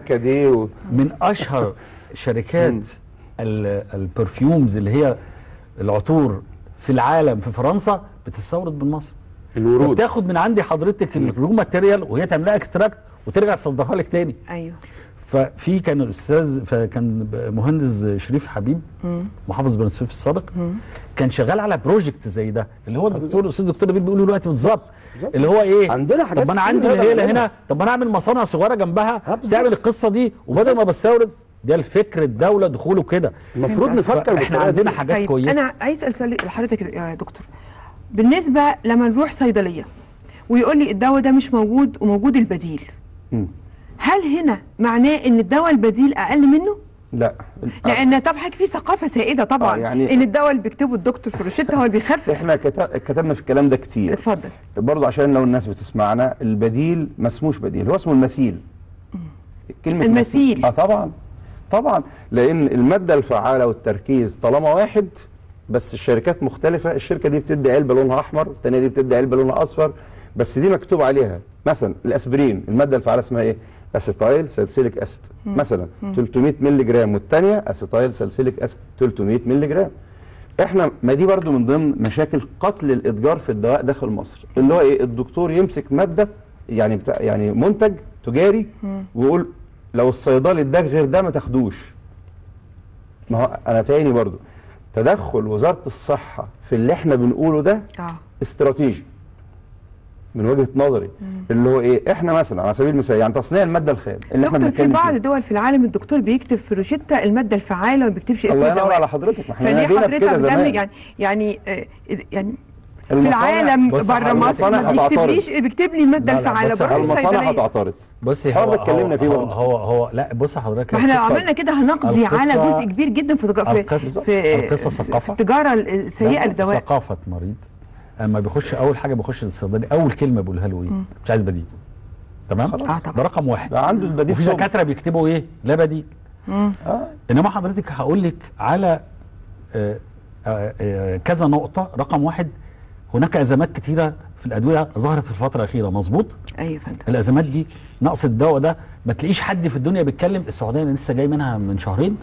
Speaker 11: و...
Speaker 10: من أشهر شركات ال- ال perfumes اللي هي العطور في العالم في فرنسا بتستورد من مصر.
Speaker 11: الورود.
Speaker 10: بتاخد من عندي حضرتك ال raw material وهي تعملها extract وترجع تصدرها لك تاني.
Speaker 1: أيوه.
Speaker 10: ففي كان أستاذ فكان مهندس شريف حبيب محافظ بني سويف السابق كان شغال على بروجكت زي ده اللي هو الدكتور الأستاذ دكتور نبيل بيقول دلوقتي بالظبط. اللي هو إيه؟
Speaker 11: عندنا حاجات
Speaker 10: طب
Speaker 11: أنا
Speaker 10: عندي
Speaker 11: نعملها.
Speaker 10: هنا طب أنا أعمل مصانع صغيرة جنبها
Speaker 11: بالظبط.
Speaker 10: تعمل القصة دي وبدل ما بستورد ده الفكر الدولة دخوله كده.
Speaker 11: المفروض نفكر إحنا
Speaker 10: عندنا. حاجات
Speaker 1: طيب
Speaker 10: كويسة.
Speaker 1: أنا عايز أسأل سؤال لحضرتك يا دكتور. بالنسبة لما نروح صيدلية ويقول لي الدواء ده مش موجود وموجود البديل. هل هنا معناه إن الدواء البديل أقل منه؟
Speaker 11: لا.
Speaker 1: لأن طبعا في ثقافة سائدة طبعا
Speaker 11: آه، يعني-
Speaker 1: إن الدواء اللي بيكتبه الدكتور في الروشته هو اللي بيخفف.
Speaker 11: إحنا كت- كتبنا في الكلام ده كتير.
Speaker 1: اتفضل.
Speaker 11: برضه عشان لو الناس بتسمعنا البديل ما اسموش بديل هو اسمه المثيل. كلمة
Speaker 1: المثيل.
Speaker 11: آه طبعا. طبعا. لأن المادة الفعالة والتركيز طالما واحد بس الشركات مختلفة. الشركة دي بتدي علبة لونها أحمر الثانية دي بتدي علبة لونها أصفر بس دي مكتوب عليها. مثلا الأسبرين المادة الفعالة اسمها إيه؟ acetylsalicylic acid. مثلا 300 مللي جرام والثانية acetylsalicylic acid 300 مللي جرام إحنا ما دي برضو من ضمن مشاكل قتل الإتجار في الدواء داخل مصر اللي هو إيه؟ الدكتور يمسك مادة يعني بتاع يعني منتج تجاري ويقول لو الصيدلي اداك غير ده ما تاخدوش. ما هو أنا تاني برضو. تدخل وزارة الصحة في اللي إحنا بنقوله ده
Speaker 1: آه.
Speaker 11: استراتيجي. من وجهة نظري. اللي هو إيه؟ إحنا مثلا على سبيل المثال يعني تصنيع المادة الخام اللي إحنا
Speaker 1: دكتور في
Speaker 11: بنتكلم
Speaker 1: بعض. الدول في العالم الدكتور بيكتب في روشتة المادة الفعالة وما بيكتبش اسم
Speaker 11: الله ينور
Speaker 1: الدواء
Speaker 11: على حضرتك. ما إحنا
Speaker 1: فليه حضرتك يعني يعني آه، يعني في العالم بره مصر ما. بيكتبليش بيكتب لي الماده الفعاله
Speaker 10: على
Speaker 11: المصانع
Speaker 1: الصيدلية.
Speaker 11: هتعترض.
Speaker 10: بصي هو
Speaker 11: ده اتكلمنا فيه
Speaker 10: هو,
Speaker 11: برضه.
Speaker 10: هو هو لا بص حضرتك
Speaker 1: ما إحنا لو عملنا كده هنقضي على جزء كبير جدا في في
Speaker 10: القصة-
Speaker 1: في,
Speaker 10: القصة
Speaker 1: في
Speaker 10: ثقافة.
Speaker 1: التجاره السيئه للدواء
Speaker 10: ثقافة مريض. أما بيخش أول حاجة بيخش للصيدلي أول كلمة بيقولها له إيه؟ مش عايز بديل. تمام؟
Speaker 1: آه.
Speaker 10: ده رقم واحد.
Speaker 11: ده عنده البديل
Speaker 10: وفي
Speaker 11: صبر.
Speaker 10: دكاترة بيكتبوا إيه؟ لا بديل.
Speaker 11: آه.
Speaker 10: إنما حضرتك هقول لك على آه، آه، آه، كذا نقطة. رقم واحد هناك أزمات كتيره في الأدوية ظهرت في الفترة الأخيرة مظبوط؟
Speaker 1: أيوه يا فندم.
Speaker 10: الأزمات دي نقص الدواء ده ما تلاقيش حد في الدنيا بيتكلم السعودية اللي لسه جاي منها من شهرين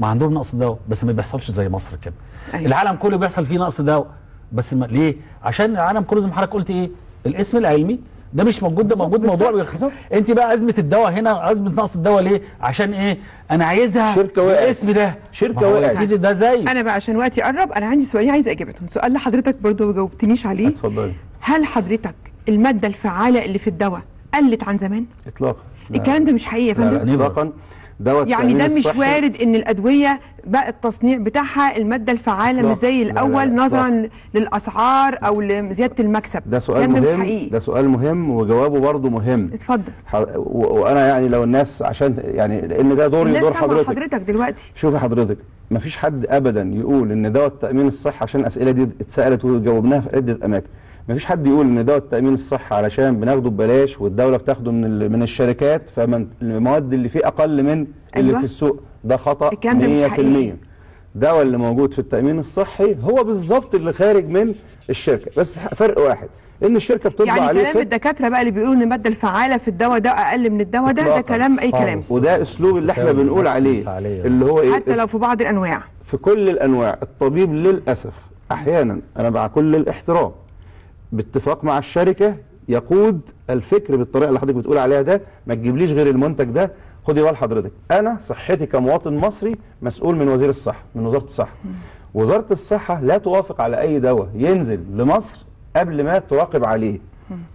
Speaker 10: ما عندهم نقص دواء بس ما بيحصلش زي مصر كده.
Speaker 1: أيوة.
Speaker 10: العالم كله بيحصل فيه نقص دواء بس ما ليه؟ عشان العالم كله زي ما حضرتك قلت إيه؟ الاسم العلمي ده مش موجود ده موجود موضوع. بيخ... انت بقى ازمه الدواء هنا ازمه نقص الدواء ليه؟ عشان إيه؟ أنا عايزها
Speaker 11: شركة وقعت.
Speaker 10: الاسم ده. يا
Speaker 11: وقعت.
Speaker 10: سيدي ده زي.
Speaker 1: أنا بقى عشان وقتي قرب أنا عندي سؤالين عايزه أجابتهم. سؤال لحضرتك برضو ما جاوبتنيش عليه.
Speaker 11: اتفضلي.
Speaker 1: هل حضرتك المادة الفعالة اللي في الدواء قلت عن زمان؟
Speaker 11: اطلاقا. لا.
Speaker 1: الكلام ده مش حقيقي يا فندم.
Speaker 11: لا اطلاقا. دواء
Speaker 1: يعني ده مش وارد إن الأدوية بقى التصنيع بتاعها المادة الفعالة مش زي
Speaker 11: إطلاقاً. لا، لا،
Speaker 1: الأول
Speaker 11: لا،
Speaker 1: نظرا للأسعار أو لزيادة المكسب.
Speaker 11: ده سؤال
Speaker 1: مش
Speaker 11: مهم
Speaker 1: حقيقي.
Speaker 11: ده سؤال مهم وجوابه برضه مهم.
Speaker 1: اتفضل.
Speaker 11: وأنا يعني لو الناس عشان يعني لأن ده دوري ودور حضرتك.
Speaker 1: حضرتك دلوقتي.
Speaker 11: شوفي حضرتك مفيش حد ابدا يقول إن دواء التامين الصحي عشان الأسئلة دي اتسألت وجاوبناها في عدة أماكن. مفيش حد يقول إن دواء التامين الصحي علشان بناخده ببلاش والدولة بتاخده من ال- من الشركات فالمواد اللي فيه أقل من اللي
Speaker 1: أيوة.
Speaker 11: في السوق ده خطأ
Speaker 1: الكلام ده مش
Speaker 11: 100%
Speaker 1: حقيقي.
Speaker 11: الدواء اللي موجود في التأمين الصحي هو بالظبط اللي خارج من الشركة بس فرق واحد إن الشركة بتطبع
Speaker 1: يعني
Speaker 11: عليه
Speaker 1: كلام
Speaker 11: خد-
Speaker 1: الدكاترة بقى اللي بيقولوا إن المادة الفعالة في الدواء ده أقل من الدواء ده ده. كلام أي كلام.
Speaker 11: وده أسلوب اللي
Speaker 10: إحنا
Speaker 11: بنقول عليه. اللي هو إيه
Speaker 1: حتى لو في بعض الأنواع
Speaker 11: في كل الأنواع الطبيب للأسف أحيانا أنا مع كل الاحترام باتفاق مع الشركة يقود الفكر بالطريقة اللي حضرتك بتقول عليها ده ما تجيبليش غير المنتج ده. خدي بال حضرتك أنا صحتي كمواطن مصري مسؤول من وزير الصحة من وزارة الصحة. وزارة الصحة لا توافق على أي دواء ينزل لمصر قبل ما تراقب عليه.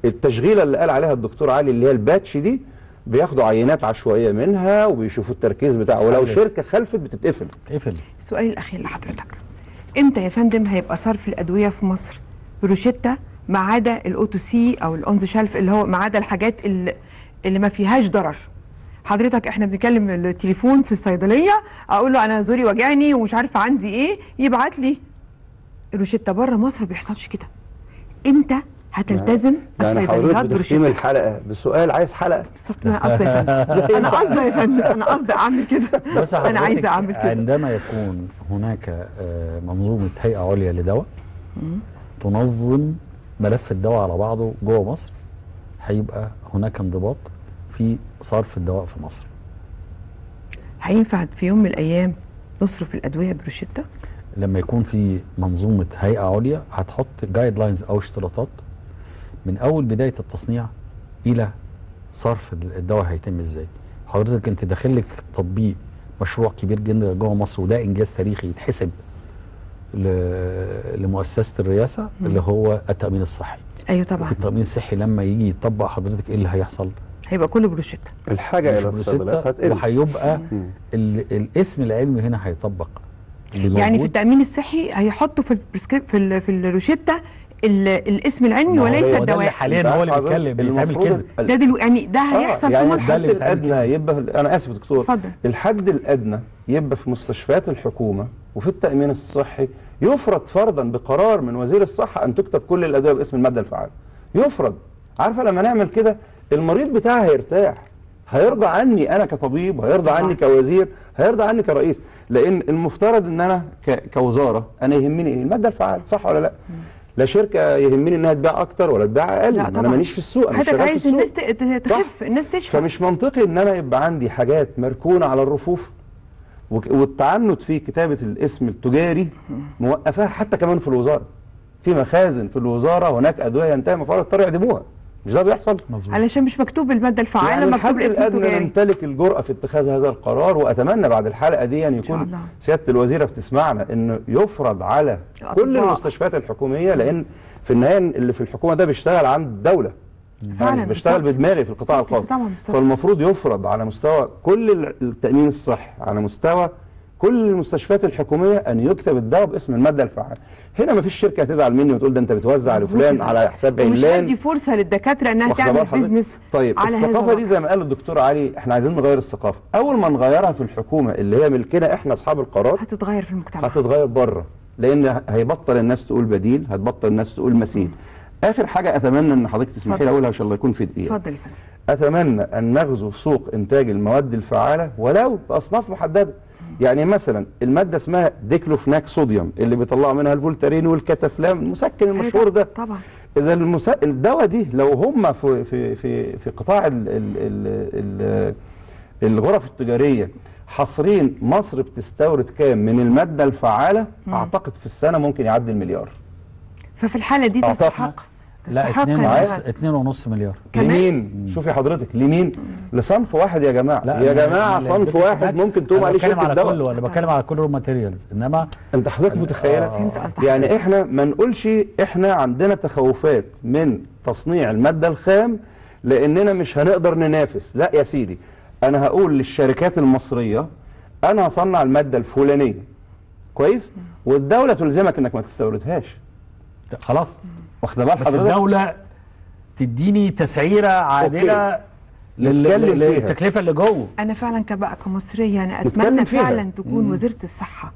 Speaker 11: التشغيلة اللي قال عليها الدكتور علي اللي هي الباتش دي بياخدوا عينات عشوائية منها وبيشوفوا التركيز بتاعه ولو
Speaker 10: حلو.
Speaker 11: شركة خلفت بتتقفل.
Speaker 10: اقفل
Speaker 1: السؤال الأخير لحضرتك. إمتى يا فندم هيبقى صرف الأدوية في مصر؟ بروشتة ما عدا ال OTC أو ال on the shelf اللي هو ما عدا الحاجات اللي, اللي ما فيهاش ضرر. حضرتك إحنا بنتكلم التليفون في الصيدلية أقول له أنا زوري وجعني ومش عارفة عندي إيه يبعت لي. روشتة بره مصر ما بيحصلش كده. إمتى هتلتزم
Speaker 11: يعني
Speaker 1: الصيدليات
Speaker 11: بتختم الحلقة بسؤال عايز حلقة؟
Speaker 1: بالظبط أنا قصدي يا فندم. أنا قصدي يا فندم أنا قصدي أعمل كده.
Speaker 10: بس أنا
Speaker 1: عايزه أعمل كده.
Speaker 10: عندما يكون هناك آه، منظومة هيئة عليا لدواء تنظم ملف الدواء على بعضه جوه مصر هيبقى هناك انضباط في صرف الدواء في مصر.
Speaker 1: هينفع في يوم من الأيام نصرف الأدوية بروشتة؟
Speaker 10: لما يكون في منظومة هيئة عليا هتحط guidelines أو اشتراطات من أول بداية التصنيع إلى صرف الدواء هيتم إزاي. حضرتك أنت داخل لك تطبيق مشروع كبير جدا جوه مصر وده إنجاز تاريخي يتحسب لمؤسسة الرئاسة اللي هو التأمين الصحي.
Speaker 1: أيوه طبعا.
Speaker 10: وفي التأمين الصحي لما يجي يطبق حضرتك إيه اللي هيحصل؟
Speaker 1: هيبقى كله بروشيتا.
Speaker 10: الحاجة
Speaker 11: إلى الصيدليات هتقل.
Speaker 10: وهيبقى ال- الاسم العلمي هنا هيطبق.
Speaker 1: يعني في. التأمين الصحي هيحطوا في في ال في الروشيتا ال- الاسم العلمي وليس الدواء.
Speaker 10: حاليا هو اللي بيتكلم بيتعمل
Speaker 11: المفروض
Speaker 10: كده.
Speaker 1: ده دلو يعني ده
Speaker 11: آه،
Speaker 1: هيحصل
Speaker 11: يعني
Speaker 1: في
Speaker 11: الحد
Speaker 1: مصر
Speaker 10: اللي بيتعمل
Speaker 11: الأدنى يبقى أنا آسف يا دكتور.
Speaker 1: اتفضل.
Speaker 11: الحد الأدنى يبقى في مستشفيات الحكومة وفي التأمين الصحي يفرض فرضا بقرار من وزير الصحة أن تكتب كل الأدوية باسم المادة الفعالة. يفرض. عارفة لما نعمل كده المريض بتاعها هيرتاح. هيرضى عني أنا كطبيب هيرضى. عني كوزير هيرضى عني كرئيس. لأن المفترض إن أنا ك- كوزارة أنا يهمني إيه؟ المادة الفعالة صح ولا لا؟ لا شركة يهمني إنها تبيع أكتر ولا تبيع أقل
Speaker 1: أنا.
Speaker 11: ماليش في السوق أنا مش
Speaker 1: حضرتك عايز الناس. تخف الناس تشفى.
Speaker 11: فمش منطقي إن أنا يبقى عندي حاجات مركونة على الرفوف والتعنت في كتابة الاسم التجاري موقفاها حتى كمان في الوزارة. في مخازن في الوزارة هناك أدوية ينتهي مفعول اضطر يعدموها. مش ده بيحصل
Speaker 1: علشان مش مكتوب الماده الفعاله
Speaker 11: يعني
Speaker 1: مكتوب الاسم التجاري
Speaker 11: نمتلك الجرأة في اتخاذ هذا القرار وأتمنى بعد الحلقة دي أن يكون. سيادة الوزيرة بتسمعنا إنه يفرض على كل
Speaker 1: الأطباء.
Speaker 11: المستشفيات الحكومية لأن في النهاية اللي في الحكومة ده بيشتغل عند الدولة
Speaker 1: فعلا،
Speaker 11: يعني بيشتغل. بدماغي في القطاع الخاص. فالمفروض يفرض على مستوى كل ال- التأمين الصحي على مستوى كل المستشفيات الحكومية أن يكتب الدواء باسم المادة الفعاله هنا ما فيش شركة هتزعل مني وتقول ده أنت بتوزع لفلان. على حساب علان
Speaker 1: هدي فرصة للدكاترة
Speaker 11: إنها
Speaker 1: تعمل؟ بيزنس
Speaker 11: طيب
Speaker 1: على
Speaker 11: الثقافة دي. زي ما قال الدكتور علي إحنا عايزين نغير الثقافة أول ما نغيرها في الحكومة اللي هي ملكنا إحنا أصحاب القرار
Speaker 1: هتتغير في المجتمع
Speaker 11: هتتغير بره لأن هيبطل الناس تقول بديل هتبطل الناس تقول مثيل آخر حاجة أتمنى إن حضرتك تسمحي لي. أقولها إن شاء الله يكون في دقيقة
Speaker 1: اتفضل
Speaker 11: أتمنى أن نغزو سوق إنتاج المواد الفعاله ولو بأصناف محددة يعني مثلا المادة اسمها ديكلوفناك صوديوم اللي بيطلعوا منها الفولتارين والكتافلام المسكن المشهور ده.
Speaker 1: طبعا.
Speaker 11: إذا المس... الدواء دي لو هم في في في في قطاع ال... ال... ال... ال... الغرف التجارية حاصرين مصر بتستورد كام من المادة الفعالة؟ أعتقد في السنة ممكن يعدي المليار.
Speaker 1: ففي الحالة دي. تستحق.
Speaker 10: لا
Speaker 1: تستحق
Speaker 10: اتنين
Speaker 1: إنها-
Speaker 10: ونص اتنين ونص مليار؟
Speaker 11: لمين؟ شوفي حضرتك لمين؟ لصنف واحد يا جماعة.
Speaker 10: لا
Speaker 11: يا
Speaker 10: جماعة
Speaker 11: صنف واحد ممكن تقوم عليه
Speaker 10: بتكلم
Speaker 11: شركة
Speaker 10: على كله أنا بتكلم على كل الماتيريالز إنما
Speaker 11: أنت حضرتك متخيله
Speaker 1: قصدك
Speaker 11: يعني إحنا ما نقولش إحنا عندنا تخوفات من تصنيع المادة الخام لأننا مش هنقدر ننافس. لا يا سيدي أنا هقول للشركات المصرية أنا هصنع المادة الفلانية. كويس؟ والدولة تلزمك إنك ما تستوردهاش.
Speaker 10: خلاص.
Speaker 11: واخده بال
Speaker 10: بس
Speaker 11: حضرتك؟
Speaker 10: الدولة تديني تسعيرة
Speaker 11: عادلة.
Speaker 10: للتكلفة اللي جوه.
Speaker 1: أنا فعلا كبقى كمصريه أنا
Speaker 11: أتمنى.
Speaker 1: فعلا تكون وزيرة الصحة.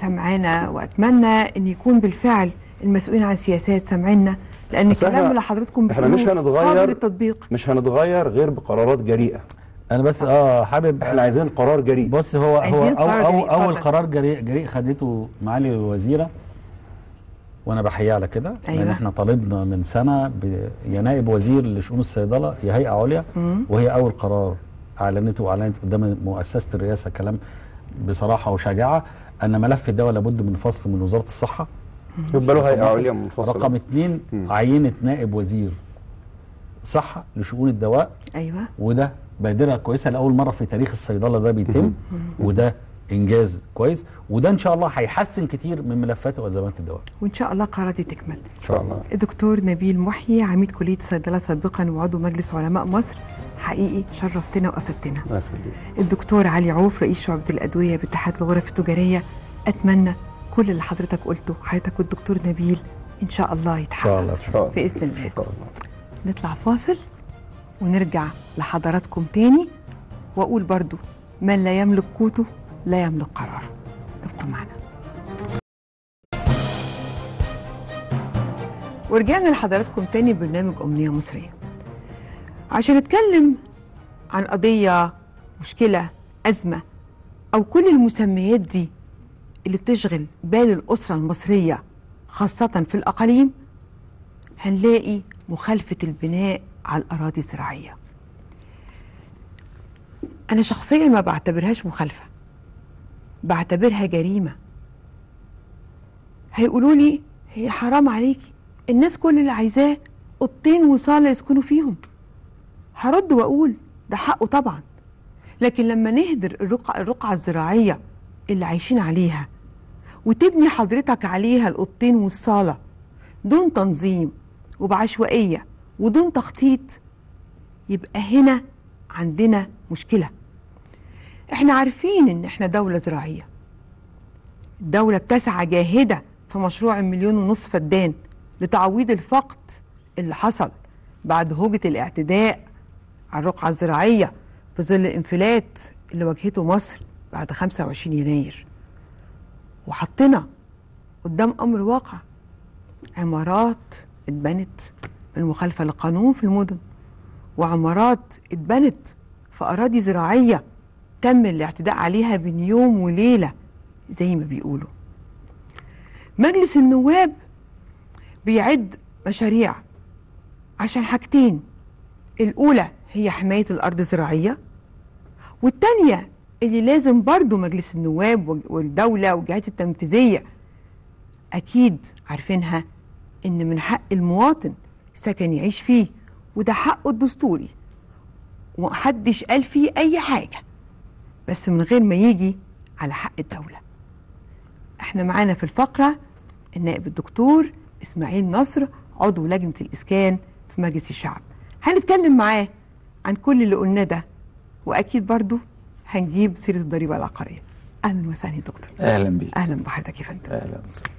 Speaker 1: سمعانا وأتمنى إن يكون بالفعل المسؤولين عن السياسات سامعينا لأن
Speaker 11: بس
Speaker 1: الكلام اللي حضرتكم
Speaker 11: إحنا مش هنتغير
Speaker 1: قابل للتطبيق.
Speaker 11: مش هنتغير غير بقرارات جريئة.
Speaker 10: أنا بس آه حابب
Speaker 11: إحنا عايزين قرار جريء.
Speaker 10: بص هو هو أو
Speaker 1: قرار
Speaker 10: أو
Speaker 1: أول.
Speaker 10: قرار جريء جريء خدته معالي الوزيرة. وأنا بحييه على كده لأن
Speaker 1: أيوة.
Speaker 10: إحنا طالبنا من سنة يا نائب وزير لشؤون الصيدلة يا هيئة عليا. وهي أول قرار أعلنته وأعلنت قدام مؤسسة الرئاسة. كلام بصراحة وشجاعة. ان ملف الدواء لابد من فصل من وزارة الصحة.
Speaker 11: يبقى له هيئة
Speaker 10: رقم-
Speaker 11: عليا منفصلة.
Speaker 10: رقم اثنين عينة نائب وزير صحة لشؤون الدواء.
Speaker 1: أيوه.
Speaker 10: وده بادرة كويسة لأول مرة في تاريخ الصيدلة ده بيتم. وده إنجاز كويس وده إن شاء الله هيحسن كتير من ملفات وازمات الدواء
Speaker 1: وإن شاء الله القرارات دي تكمل
Speaker 10: إن شاء الله
Speaker 1: الدكتور نبيل محيي عميد كلية صيدلة سابقا وعضو مجلس علماء مصر حقيقي شرفتنا
Speaker 11: وأفدتنا.
Speaker 1: الدكتور علي عوف رئيس شعبة الأدوية باتحاد الغرف التجارية أتمنى كل اللي حضرتك قلته حضرتك والدكتور نبيل إن شاء الله
Speaker 10: إن
Speaker 1: يتحقق
Speaker 10: شاء الله
Speaker 11: شاء الله.
Speaker 1: بإذن الله
Speaker 11: شاء الله.
Speaker 1: نطلع فاصل ونرجع لحضراتكم تاني وأقول برضو من لا يملك قوته لا يملك قراره ابقوا معنا. ورجعنا لحضراتكم تاني برنامج أمنية مصرية. عشان نتكلم عن قضية مشكلة أزمة أو كل المسميات دي اللي بتشغل بال الأسرة المصرية خاصة في الأقاليم هنلاقي مخالفة البناء على الأراضي الزراعية. أنا شخصيا ما بعتبرهاش مخالفة. بعتبرها جريمة. هيقولوا لي هي حرام عليكي. الناس كل اللي عايزاه اوضتين وصالة يسكنوا فيهم. هرد وأقول ده حقه طبعا. لكن لما نهدر الرقعة, الرقعة الزراعية اللي عايشين عليها وتبني حضرتك عليها الأوضتين والصالة دون تنظيم وبعشوائية ودون تخطيط يبقى هنا عندنا مشكلة. إحنا عارفين إن إحنا دولة زراعية. الدولة بتسعى جاهدة في مشروع المليون ونصف فدان لتعويض الفقد اللي حصل بعد هوجة الاعتداء على الرقعة الزراعية في ظل الانفلات اللي واجهته مصر بعد 25 يناير. وحطنا قدام أمر واقع. عمارات اتبنت بالمخالفة للقانون في المدن وعمارات اتبنت في أراضي زراعية تم الاعتداء عليها بين يوم وليلة زي ما بيقولوا. مجلس النواب بيعد مشاريع عشان حاجتين. الأولى هي حماية الأرض الزراعية والتانية اللي لازم برضو مجلس النواب والدولة والجهات التنفيذية أكيد عارفينها إن من حق المواطن سكن يعيش فيه وده حقه الدستوري. ومحدش قال فيه أي حاجة. بس من غير ما يجي على حق الدولة. إحنا معانا في الفقرة النائب الدكتور إسماعيل نصر عضو لجنة الإسكان في مجلس الشعب. هنتكلم معاه عن كل اللي قلناه ده وأكيد برضو هنجيب سيرة الضريبة العقارية. أهلا وسهلا يا دكتور.
Speaker 12: أهلا بيك.
Speaker 1: أهلا بحضرتك يا فندم.
Speaker 12: أهلا وسهلا.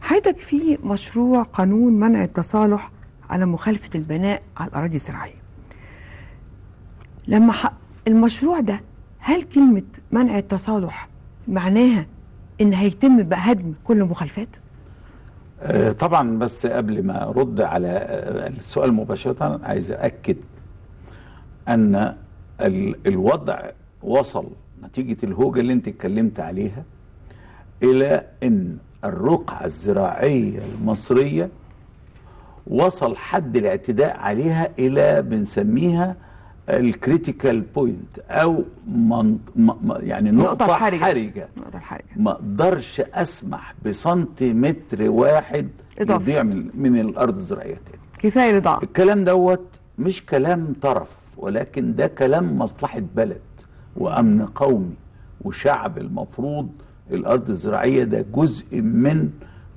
Speaker 1: حضرتك في مشروع قانون منع التصالح على مخالفة البناء على الأراضي الزراعية. لما ح... المشروع ده هل كلمة منع التصالح معناها إن هيتم بقى هدم كل المخالفات؟
Speaker 12: آه، طبعا بس قبل ما أرد على آه، السؤال مباشرة عايز أن ال- الوضع وصل نتيجة الهوجة اللي أنت اتكلمت عليها إلى إن الرقعة الزراعية المصرية وصل حد الاعتداء عليها إلى بنسميها ال critical point أو من يعني
Speaker 1: النقطة
Speaker 12: نقطة
Speaker 1: الحرجة.
Speaker 12: حرجة.
Speaker 1: النقطة الحرجة
Speaker 12: ما أقدرش أسمح بسنتيمتر واحد. يضيع من, من الأرض الزراعية تاني.
Speaker 1: كفاية رضا
Speaker 12: الكلام دوت مش كلام طرف ولكن ده كلام مصلحة بلد وأمن قومي وشعب المفروض الأرض الزراعية ده جزء من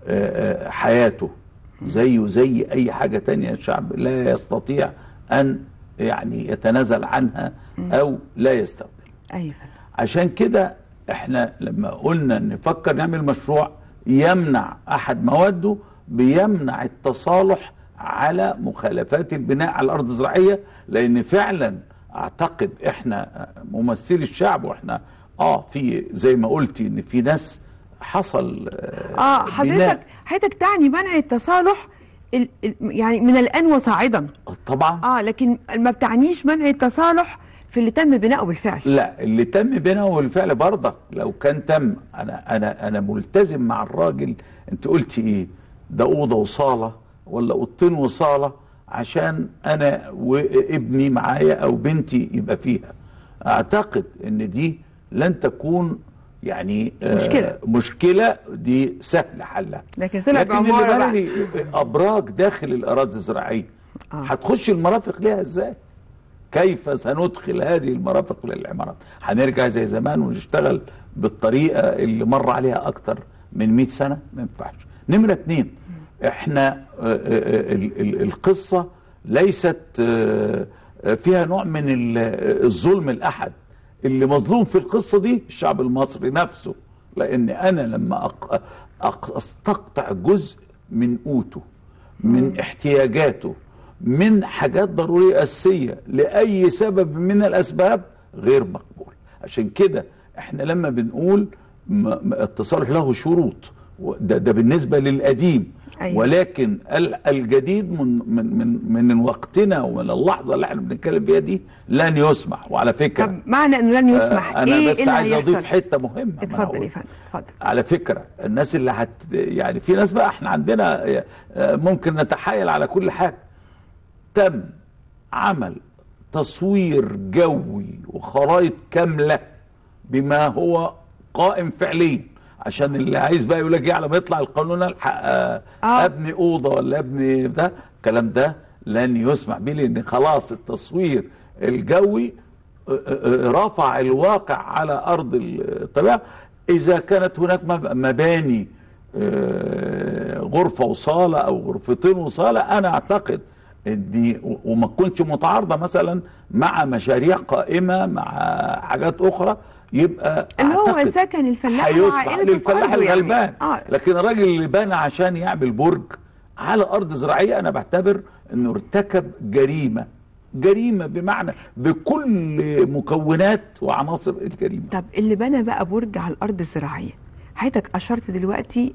Speaker 12: آه، آه، حياته. زيه زي أي حاجة تانية. الشعب لا يستطيع أن يعني يتنازل عنها أو لا يستخدم
Speaker 1: أيوة
Speaker 12: عشان كده إحنا لما قلنا نفكر نعمل مشروع يمنع أحد مواده بيمنع التصالح على مخالفات البناء على الأرض الزراعية لأن فعلا أعتقد إحنا ممثلي الشعب وإحنا آه في زي ما قلتي إن في ناس حصل
Speaker 1: آه
Speaker 12: بناء.
Speaker 1: حضرتك حضرتك تعني منع التصالح ال- ال- يعني من الآن وصاعدا.
Speaker 12: طبعا.
Speaker 1: آه لكن ما بتعنيش منع التصالح في اللي تم بناؤه بالفعل.
Speaker 12: لا اللي تم بينه بالفعل برضك لو كان تم أنا أنا أنا ملتزم مع الراجل. أنت قلتي إيه؟ ده أوضة وصالة ولا أوضتين وصالة عشان أنا وابني معايا أو بنتي يبقى فيها. أعتقد إن دي لن تكون يعني آه،
Speaker 1: مشكلة.
Speaker 12: مشكلة دي سهل حلها.
Speaker 1: لكن طلع
Speaker 12: لكن اللي
Speaker 1: بقى.
Speaker 12: بالي أبراج داخل الأراضي الزراعية هتخش المرافق ليها إزاي؟ كيف سندخل هذه المرافق للعمارات؟ هنرجع زي زمان ونشتغل بالطريقة اللي مر عليها أكتر من 100 سنة؟ ما ينفعش. نمرة اتنين إحنا آه، آه، ال- ال- القصة ليست آه، آه، فيها نوع من ال- آه، الظلم الأحد. اللي مظلوم في القصة دي الشعب المصري نفسه. لأن أنا لما أق- أق- أستقطع جزء من قوته من احتياجاته من حاجات ضرورية أساسية لأي سبب من الأسباب غير مقبول. عشان كده إحنا لما بنقول التصالح له شروط ده, ده بالنسبة للقديم
Speaker 1: أيوة.
Speaker 12: ولكن ال- الجديد من من من من وقتنا ومن اللحظة اللي إحنا بنتكلم فيها دي لن يسمح وعلى فكرة.
Speaker 1: طب معنى إنه لن يسمح؟
Speaker 12: آه، أنا
Speaker 1: إيه
Speaker 12: بس عايز؟ أضيف حتة مهمة.
Speaker 1: اتفضل. يا فندم اتفضل.
Speaker 12: على فكرة الناس اللي هت يعني في ناس بقى إحنا عندنا آه، ممكن نتحايل على كل حاجة. تم عمل تصوير جوي وخرائط كاملة بما هو قائم فعليا. عشان اللي عايز بقى يقول لك إيه على ما يطلع القانون الحق آه، أبني أوضة ولا أبني ده الكلام ده لن يسمح به لأن خلاص التصوير الجوي آه، آه، آه، رفع الواقع على أرض الطبيعة. إذا كانت هناك مب- مباني آه، غرفة وصالة أو غرفتين وصالة أنا أعتقد إني وما تكونش متعارضة مثلا مع مشاريع قائمة مع حاجات أخرى يبقى
Speaker 1: اللي هو سكن الفلاح وعائلته
Speaker 12: للفلاح
Speaker 1: يعني.
Speaker 12: الغلبان.
Speaker 1: آه.
Speaker 12: لكن الراجل اللي بنى عشان يعمل برج على أرض زراعية أنا بعتبر إنه ارتكب جريمة. جريمة بمعنى بكل مكونات وعناصر الجريمة.
Speaker 1: طب اللي بنى بقى برج على الأرض الزراعية حضرتك أشرت دلوقتي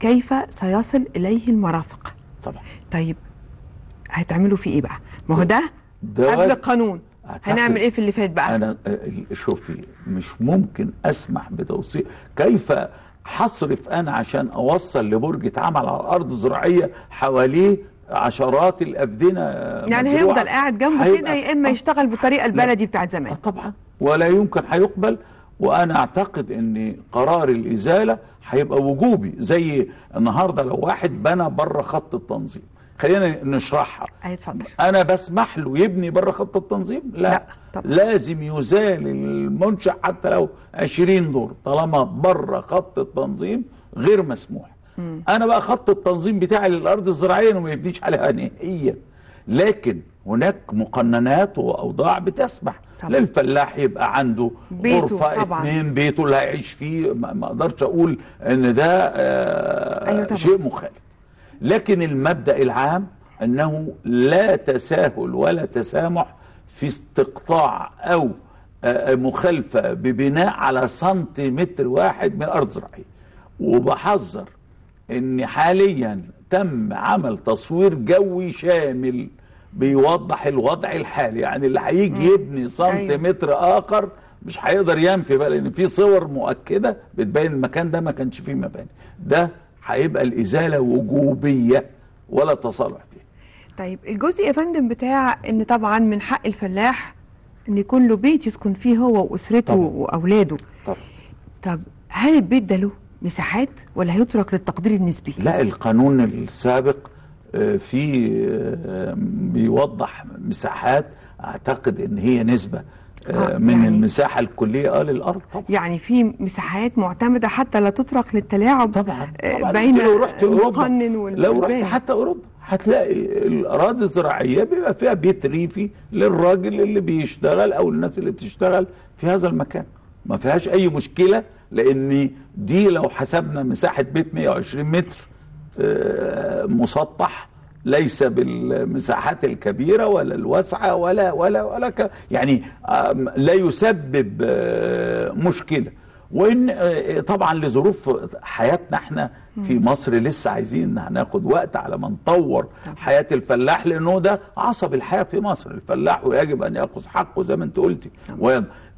Speaker 1: كيف سيصل إليه المرافق؟
Speaker 12: طبعا.
Speaker 1: طيب هتعملوا فيه إيه بقى؟ ما هو ده قبل القانون.
Speaker 12: أعتقد
Speaker 1: هنعمل إيه في اللي فات بقى؟
Speaker 12: أنا آه، شوفي مش ممكن أسمح بتوصيل كيف هصرف أنا عشان أوصل لبرج اتعمل على ارض زراعية حواليه عشرات الأفدنة
Speaker 1: يعني
Speaker 12: مزروعة.
Speaker 1: هيفضل قاعد جنبه كده يا إما يشتغل بالطريقة البلدي بتاعت زمان.
Speaker 12: طبعا. ولا يمكن هيقبل. وأنا أعتقد إن قرار الإزالة هيبقى وجوبي. زي النهارده لو واحد بنى بره خط التنظيم. خلينا نشرحها أنا بسمح له يبني بره خط التنظيم لا, لا
Speaker 1: طبعا.
Speaker 12: لازم يزال المنشأ حتى لو 20 دور طالما بره خط التنظيم غير مسموح
Speaker 1: مم.
Speaker 12: أنا بقى خط التنظيم بتاعي للأرض الزراعية انه ما يبنيش عليها نهائيا لكن هناك مقننات وأوضاع بتسمح
Speaker 1: طبعا.
Speaker 12: للفلاح يبقى عنده
Speaker 1: بيته
Speaker 12: غرفة
Speaker 1: طبعا.
Speaker 12: اتنين بيته اللي هيعيش فيه ما ما أقدرش أقول إن ده آه
Speaker 1: أيوة طبعا.
Speaker 12: شيء مخالف لكن المبدأ العام أنه لا تساهل ولا تسامح في استقطاع أو آه، مخالفة ببناء على سنتيمتر واحد من الأرض الزراعيه وبحذر إن حاليا تم عمل تصوير جوي شامل بيوضح الوضع الحالي. يعني اللي هيجي يبني سنتيمتر آخر مش هيقدر ينفي بقى لأن في صور مؤكدة بتبين المكان ده ما كانش فيه مباني. ده هيبقى الإزالة وجوبية ولا تصالح فيه
Speaker 1: طيب الجزء يا فندم بتاع إن طبعا من حق الفلاح إن يكون له بيت يسكن فيه هو وأسرته
Speaker 12: طبعا.
Speaker 1: وأولاده
Speaker 12: طبعا.
Speaker 1: طب هل البيت ده له مساحات ولا هيترك للتقدير النسبي
Speaker 12: لا القانون السابق آه، في آه، بيوضح مساحات أعتقد إن هي
Speaker 1: نسبة
Speaker 12: من
Speaker 1: يعني-
Speaker 12: المساحة الكلية آه للأرض طبعا.
Speaker 1: يعني في مساحات معتمدة حتى لا تترك للتلاعب
Speaker 12: طبعا
Speaker 1: آه،
Speaker 12: طبعا.
Speaker 1: بين
Speaker 12: لو رحت اوروبا لو رحت. حتى أوروبا هتلاقي الأراضي الزراعية بيبقى فيها بيت ريفي للراجل اللي بيشتغل أو الناس اللي بتشتغل في هذا المكان. ما فيهاش أي مشكلة لأن دي لو حسبنا مساحة بيت 120 متر آه، مسطح ليس بالمساحات الكبيرة ولا الواسعة ولا ولا ولا ك يعني لا يسبب آه، مشكلة. وإن آه، طبعا لظروف حياتنا إحنا في مصر لسه عايزين هناخد وقت على ما نطور حياة الفلاح لأنه ده عصب الحياة في مصر. الفلاح ويجب أن يأخذ حقه زي ما أنت قلتي.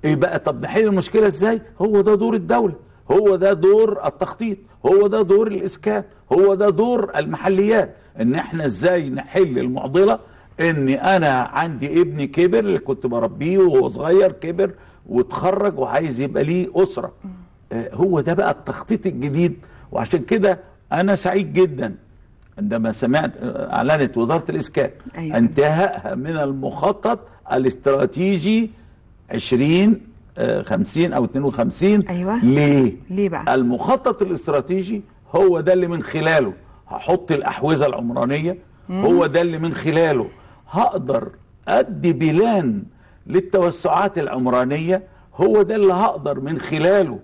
Speaker 12: إيه بقى؟ طب نحل المشكلة إزاي؟ هو ده دور الدولة. هو ده دور التخطيط. هو ده دور الإسكان. هو ده دور المحليات إن إحنا إزاي نحل المعضلة إن أنا عندي ابني كبر اللي كنت بربيه وهو صغير كبر واتخرج وعايز يبقى ليه أسرة آه، هو ده بقى التخطيط الجديد وعشان كده أنا سعيد جدا عندما سمعت آه، أعلنت وزارة الإسكان
Speaker 1: أيوة.
Speaker 12: انتهائها من المخطط الاستراتيجي 20 آه، 50 أو 52
Speaker 1: أيوة.
Speaker 12: ليه؟
Speaker 1: ليه بقى؟
Speaker 12: المخطط الاستراتيجي هو ده اللي من خلاله. هحط الأحوزة العمرانية
Speaker 1: مم.
Speaker 12: هو ده اللي من خلاله. هقدر أدي بلان للتوسعات العمرانية هو ده اللي هقدر من خلاله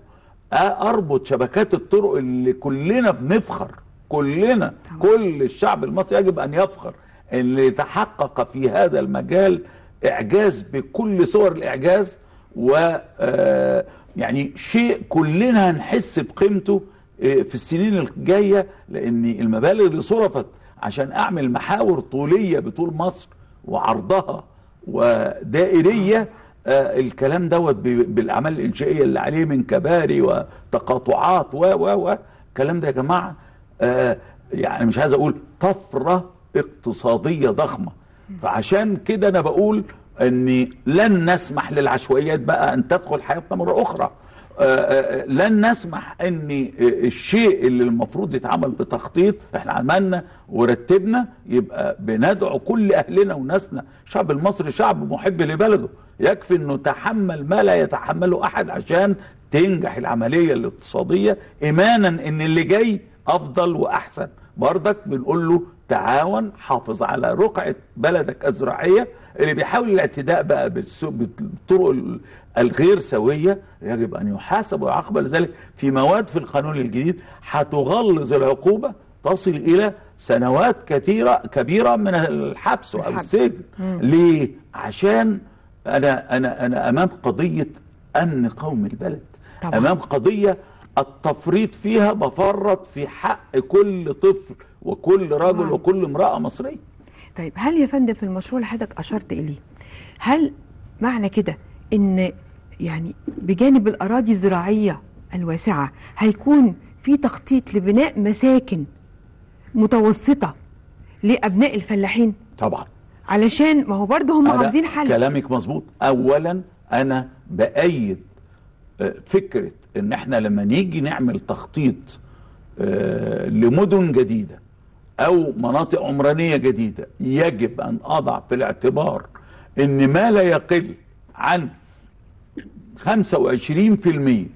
Speaker 12: أ- أربط شبكات الطرق اللي كلنا بنفخر كلنا كل الشعب المصري يجب أن يفخر إن يتحقق في هذا المجال إعجاز بكل صور الإعجاز و آه، يعني شيء كلنا هنحس بقيمته في السنين الجاية لأن المبالغ اللي صرفت عشان أعمل محاور طولية بطول مصر وعرضها ودائرية. آه الكلام دوت ب- بالأعمال الإنشائية اللي عليه من كباري وتقاطعات و و و. الكلام ده يا جماعة آه يعني مش عايز أقول طفرة اقتصادية ضخمة. فعشان كده أنا بقول إني لن نسمح للعشوائيات بقى أن تدخل حياتنا آه، آه، لن نسمح ان آه، الشيء اللي المفروض يتعمل بتخطيط إحنا عملنا ورتبنا يبقى بندعو كل أهلنا وناسنا. الشعب المصري شعب محب لبلده. يكفي إنه تحمل ما لا يتحمله أحد عشان تنجح العملية الاقتصادية ايمانا إن اللي جاي أفضل وأحسن. برضك بنقول له تعاون حافظ على رقعة بلدك الزراعية اللي بيحاول الاعتداء بقى بالطرق ال- الغير سوية يجب أن يحاسب ويعاقب لذلك في مواد في القانون الجديد هتغلظ العقوبة تصل إلى سنوات كثيرة كبيرة من الحبس أو. السجن. ليه؟ عشان أنا أنا أنا أمام قضية أمن قوم البلد
Speaker 1: طبعا.
Speaker 12: أمام قضية التفريط فيها بفرط في حق كل طفل وكل رجل
Speaker 1: طبعا.
Speaker 12: وكل امرأة مصرية.
Speaker 1: طيب هل يا فندم في المشروع اللي حضرتك أشرت إليه هل معنى كده إن يعني بجانب الأراضي الزراعية الواسعة هيكون في تخطيط لبناء مساكن متوسطة لأبناء الفلاحين؟
Speaker 12: طبعا.
Speaker 1: علشان ما هو برضه هم
Speaker 12: أنا
Speaker 1: عاوزين حل.
Speaker 12: كلامك مظبوط. اولا أنا بأيد آه، فكرة إن إحنا لما نيجي نعمل تخطيط آه، لمدن جديدة أو مناطق عمرانية جديدة يجب أن أضع في الاعتبار إن ما لا يقل عن 25%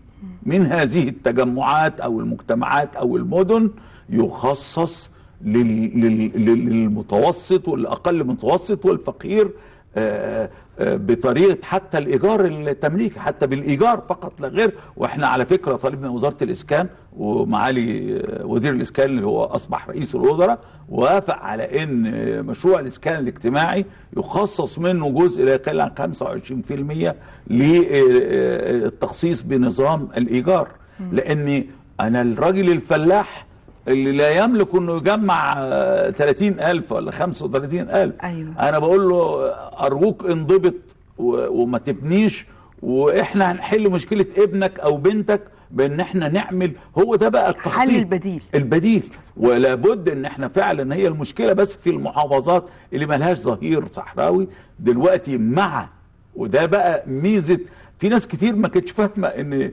Speaker 12: من هذه التجمعات أو المجتمعات أو المدن يخصص لل- لل- لل- للمتوسط والأقل متوسط والفقير آه، بطريقة حتى الإيجار التمليكي حتى بالإيجار فقط لا غير. وإحنا على فكرة طالبنا وزارة الإسكان ومعالي آه، وزير الإسكان اللي هو أصبح رئيس الوزراء وافق على إن آه، مشروع الإسكان الاجتماعي يخصص منه جزء لا يقل عن 25% للتخصيص بنظام الإيجار. لأني أنا الراجل الفلاح اللي لا يملك إنه يجمع آه، 30000 ولا 35000
Speaker 1: أيوة.
Speaker 12: أنا بقول له أرجوك انضبط وما تبنيش وإحنا هنحل مشكلة ابنك أو بنتك بإن إحنا نعمل. هو ده بقى التخطيط.
Speaker 1: حل البديل.
Speaker 12: البديل. ولا بد إن إحنا فعلا هي المشكلة بس في المحافظات اللي ملهاش ظهير صحراوي دلوقتي مع وده بقى ميزة. في ناس كتير ما كانتش فاهمة إن آه، آه،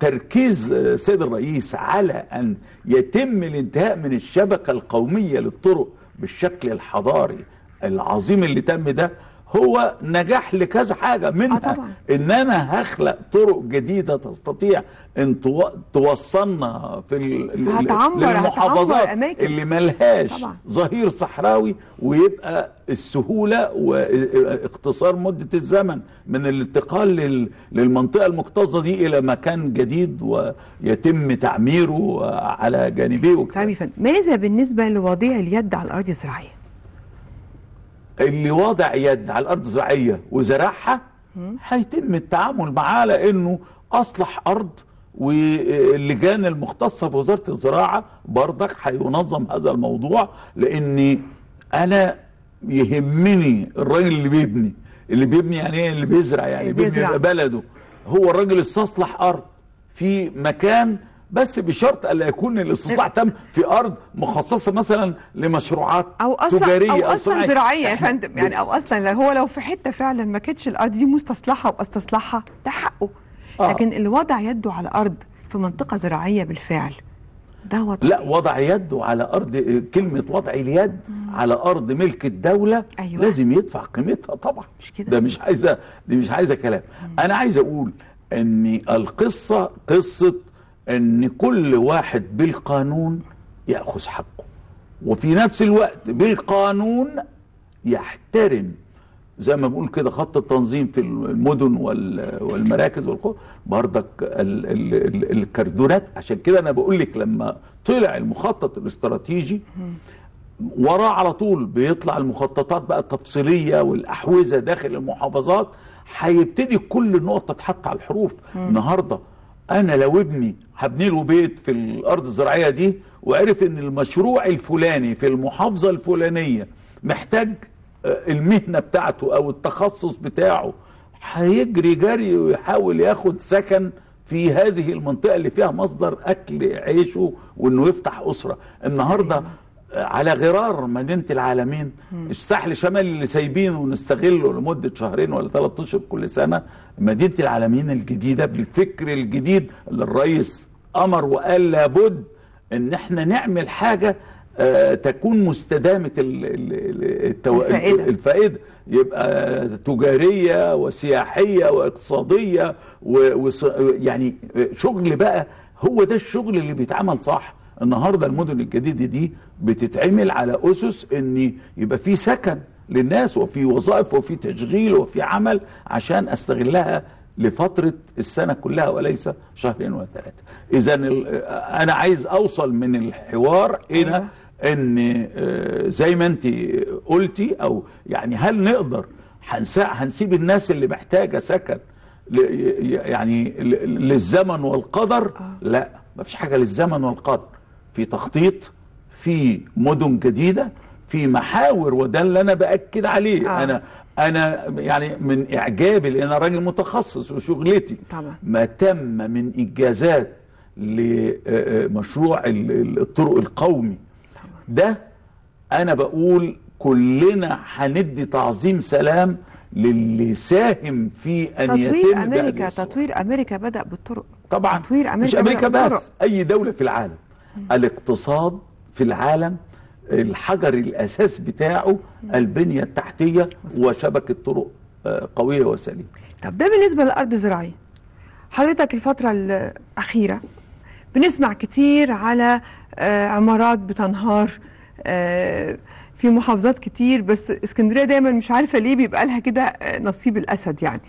Speaker 12: تركيز آه، سيد الرئيس على أن يتم الانتهاء من الشبكة القومية للطرق بالشكل الحضاري العظيم اللي تم ده هو نجاح لكذا حاجة منها ان أنا هخلق طرق جديدة تستطيع إن تو- توصلنا في ال-
Speaker 1: هتعمر أماكن.
Speaker 12: اللي ملهاش
Speaker 1: طبعا.
Speaker 12: ظهير صحراوي ويبقى السهولة واختصار مدة الزمن من الانتقال لل- للمنطقة المكتظة دي إلى مكان جديد ويتم تعميره على جانبيه
Speaker 1: ماذا بالنسبة لوضيع اليد على الأرض الزراعيه؟
Speaker 12: اللي واضع يد على الأرض الزراعيه وزرعها هيتم التعامل معاه لأنه أصلح أرض واللجان المختصة في وزارة الزراعة برضك هينظم هذا الموضوع لأني أنا يهمني الراجل اللي بيبني. اللي بيبني يعني إيه؟ اللي بيزرع يعني
Speaker 1: اللي
Speaker 12: بيبني
Speaker 1: بيزرع.
Speaker 12: بلده. هو الراجل استصلح أرض في مكان بس بشرط ألا يكون الاستصلاح تم في أرض مخصصة مثلا لمشروعات
Speaker 1: أو أصلا
Speaker 12: تجارية
Speaker 1: أو أصلا
Speaker 12: صناعية.
Speaker 1: زراعية يا فندم يعني أو أصلا هو لو في حتة فعلا ما كانتش الأرض دي مستصلحة وأستصلحها ده حقه
Speaker 12: آه.
Speaker 1: لكن اللي وضع يده على أرض في منطقة زراعية بالفعل ده وضع
Speaker 12: لا وضع يده على أرض كلمة وضع اليد على أرض ملك الدولة
Speaker 1: أيوة.
Speaker 12: لازم يدفع قيمتها طبعا
Speaker 1: مش كده
Speaker 12: ده مش عايزه دي مش عايزة كلام أنا عايز أقول إن القصة قصة أن كل واحد بالقانون يأخذ حقه. وفي نفس الوقت بالقانون يحترم زي ما بقول كده خط التنظيم في المدن وال- والمراكز والقرى برضك ال- ال- ال- الكردونات عشان كده أنا بقول لك لما طلع المخطط الاستراتيجي وراه على طول بيطلع المخططات بقى التفصيلية والأحوزة داخل المحافظات هيبتدي كل نقطه تتحط على الحروف. النهارده أنا لو ابني هبني له بيت في الأرض الزراعية دي وعرف إن المشروع الفلاني في المحافظة الفلانية محتاج آه، المهنة بتاعته أو التخصص بتاعه هيجري جري ويحاول ياخد سكن في هذه المنطقة اللي فيها مصدر أكل عيشه وإنه يفتح أسرة. النهارده على غرار مدينة العالمين. الساحل الشمالي اللي سايبينه ونستغله لمدة شهرين ولا ثلاث أشهر كل سنة مدينة العالمين الجديدة بالفكر الجديد اللي الرئيس أمر وقال لابد إن إحنا نعمل حاجة آه، تكون ال- التو...
Speaker 1: الفائدة.
Speaker 12: الفائدة. يبقى تجارية وسياحية واقتصادية و... وص... يعني شغل بقى هو ده الشغل اللي بيتعمل صح. النهارده المدن الجديدة دي بتتعمل على أسس إن يبقى في سكن. للناس وفي وظائف وفي تشغيل وفي عمل عشان أستغلها لفترة السنة كلها وليس شهرين. اذا ال- أنا عايز أوصل من الحوار إلى إن آه، زي ما أنت قلتي أو يعني هل نقدر هنسيب الناس اللي محتاجة سكن يعني للزمن والقدر؟ لا ما فيش حاجة للزمن والقدر. في تخطيط في مدن جديدة في محاور وده اللي أنا بأكد عليه
Speaker 1: آه.
Speaker 12: آه. أنا أنا يعني من إعجابي لأن أنا راجل متخصص وشغلتي
Speaker 1: طبعا
Speaker 12: ما تم من إنجازات لمشروع ال- ال- الطرق القومي ده أنا بقول كلنا هندي تعظيم سلام للي ساهم في أن
Speaker 1: تطوير
Speaker 12: يتم أمريكا.
Speaker 1: تطوير أمريكا بدأ بالطرق
Speaker 12: طبعا
Speaker 1: تطوير أمريكا
Speaker 12: مش أمريكا
Speaker 1: بدأ بالطرق.
Speaker 12: بس أي دولة في العالم الاقتصاد في العالم الحجر الأساس بتاعه البنية التحتية وشبكة طرق آه، قوية وسليمة.
Speaker 1: طب ده بالنسبة للارض الزراعيه حضرتك الفترة الأخيرة بنسمع كتير على آه، عمارات بتنهار آه، في محافظات كتير بس اسكندرية دايما مش عارفة ليه بيبقى لها كده نصيب الأسد يعني.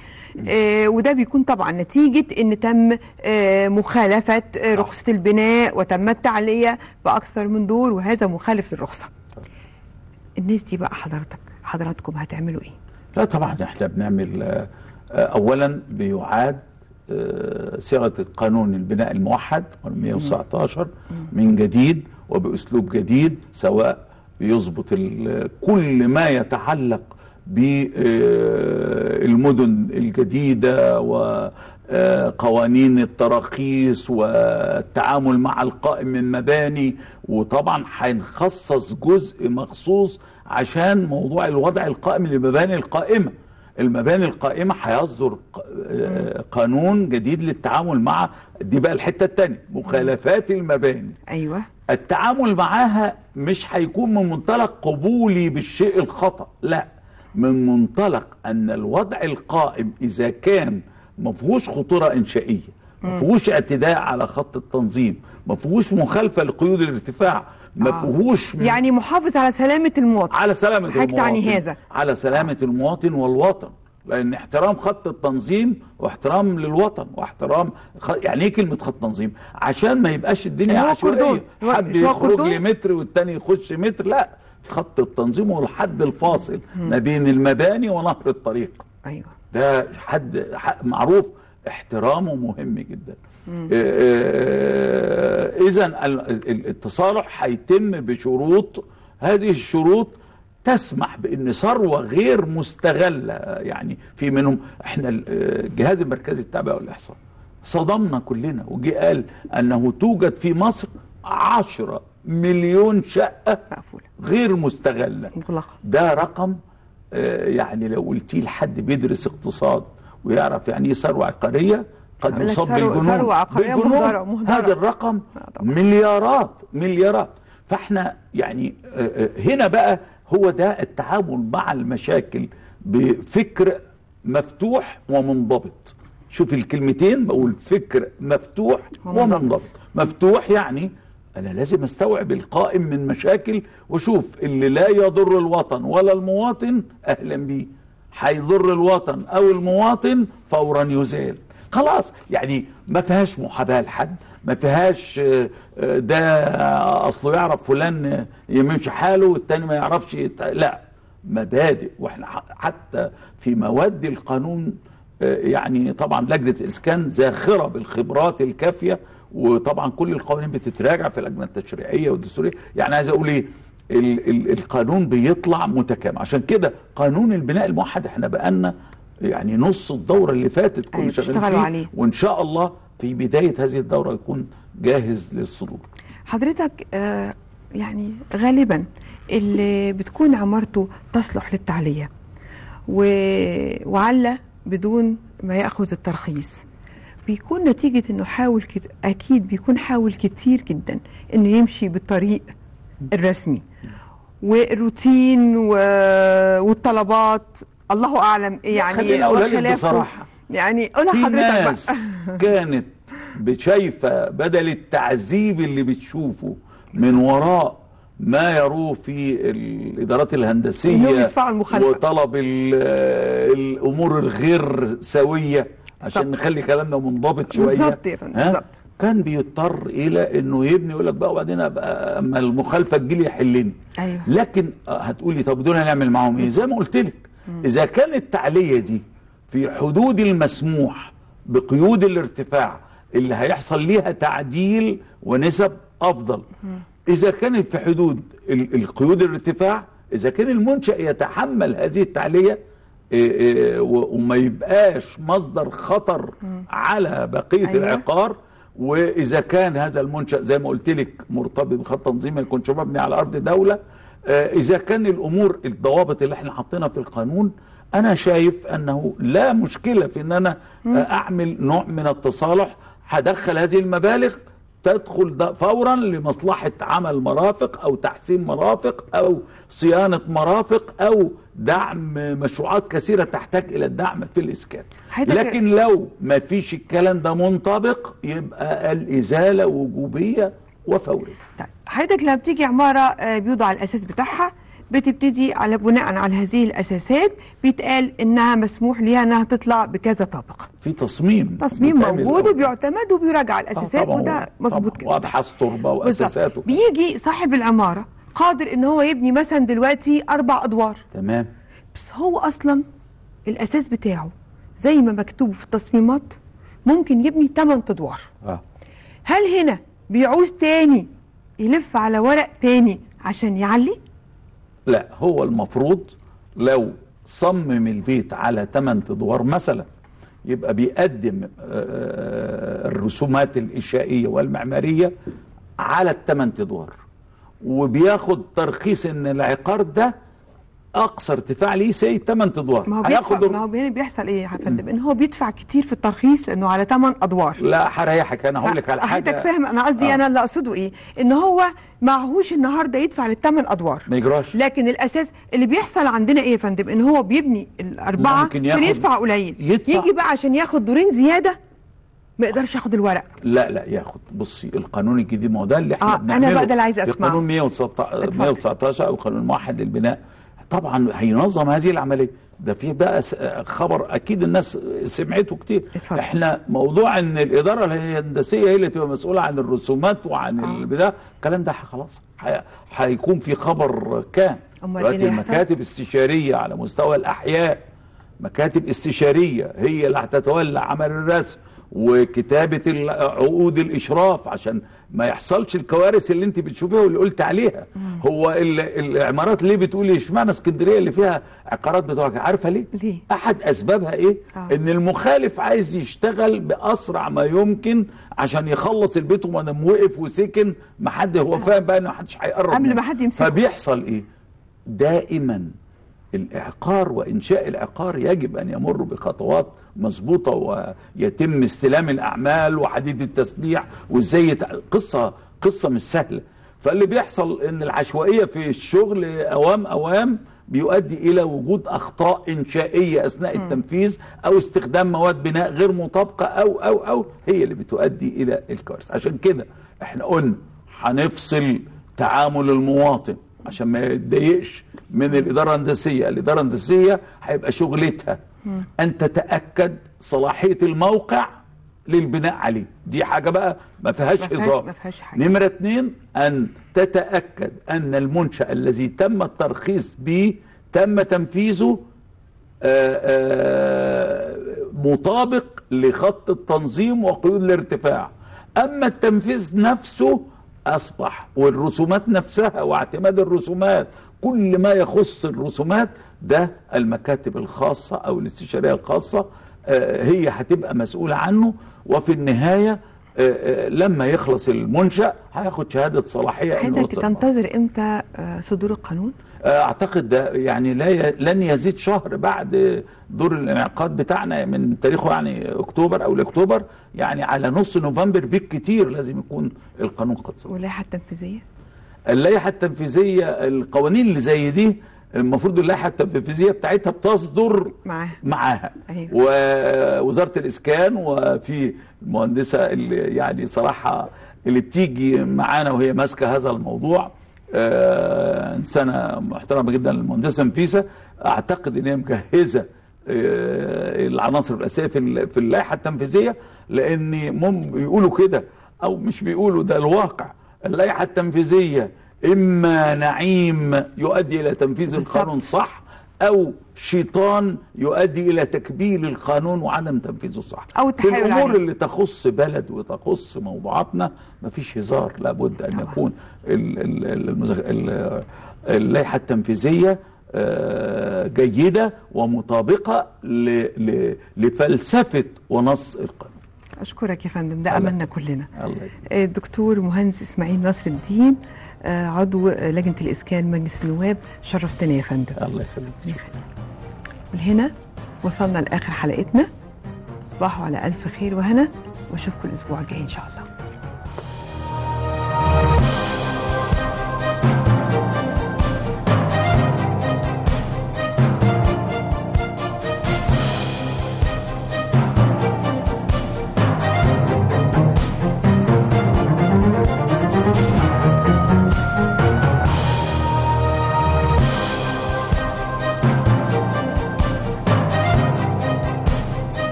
Speaker 1: وده بيكون طبعا نتيجة إن تم آه، مخالفة آه، رخصة البناء وتم التعلية بأكثر من دور وهذا مخالف للرخصة. الناس دي بقى حضرتك حضراتكم هتعملوا إيه؟
Speaker 12: لا طبعا إحنا بنعمل آه، آه، اولا بيعاد آه، صياغة القانون البناء الموحد 119 من جديد وبأسلوب جديد سواء بيظبط كل ما يتعلق بالمدن الجديدة وقوانين التراخيص والتعامل مع القائم من مباني وطبعا هنخصص جزء مخصوص عشان موضوع الوضع القائم للمباني القائمة. المباني القائمة هيصدر قانون جديد للتعامل مع دي بقى الحتة التانية مخالفات المباني.
Speaker 1: أيوه.
Speaker 12: التعامل معاها مش هيكون من منطلق قبولي بالشيء الخطأ لا. من منطلق أن الوضع القائم إذا كان ما فيهوش خطورة إنشائية ما فيهوش اعتداء على خط التنظيم ما فيهوش مخالفة لقيود الارتفاع ما
Speaker 1: آه.
Speaker 12: فيهوش
Speaker 1: يعني محافظ على سلامة المواطن.
Speaker 12: على سلامة
Speaker 1: حضرتك
Speaker 12: المواطن.
Speaker 1: تعني هذا.
Speaker 12: على سلامة المواطن والوطن. لأن احترام خط التنظيم واحترام للوطن واحترام خ... يعني إيه كلمة خط تنظيم؟ عشان ما يبقاش الدنيا
Speaker 1: هو-
Speaker 12: حد يخرج
Speaker 1: كوردون؟
Speaker 12: لي متر والتاني يخش متر لا. خط التنظيم هو الحد الفاصل ما بين المباني ونهر الطريق.
Speaker 1: أيوه.
Speaker 12: ده حد معروف احترامه مهم جدا. اذا التصالح هيتم بشروط. هذه الشروط تسمح بإن ثروة غير مستغلة. يعني في منهم إحنا ال- الجهاز المركزي التعبئة والإحصاء صدمنا كلنا وجي قال أنه توجد في مصر عشرة مليون شقة
Speaker 1: مقفولة.
Speaker 12: غير مستغلة.
Speaker 1: مغلقة.
Speaker 12: ده رقم آه، يعني لو قلتيه لحد بيدرس اقتصاد ويعرف يعني إيه ثروة عقارية قد يصاب
Speaker 1: ثروة-
Speaker 12: بالجنون.
Speaker 1: ثروة عقارية
Speaker 12: بالجنون.
Speaker 1: مهدرة- مهدرة.
Speaker 12: هذا الرقم مليارات مليارات. فإحنا يعني آه، آه، هنا بقى هو ده التعامل مع المشاكل بفكر مفتوح ومنضبط. شوف الكلمتين بقول فكر مفتوح.
Speaker 1: ومنضبط.
Speaker 12: مفتوح يعني أنا لازم أستوعب القائم من مشاكل وأشوف اللي لا يضر الوطن ولا المواطن أهلا بيه. هيضر الوطن أو المواطن فورا يزال. خلاص يعني ما فيهاش محاباة لحد ما فيهاش آه، آه، ده أصله يعرف فلان يمشي حاله والتاني ما يعرفش لا. مبادئ. وإحنا حتى في مواد القانون آه، يعني طبعا لجنة الإسكان زاخره بالخبرات الكافية وطبعا كل القوانين بتتراجع في اللجنه التشريعية والدستورية. يعني عايز أقول إيه؟ ال ال القانون بيطلع متكامل. عشان كده قانون البناء الموحد إحنا بقالنا يعني نص الدورة اللي فاتت كنا
Speaker 1: أيوة،
Speaker 12: شغالين فيه
Speaker 1: عليه.
Speaker 12: وإن شاء الله في بداية هذه الدورة يكون جاهز للصدور.
Speaker 1: حضرتك آه يعني غالبا اللي بتكون عمارته تصلح للتعلية و... وعلى بدون ما يأخذ الترخيص. بيكون نتيجة إنه حاول كت... أكيد بيكون حاول كتير جدا إنه يمشي بالطريق الرسمي والروتين و... والطلبات الله أعلم إيه يعني
Speaker 12: لك
Speaker 1: وخلافه.
Speaker 12: بصراحة.
Speaker 1: يعني قولها حضرتك
Speaker 12: ناس
Speaker 1: بقى
Speaker 12: كانت شايفه بدل التعذيب اللي بتشوفه من وراء ما يروه في
Speaker 1: الإدارات الهندسية.
Speaker 12: وطلب ال- الأمور الغير سوية عشان. نخلي كلامنا منضبط شوية.
Speaker 1: بالظبط يا فندم،؟ بالظبط.
Speaker 12: كان بيضطر إلى إنه يبني يقول لك بقى وبعدين ابقى أما المخالفة تجيلي يحلني.
Speaker 1: أيوه.
Speaker 12: لكن آه، هتقولي طب دول هنعمل معاهم إيه؟ زي ما قلت لك إذا كانت التعلية دي في حدود المسموح بقيود الارتفاع اللي هيحصل ليها تعديل ونسب أفضل. إذا كانت في حدود ال- القيود الارتفاع إذا كان المنشأ يتحمل هذه التعلية وما يبقاش مصدر خطر على بقية
Speaker 1: أيوة.
Speaker 12: العقار وإذا كان هذا المنشأ زي ما قلت لك مرتبط بخط تنظيم ما يكونش مبني على أرض دولة آه، إذا كان الأمور الضوابط اللي إحنا حاطينها في القانون أنا شايف أنه لا مشكلة في إن أنا آه، أعمل نوع من التصالح هدخل هذه المبالغ تدخل ده فورا لمصلحة عمل مرافق أو تحسين مرافق أو صيانة مرافق أو دعم مشروعات كثيرة تحتاج إلى الدعم في الإسكان. لكن لو ما فيش الكلام ده منطبق يبقى الإزالة وجوبية وفورية.
Speaker 1: طيب حضرتك لما بتيجي عمارة آه، بيوضع الأساس بتاعها بتبتدي على بناء على هذه الأساسات بيتقال إنها مسموح ليها إنها تطلع بكذا طابق
Speaker 12: في تصميم
Speaker 1: تصميم موجود. وبيعتمد وبيراجع الأساسات
Speaker 12: طبعاً
Speaker 1: وده مظبوط. كده
Speaker 12: وأبحاث تربة وأساسات
Speaker 1: بالظبط. بيجي صاحب العمارة قادر إن هو يبني مثلا دلوقتي أربع أدوار
Speaker 12: تمام
Speaker 1: بس هو أصلا الأساس بتاعه زي ما مكتوب في التصميمات ممكن يبني 8 أدوار
Speaker 12: آه.
Speaker 1: هل هنا بيعوز تاني يلف على ورق تاني عشان يعلي
Speaker 12: لا هو المفروض لو صمم البيت على 8 ادوار مثلا يبقى بيقدم آه، آه، الرسومات الإنشائية والمعمارية على الثمان ادوار وبياخد ترخيص إن العقار ده أقصى ارتفاع ليه سي 8 أدوار.
Speaker 1: ما هو
Speaker 12: هياخد
Speaker 1: ما هو هنا بيحصل إيه يا فندم إن هو بيدفع كتير في الترخيص لأنه على 8 أدوار.
Speaker 12: لا هريحك أنا هقول لك على
Speaker 1: حضرتك
Speaker 12: حاجة.
Speaker 1: فاهم أنا قصدي
Speaker 12: آه.
Speaker 1: أنا اللي أقصده إيه؟ إن هو معهوش النهارده يدفع للثمان أدوار.
Speaker 12: ما يجراش.
Speaker 1: لكن الأساس اللي بيحصل عندنا إيه يا فندم؟ إن هو بيبني الأربعة
Speaker 12: ممكن ياخد-
Speaker 1: يدفع قليل.
Speaker 12: يدفع.
Speaker 1: يجي بقى عشان ياخد دورين زيادة ما يقدرش ياخد الورق.
Speaker 12: لا لا ياخد. بصي القانون الجديد ما هو ده اللي إحنا
Speaker 1: آه،
Speaker 12: بنعمله.
Speaker 1: بقى ده اللي عايزة
Speaker 12: في
Speaker 1: أسمعه.
Speaker 12: قانون 119
Speaker 1: اتفضل.
Speaker 12: 119 أو قانون موحد للبناء. طبعا هينظم هذه العملية. ده فيه بقى خبر أكيد الناس سمعته كتير.
Speaker 1: اتفضل.
Speaker 12: إحنا موضوع إن الإدارة الهندسية هي اللي تبقى مسؤولة عن الرسومات وعن البتاع الكلام ده خلاص هيكون في خبر كان
Speaker 1: إيه
Speaker 12: دلوقتي؟ المكاتب استشارية على مستوى الأحياء. مكاتب استشارية هي اللي هتتولى عمل الرسم. وكتابة ال- عقود الإشراف عشان ما يحصلش الكوارث اللي انت بتشوفيها واللي قلت عليها هو ال- العمارات ليه بتقول اشمعنى اسكندرية اللي فيها عقارات بتوعك عارفة ليه؟
Speaker 1: ليه؟
Speaker 12: أحد أسبابها إيه؟
Speaker 1: آه.
Speaker 12: إن المخالف عايز يشتغل بأسرع ما يمكن عشان يخلص البيت وما دام وقف وسكن ما حد هو فاهم بقى إن ما حدش هيقرب
Speaker 1: قبل. ما حد يمسكه.
Speaker 12: فبيحصل إيه؟ دائما الإعقار وإنشاء العقار يجب أن يمر بخطوات مظبوطة ويتم استلام الأعمال وحديد التسليح وإزاي يتع- قصة قصة مش سهلة. فاللي بيحصل إن العشوائية في الشغل أوام أوام بيؤدي إلى وجود أخطاء إنشائية أثناء التنفيذ أو استخدام مواد بناء غير مطابقة أو أو أو هي اللي بتؤدي إلى الكوارث عشان كده إحنا قلنا هنفصل تعامل المواطن. عشان ما يتضايقش من الإدارة الهندسية، الإدارة الهندسية هيبقى شغلتها أن تتأكد صلاحية الموقع للبناء عليه، دي حاجة بقى ما فيهاش هزار.
Speaker 1: ما فيهاش حاجة.
Speaker 12: نمرة اتنين أن تتأكد أن المنشأ الذي تم الترخيص به تم تنفيذه آه، آه، مطابق لخط التنظيم وقيود الارتفاع أما التنفيذ نفسه أصبح والرسومات نفسها واعتماد الرسومات كل ما يخص الرسومات ده المكاتب الخاصة أو الاستشارية الخاصة آه، هي هتبقى مسؤولة عنه. وفي النهاية آه، آه، لما يخلص المنشأ هياخد شهادة صلاحية
Speaker 1: حضرتك تنتظر إمتى صدور القانون؟
Speaker 12: أعتقد ده يعني لا ي... لن يزيد شهر بعد دور الانعقاد بتاعنا من تاريخه يعني أكتوبر أو لأكتوبر يعني على نص نوفمبر بالكتير لازم يكون القانون قد صدر
Speaker 1: واللائحة التنفيذية؟
Speaker 12: اللائحة التنفيذية القوانين اللي زي دي المفروض اللائحة التنفيذية بتاعتها بتصدر
Speaker 1: معاها.
Speaker 12: معاها.
Speaker 1: أيوة.
Speaker 12: ووزاره الإسكان وفي المهندسه اللي يعني صراحة اللي بتيجي معانا وهي ماسكة هذا الموضوع آه، إنسانة محترمة جدا المهندسة نفيسة أعتقد إن هي مجهزة آه، العناصر الأساسية في في اللائحة التنفيذية لأن مم بيقولوا كده أو مش بيقولوا ده الواقع اللائحة التنفيذية إما نعيم يؤدي إلى تنفيذ. القانون صح أو شيطان يؤدي إلى تكبيل القانون وعدم تنفيذه صح
Speaker 1: أو
Speaker 12: في الأمور
Speaker 1: عليه.
Speaker 12: اللي تخص بلد وتخص موضوعاتنا مفيش هزار لابد أن يكون ال- ال- ال- المز- ال- اللائحة التنفيذية آه، جيدة ومطابقة ل- ل- لفلسفة ونص القانون
Speaker 1: أشكرك يا فندم ده. أملنا كلنا
Speaker 12: الله.
Speaker 1: آه، الدكتور مهندس إسماعيل نصر الدين عضو آه، لجنة الإسكان مجلس النواب. شرفتنا يا فندم.
Speaker 12: الله يخليك.
Speaker 1: من هنا وصلنا لآخر حلقتنا. تصبحوا على ألف خير وهنا وأشوفكم الأسبوع الجاي إن شاء الله.